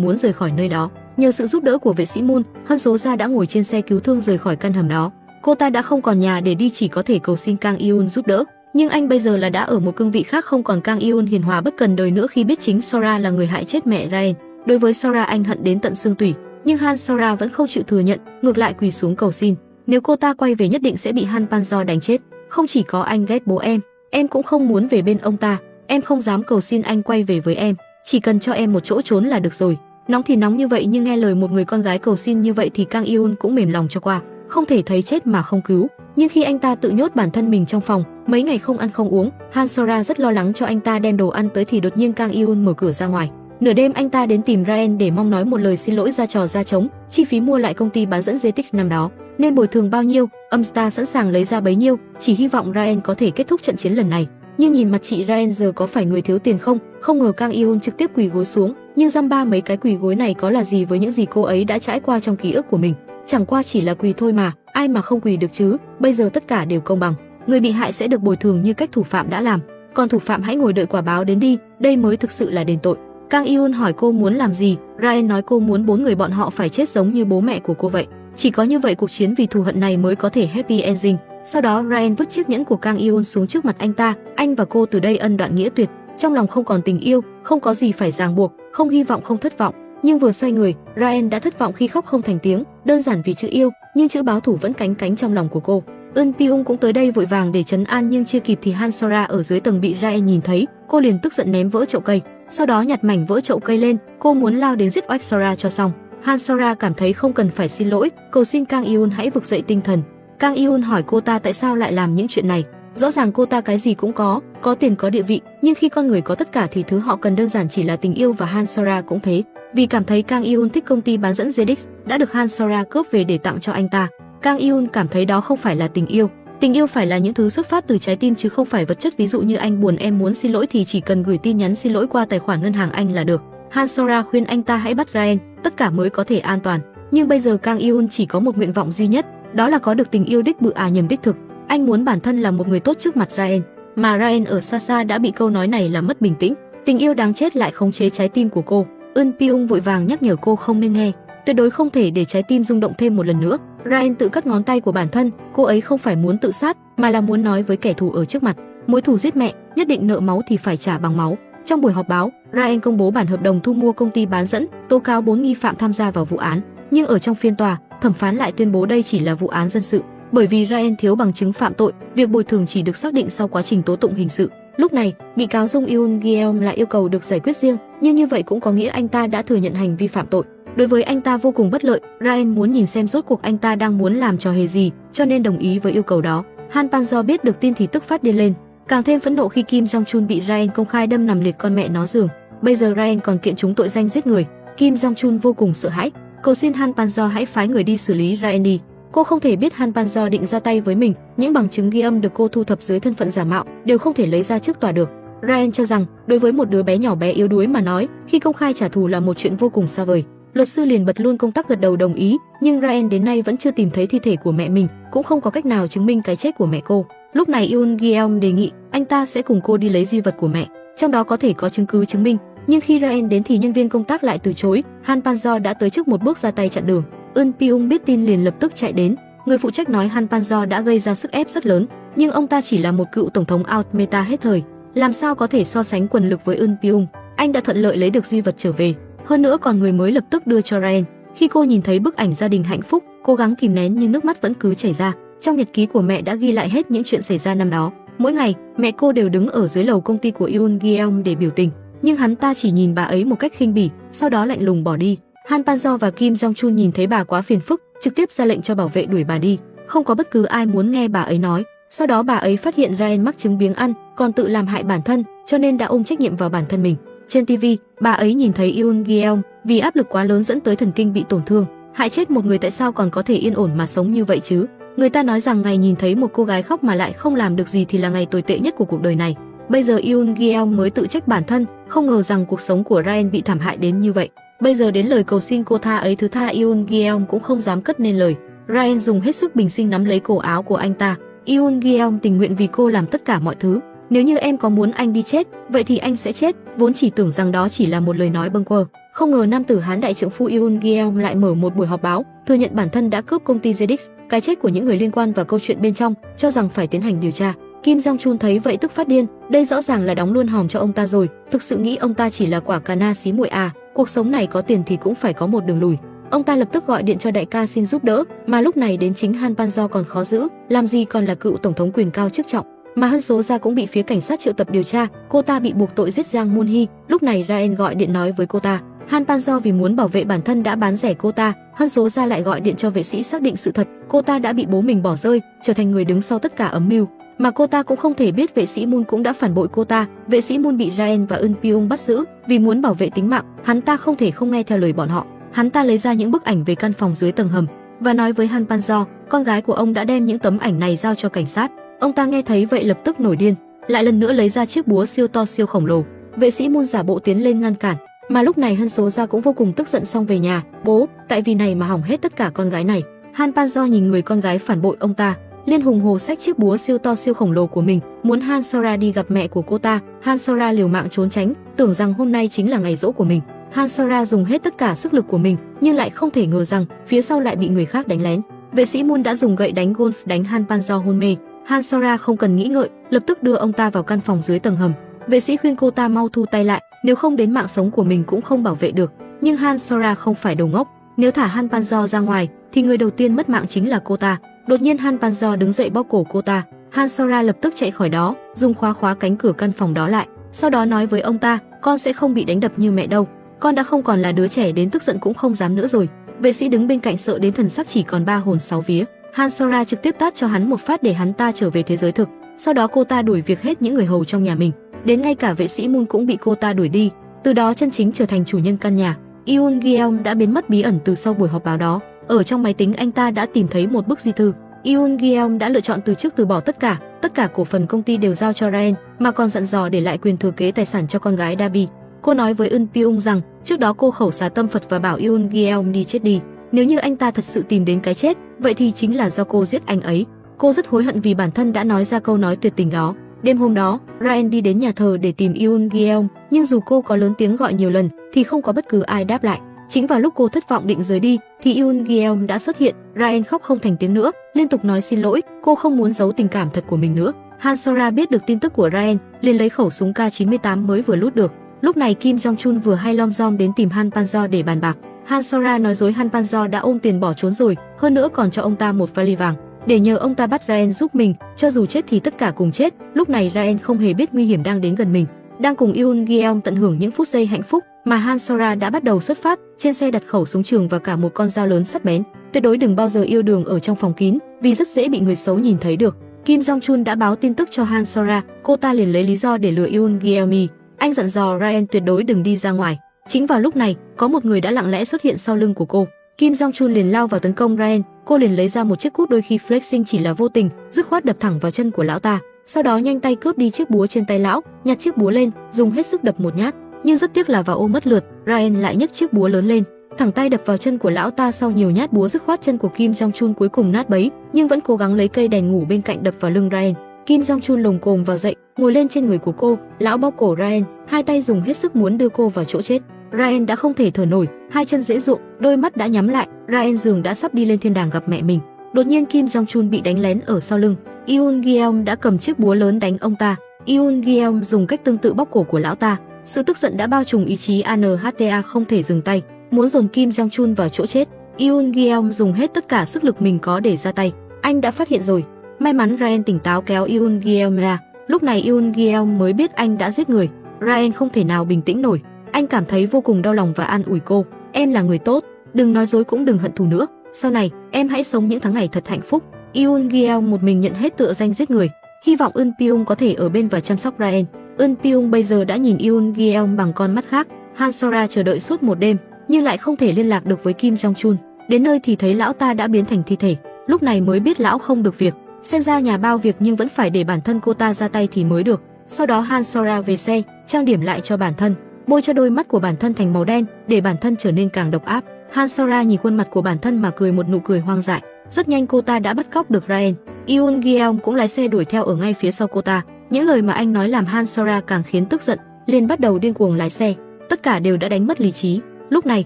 muốn rời khỏi nơi đó. Nhờ sự giúp đỡ của vệ sĩ Moon, Hân Số Gia đã ngồi trên xe cứu thương rời khỏi căn hầm đó. Cô ta đã không còn nhà để đi chỉ có thể cầu xin Kang Iun giúp đỡ. Nhưng anh bây giờ là đã ở một cương vị khác không còn Kang Iun hiền hòa bất cần đời nữa khi biết chính Sora là người hại chết mẹ Rain Đối với Sora anh hận đến tận xương tủy, nhưng Han Sora vẫn không chịu thừa nhận, ngược lại quỳ xuống cầu xin. Nếu cô ta quay về nhất định sẽ bị Han Panzo đánh chết. Không chỉ có anh ghét bố em, em cũng không muốn về bên ông ta. Em không dám cầu xin anh quay về với em, chỉ cần cho em một chỗ trốn là được rồi. Nóng thì nóng như vậy nhưng nghe lời một người con gái cầu xin như vậy thì Kang Iun cũng mềm lòng cho qua, không thể thấy chết mà không cứu. Nhưng khi anh ta tự nhốt bản thân mình trong phòng, mấy ngày không ăn không uống, Han Sora rất lo lắng cho anh ta đem đồ ăn tới thì đột nhiên Kang Iun mở cửa ra ngoài. Nửa đêm anh ta đến tìm Ryan để mong nói một lời xin lỗi ra trò ra trống, chi phí mua lại công ty bán dẫn Zetix năm đó, nên bồi thường bao nhiêu, Amstar sẵn sàng lấy ra bấy nhiêu, chỉ hy vọng Ryan có thể kết thúc trận chiến lần này. Nhưng nhìn mặt chị Ryan giờ có phải người thiếu tiền không? Không ngờ Kang Iun trực tiếp quỳ gối xuống, nhưng dăm ba mấy cái quỳ gối này có là gì với những gì cô ấy đã trải qua trong ký ức của mình? Chẳng qua chỉ là quỳ thôi mà, ai mà không quỳ được chứ? Bây giờ tất cả đều công bằng, người bị hại sẽ được bồi thường như cách thủ phạm đã làm, còn thủ phạm hãy ngồi đợi quả báo đến đi, đây mới thực sự là đền tội. Kang Iun hỏi cô muốn làm gì, Ryan nói cô muốn bốn người bọn họ phải chết giống như bố mẹ của cô vậy. Chỉ có như vậy cuộc chiến vì thù hận này mới có thể happy ending. Sau đó Ryan vứt chiếc nhẫn của Kang Iun xuống trước mặt anh ta, anh và cô từ đây ân đoạn nghĩa tuyệt, trong lòng không còn tình yêu, không có gì phải ràng buộc, không hy vọng không thất vọng. Nhưng vừa xoay người, Ryan đã thất vọng khi khóc không thành tiếng, đơn giản vì chữ yêu, nhưng chữ báo thủ vẫn cánh cánh trong lòng của cô. Eun Pyung cũng tới đây vội vàng để trấn an nhưng chưa kịp thì Han Sora ở dưới tầng bị Jae nhìn thấy, cô liền tức giận ném vỡ chậu cây, sau đó nhặt mảnh vỡ chậu cây lên, cô muốn lao đến giết Oak Sora cho xong. Han Sora cảm thấy không cần phải xin lỗi, cầu xin Kang Eun hãy vực dậy tinh thần. Kang Eun hỏi cô ta tại sao lại làm những chuyện này. Rõ ràng cô ta cái gì cũng có, có tiền có địa vị, nhưng khi con người có tất cả thì thứ họ cần đơn giản chỉ là tình yêu và Han Sora cũng thế. Vì cảm thấy Kang Eun thích công ty bán dẫn Zedix, đã được Han Sora cướp về để tặng cho anh ta. Kang Eun cảm thấy đó không phải là tình yêu, Tình yêu phải là những thứ xuất phát từ trái tim chứ không phải vật chất. Ví dụ như anh buồn em muốn xin lỗi thì chỉ cần gửi tin nhắn xin lỗi qua tài khoản ngân hàng anh là được. Han Sora khuyên anh ta hãy bắt Ryan, tất cả mới có thể an toàn. Nhưng bây giờ Kang Eun chỉ có một nguyện vọng duy nhất, đó là có được tình yêu đích bự à nhầm đích thực. Anh muốn bản thân là một người tốt trước mặt Ryan, mà Ryan ở xa xa đã bị câu nói này làm mất bình tĩnh. Tình yêu đáng chết lại khống chế trái tim của cô. Eun Pyung vội vàng nhắc nhở cô không nên nghe, tuyệt đối không thể để trái tim rung động thêm một lần nữa. Ryan tự cắt ngón tay của bản thân, cô ấy không phải muốn tự sát, mà là muốn nói với kẻ thù ở trước mặt, mối thù giết mẹ, nhất định nợ máu thì phải trả bằng máu. Trong buổi họp báo, Ryan công bố bản hợp đồng thu mua công ty bán dẫn, tố cáo bốn nghi phạm tham gia vào vụ án, nhưng ở trong phiên tòa, thẩm phán lại tuyên bố đây chỉ là vụ án dân sự, bởi vì Ryan thiếu bằng chứng phạm tội, việc bồi thường chỉ được xác định sau quá trình tố tụng hình sự. Lúc này, bị cáo Dung Eun Gyeom lại yêu cầu được giải quyết riêng, nhưng như vậy cũng có nghĩa anh ta đã thừa nhận hành vi phạm tội. Đối với anh ta vô cùng bất lợi, Ryan muốn nhìn xem rốt cuộc anh ta đang muốn làm trò hề gì, cho nên đồng ý với yêu cầu đó. Han Panzo biết được tin thì tức phát điên lên, càng thêm phẫn nộ khi Kim Jong Chun bị Ryan công khai đâm nằm liệt con mẹ nó giường. Bây giờ Ryan còn kiện chúng tội danh giết người, Kim Jong Chun vô cùng sợ hãi, cầu xin Han Panzo hãy phái người đi xử lý Ryan đi. Cô không thể biết Han Panzo định ra tay với mình, những bằng chứng ghi âm được cô thu thập dưới thân phận giả mạo đều không thể lấy ra trước tòa được. Ryan cho rằng, đối với một đứa bé nhỏ bé yếu đuối mà nói, khi công khai trả thù là một chuyện vô cùng xa vời. Luật sư liền bật luôn công tác gật đầu đồng ý, nhưng Ryan đến nay vẫn chưa tìm thấy thi thể của mẹ mình, cũng không có cách nào chứng minh cái chết của mẹ cô. Lúc này Yoon Gyeom đề nghị anh ta sẽ cùng cô đi lấy di vật của mẹ, trong đó có thể có chứng cứ chứng minh. Nhưng khi Ryan đến thì nhân viên công tác lại từ chối, Han Panjo đã tới trước một bước ra tay chặn đường. Eun Pyung biết tin liền lập tức chạy đến. Người phụ trách nói Han Panjo đã gây ra sức ép rất lớn, nhưng ông ta chỉ là một cựu tổng thống out meta hết thời, làm sao có thể so sánh quyền lực với Eun Pyung? Anh đã thuận lợi lấy được di vật trở về, hơn nữa còn người mới lập tức đưa cho Ryan. Khi cô nhìn thấy bức ảnh gia đình hạnh phúc, cố gắng kìm nén nhưng nước mắt vẫn cứ chảy ra. Trong nhật ký của mẹ đã ghi lại hết những chuyện xảy ra năm đó. Mỗi ngày, mẹ cô đều đứng ở dưới lầu công ty của Yoon Gyeong để biểu tình, nhưng hắn ta chỉ nhìn bà ấy một cách khinh bỉ, sau đó lạnh lùng bỏ đi. Han Panzo và Kim Jong Chun nhìn thấy bà quá phiền phức, trực tiếp ra lệnh cho bảo vệ đuổi bà đi. Không có bất cứ ai muốn nghe bà ấy nói. Sau đó bà ấy phát hiện Ryan mắc chứng biếng ăn, còn tự làm hại bản thân, cho nên đã ôm trách nhiệm vào bản thân mình. Trên TV, bà ấy nhìn thấy Yoon Gyeong vì áp lực quá lớn dẫn tới thần kinh bị tổn thương, hại chết một người tại sao còn có thể yên ổn mà sống như vậy chứ? Người ta nói rằng ngày nhìn thấy một cô gái khóc mà lại không làm được gì thì là ngày tồi tệ nhất của cuộc đời này. Bây giờ Yoon Gyeong mới tự trách bản thân, không ngờ rằng cuộc sống của Ryan bị thảm hại đến như vậy. Bây giờ đến lời cầu xin cô tha ấy thứ tha Yoon Gyeong cũng không dám cất nên lời. Ryan dùng hết sức bình sinh nắm lấy cổ áo của anh ta. Yoon Gyeong tình nguyện vì cô làm tất cả mọi thứ. Nếu như em có muốn anh đi chết, vậy thì anh sẽ chết. Vốn chỉ tưởng rằng đó chỉ là một lời nói bâng quơ. Không ngờ nam tử Hán đại trưởng phu Yoon Gyeong lại mở một buổi họp báo, thừa nhận bản thân đã cướp công ty Zedix, cái chết của những người liên quan và câu chuyện bên trong, cho rằng phải tiến hành điều tra. Kim Jong Chun thấy vậy tức phát điên, đây rõ ràng là đóng luôn hòm cho ông ta rồi, thực sự nghĩ ông ta chỉ là quả cà na xí muội à, cuộc sống này có tiền thì cũng phải có một đường lùi. Ông ta lập tức gọi điện cho đại ca xin giúp đỡ, mà lúc này đến chính Han Panzo còn khó giữ, làm gì còn là cựu tổng thống quyền cao chức trọng. Mà Hân Số Gia cũng bị phía cảnh sát triệu tập điều tra, cô ta bị buộc tội giết Giang Moon Hee. Lúc này Ryan gọi điện nói với cô ta, Han Panzo vì muốn bảo vệ bản thân đã bán rẻ cô ta, Hân Số Gia lại gọi điện cho vệ sĩ xác định sự thật, cô ta đã bị bố mình bỏ rơi, trở thành người đứng sau tất cả âm mưu. Mà cô ta cũng không thể biết vệ sĩ Moon cũng đã phản bội cô ta, vệ sĩ Moon bị Ryan và Eun Pyong bắt giữ, vì muốn bảo vệ tính mạng, hắn ta không thể không nghe theo lời bọn họ. Hắn ta lấy ra những bức ảnh về căn phòng dưới tầng hầm và nói với Han Panzo, con gái của ông đã đem những tấm ảnh này giao cho cảnh sát. Ông ta nghe thấy vậy lập tức nổi điên, lại lần nữa lấy ra chiếc búa siêu to siêu khổng lồ. Vệ sĩ mun giả bộ tiến lên ngăn cản, mà lúc này Hân Số Gia cũng vô cùng tức giận xong về nhà, "Bố, tại vì này mà hỏng hết tất cả con gái này." Han Panzo nhìn người con gái phản bội ông ta, liên hùng hồ xách chiếc búa siêu to siêu khổng lồ của mình, muốn Han Sora đi gặp mẹ của cô ta. Han Sora liều mạng trốn tránh, tưởng rằng hôm nay chính là ngày rỗ của mình. Han Sora dùng hết tất cả sức lực của mình, nhưng lại không thể ngờ rằng phía sau lại bị người khác đánh lén. Vệ sĩ Moon đã dùng gậy đánh golf đánh Han Panzo hôn mê. Han Sora không cần nghĩ ngợi, lập tức đưa ông ta vào căn phòng dưới tầng hầm. Vệ sĩ khuyên cô ta mau thu tay lại, nếu không đến mạng sống của mình cũng không bảo vệ được. Nhưng Han Sora không phải đồ ngốc, nếu thả Han Panzo ra ngoài, thì người đầu tiên mất mạng chính là cô ta. Đột nhiên Han Panzo đứng dậy bóp cổ cô ta, Han Sora lập tức chạy khỏi đó, dùng khóa khóa cánh cửa căn phòng đó lại. Sau đó nói với ông ta, con sẽ không bị đánh đập như mẹ đâu, con đã không còn là đứa trẻ đến tức giận cũng không dám nữa rồi. Vệ sĩ đứng bên cạnh sợ đến thần sắc chỉ còn ba hồn sáu vía. Han Sora trực tiếp tát cho hắn một phát để hắn ta trở về thế giới thực. Sau đó cô ta đuổi việc hết những người hầu trong nhà mình, đến ngay cả vệ sĩ Moon cũng bị cô ta đuổi đi. Từ đó chân chính trở thành chủ nhân căn nhà. Yoon Gyeong đã biến mất bí ẩn từ sau buổi họp báo đó. Ở trong máy tính anh ta đã tìm thấy một bức di thư. Yoon Gyeong đã lựa chọn từ chức từ bỏ tất cả, tất cả cổ phần công ty đều giao cho Ryan, mà còn dặn dò để lại quyền thừa kế tài sản cho con gái Dabi. Cô nói với Eun Pyung rằng, trước đó cô khẩu xá tâm Phật và bảo Yoon Gyeong đi chết đi. Nếu như anh ta thật sự tìm đến cái chết, vậy thì chính là do cô giết anh ấy. Cô rất hối hận vì bản thân đã nói ra câu nói tuyệt tình đó. Đêm hôm đó, Ryan đi đến nhà thờ để tìm Yoon Gyeong, nhưng dù cô có lớn tiếng gọi nhiều lần thì không có bất cứ ai đáp lại. Chính vào lúc cô thất vọng định rời đi, thì Yoon Gyeong đã xuất hiện. Ryan khóc không thành tiếng nữa, liên tục nói xin lỗi, cô không muốn giấu tình cảm thật của mình nữa. Han Sora biết được tin tức của Ryan, liền lấy khẩu súng K98 mới vừa lút được. Lúc này Kim Jong Chun vừa hay lom dom đến tìm Han Panzo để bàn bạc. Han Sora nói dối Han Panzo đã ôm tiền bỏ trốn rồi, hơn nữa còn cho ông ta một vali vàng để nhờ ông ta bắt Ryan giúp mình, cho dù chết thì tất cả cùng chết. Lúc này Ryan không hề biết nguy hiểm đang đến gần mình, đang cùng Yoon Gyeong tận hưởng những phút giây hạnh phúc mà Han Sora đã bắt đầu xuất phát. Trên xe đặt khẩu súng trường và cả một con dao lớn sắc bén. Tuyệt đối đừng bao giờ yêu đường ở trong phòng kín, vì rất dễ bị người xấu nhìn thấy được. Kim Jong Chun đã báo tin tức cho Han Sora, cô ta liền lấy lý do để lừa Yoon Gyeong. Anh dặn dò Ryan tuyệt đối đừng đi ra ngoài. Chính vào lúc này, có một người đã lặng lẽ xuất hiện sau lưng của cô. Kim Jong Chun liền lao vào tấn công Ryan, cô liền lấy ra một chiếc cút đôi khi flexing chỉ là vô tình, dứt khoát đập thẳng vào chân của lão ta. Sau đó nhanh tay cướp đi chiếc búa trên tay lão, nhặt chiếc búa lên, dùng hết sức đập một nhát. Nhưng rất tiếc là vào ô mất lượt, Ryan lại nhấc chiếc búa lớn lên, thẳng tay đập vào chân của lão ta sau nhiều nhát búa dứt khoát chân của Kim Jong Chun cuối cùng nát bấy, nhưng vẫn cố gắng lấy cây đèn ngủ bên cạnh đập vào lưng Ryan. Kim Jong Chun lồng cồm vào dậy, ngồi lên trên người của cô, lão bóp cổ Ryan, hai tay dùng hết sức muốn đưa cô vào chỗ chết. Ryan đã không thể thở nổi, hai chân dễ dụa, đôi mắt đã nhắm lại, Ryan dường đã sắp đi lên thiên đàng gặp mẹ mình. Đột nhiên Kim Jong Chun bị đánh lén ở sau lưng, Yoon Gyeong đã cầm chiếc búa lớn đánh ông ta. Yoon Gyeong dùng cách tương tự bóc cổ của lão ta. Sự tức giận đã bao trùm ý chí ANHTA không thể dừng tay, muốn dồn Kim Jong Chun vào chỗ chết. Yoon Gyeong dùng hết tất cả sức lực mình có để ra tay. Anh đã phát hiện rồi. May mắn Ryan tỉnh táo kéo Yoon Gyeong ra. Lúc này Yoon Gyeong mới biết anh đã giết người. Ryan không thể nào bình tĩnh nổi. Anh cảm thấy vô cùng đau lòng và an ủi cô. Em là người tốt, đừng nói dối cũng đừng hận thù nữa. Sau này, em hãy sống những tháng ngày thật hạnh phúc. Yoon Gyeong một mình nhận hết tựa danh giết người. Hy vọng Eun Pyung có thể ở bên và chăm sóc Ryan. Eun Pyung bây giờ đã nhìn Yoon Gyeong bằng con mắt khác. Han Sora chờ đợi suốt một đêm, nhưng lại không thể liên lạc được với Kim Jong Chun. Đến nơi thì thấy lão ta đã biến thành thi thể. lúc này mới biết lão không được việc, xem ra nhà bao việc nhưng vẫn phải để bản thân cô ta ra tay thì mới được. Sau đó Han Sora về xe, trang điểm lại cho bản thân, bôi cho đôi mắt của bản thân thành màu đen để bản thân trở nên càng độc áp. Han Sora nhìn khuôn mặt của bản thân mà cười một nụ cười hoang dại. Rất nhanh cô ta đã bắt cóc được Ryan. Yoon Gyeong cũng lái xe đuổi theo ở ngay phía sau cô ta. Những lời mà anh nói làm Han Sora càng khiến tức giận, liền bắt đầu điên cuồng lái xe. Tất cả đều đã đánh mất lý trí. Lúc này,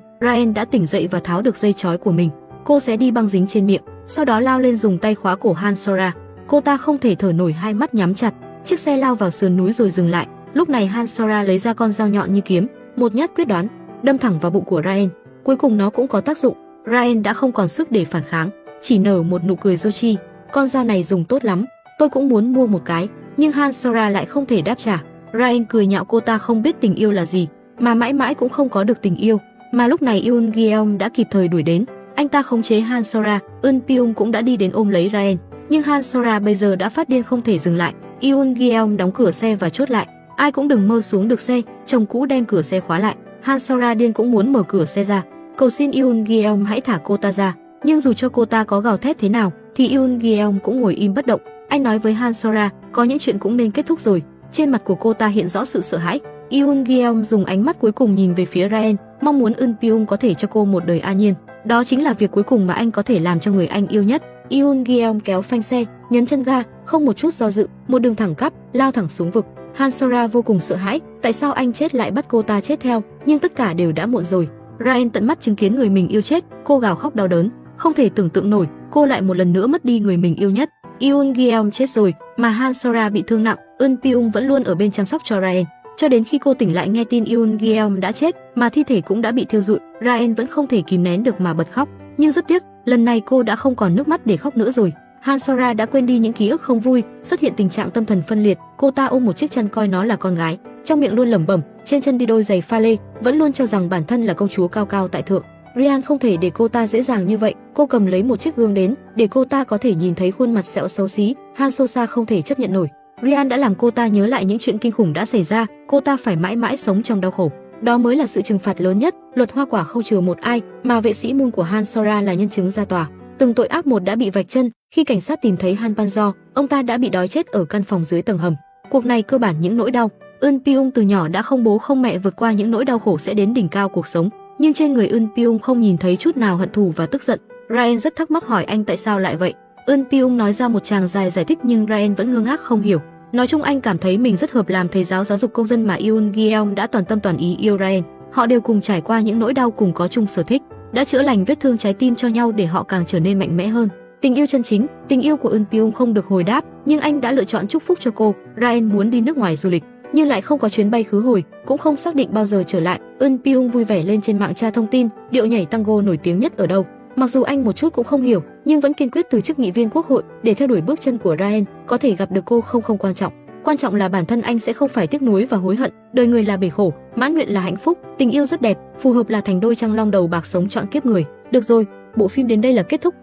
Ryan đã tỉnh dậy và tháo được dây chói của mình. Cô sẽ đi băng dính trên miệng, sau đó lao lên dùng tay khóa cổ Han Sora. Cô ta không thể thở nổi hai mắt nhắm chặt. Chiếc xe lao vào sườn núi rồi dừng lại. Lúc này Han Sora lấy ra con dao nhọn như kiếm, một nhát quyết đoán, đâm thẳng vào bụng của Ryan. Cuối cùng nó cũng có tác dụng. Ryan đã không còn sức để phản kháng, chỉ nở một nụ cười Jochi. Con dao này dùng tốt lắm, tôi cũng muốn mua một cái, nhưng Han Sora lại không thể đáp trả. Ryan cười nhạo cô ta không biết tình yêu là gì, mà mãi mãi cũng không có được tình yêu. Mà lúc này Yoon Gyeong đã kịp thời đuổi đến, anh ta khống chế Han Sora, Eun Pyong cũng đã đi đến ôm lấy Ryan, nhưng Han Sora bây giờ đã phát điên không thể dừng lại. Yoon Gyeong đóng cửa xe và chốt lại, ai cũng đừng mơ xuống được xe, chồng cũ đem cửa xe khóa lại. Han Sora điên cũng muốn mở cửa xe ra, cầu xin Yoon Gyeong hãy thả cô ta ra, nhưng dù cho cô ta có gào thét thế nào, thì Yoon Gyeong cũng ngồi im bất động. Anh nói với Han Sora, có những chuyện cũng nên kết thúc rồi. Trên mặt của cô ta hiện rõ sự sợ hãi. Yoon Gyeong dùng ánh mắt cuối cùng nhìn về phía Ryan, mong muốn Eun Pyung có thể cho cô một đời an nhiên. Đó chính là việc cuối cùng mà anh có thể làm cho người anh yêu nhất. Yoon Gyeong kéo phanh xe, nhấn chân ga, không một chút do dự, một đường thẳng cắp, lao thẳng xuống vực. Han Sora vô cùng sợ hãi, tại sao anh chết lại bắt cô ta chết theo, nhưng tất cả đều đã muộn rồi. Ryan tận mắt chứng kiến người mình yêu chết, cô gào khóc đau đớn, không thể tưởng tượng nổi, cô lại một lần nữa mất đi người mình yêu nhất. Yoon Gyeong chết rồi, mà Han Sora bị thương nặng, Eun Pyung vẫn luôn ở bên chăm sóc cho Ryan. Cho đến khi cô tỉnh lại nghe tin Yoon Gyeong đã chết, mà thi thể cũng đã bị thiêu rụi, Ryan vẫn không thể kìm nén được mà bật khóc. Nhưng rất tiếc, lần này cô đã không còn nước mắt để khóc nữa rồi. Han Sora đã quên đi những ký ức không vui, xuất hiện tình trạng tâm thần phân liệt, cô ta ôm một chiếc chân coi nó là con gái, trong miệng luôn lẩm bẩm, trên chân đi đôi giày pha lê, vẫn luôn cho rằng bản thân là công chúa cao cao tại thượng. Ryan không thể để cô ta dễ dàng như vậy, cô cầm lấy một chiếc gương đến, để cô ta có thể nhìn thấy khuôn mặt sẹo xấu xí, Han Sosa không thể chấp nhận nổi. Ryan đã làm cô ta nhớ lại những chuyện kinh khủng đã xảy ra, cô ta phải mãi mãi sống trong đau khổ. Đó mới là sự trừng phạt lớn nhất, luật hoa quả không trừ một ai, mà vệ sĩ Moon của Han Sora là nhân chứng ra tòa. Từng tội ác một đã bị vạch chân, khi cảnh sát tìm thấy Han Panzo, ông ta đã bị đói chết ở căn phòng dưới tầng hầm. Cuộc này cơ bản những nỗi đau, Eun Pyung từ nhỏ đã không bố không mẹ vượt qua những nỗi đau khổ sẽ đến đỉnh cao cuộc sống, nhưng trên người Eun Pyung không nhìn thấy chút nào hận thù và tức giận. Ryan rất thắc mắc hỏi anh tại sao lại vậy. Eun Pyung nói ra một tràng dài giải thích nhưng Ryan vẫn ngơ ngác không hiểu. Nói chung anh cảm thấy mình rất hợp làm thầy giáo giáo dục công dân mà Yoon Gyeong đã toàn tâm toàn ý yêu Ryan. Họ đều cùng trải qua những nỗi đau cùng có chung sở thích, đã chữa lành vết thương trái tim cho nhau để họ càng trở nên mạnh mẽ hơn. Tình yêu chân chính, tình yêu của Eun Pyong không được hồi đáp, nhưng anh đã lựa chọn chúc phúc cho cô. Ryan muốn đi nước ngoài du lịch, nhưng lại không có chuyến bay khứ hồi, cũng không xác định bao giờ trở lại. Eun Pyong vui vẻ lên trên mạng tra thông tin, điệu nhảy tango nổi tiếng nhất ở đâu. Mặc dù anh một chút cũng không hiểu, nhưng vẫn kiên quyết từ chức nghị viên quốc hội để theo đuổi bước chân của Ryan, có thể gặp được cô không không quan trọng. Quan trọng là bản thân anh sẽ không phải tiếc nuối và hối hận, đời người là bể khổ, mãn nguyện là hạnh phúc, tình yêu rất đẹp, phù hợp là thành đôi trăng long đầu bạc sống chọn kiếp người. Được rồi, bộ phim đến đây là kết thúc.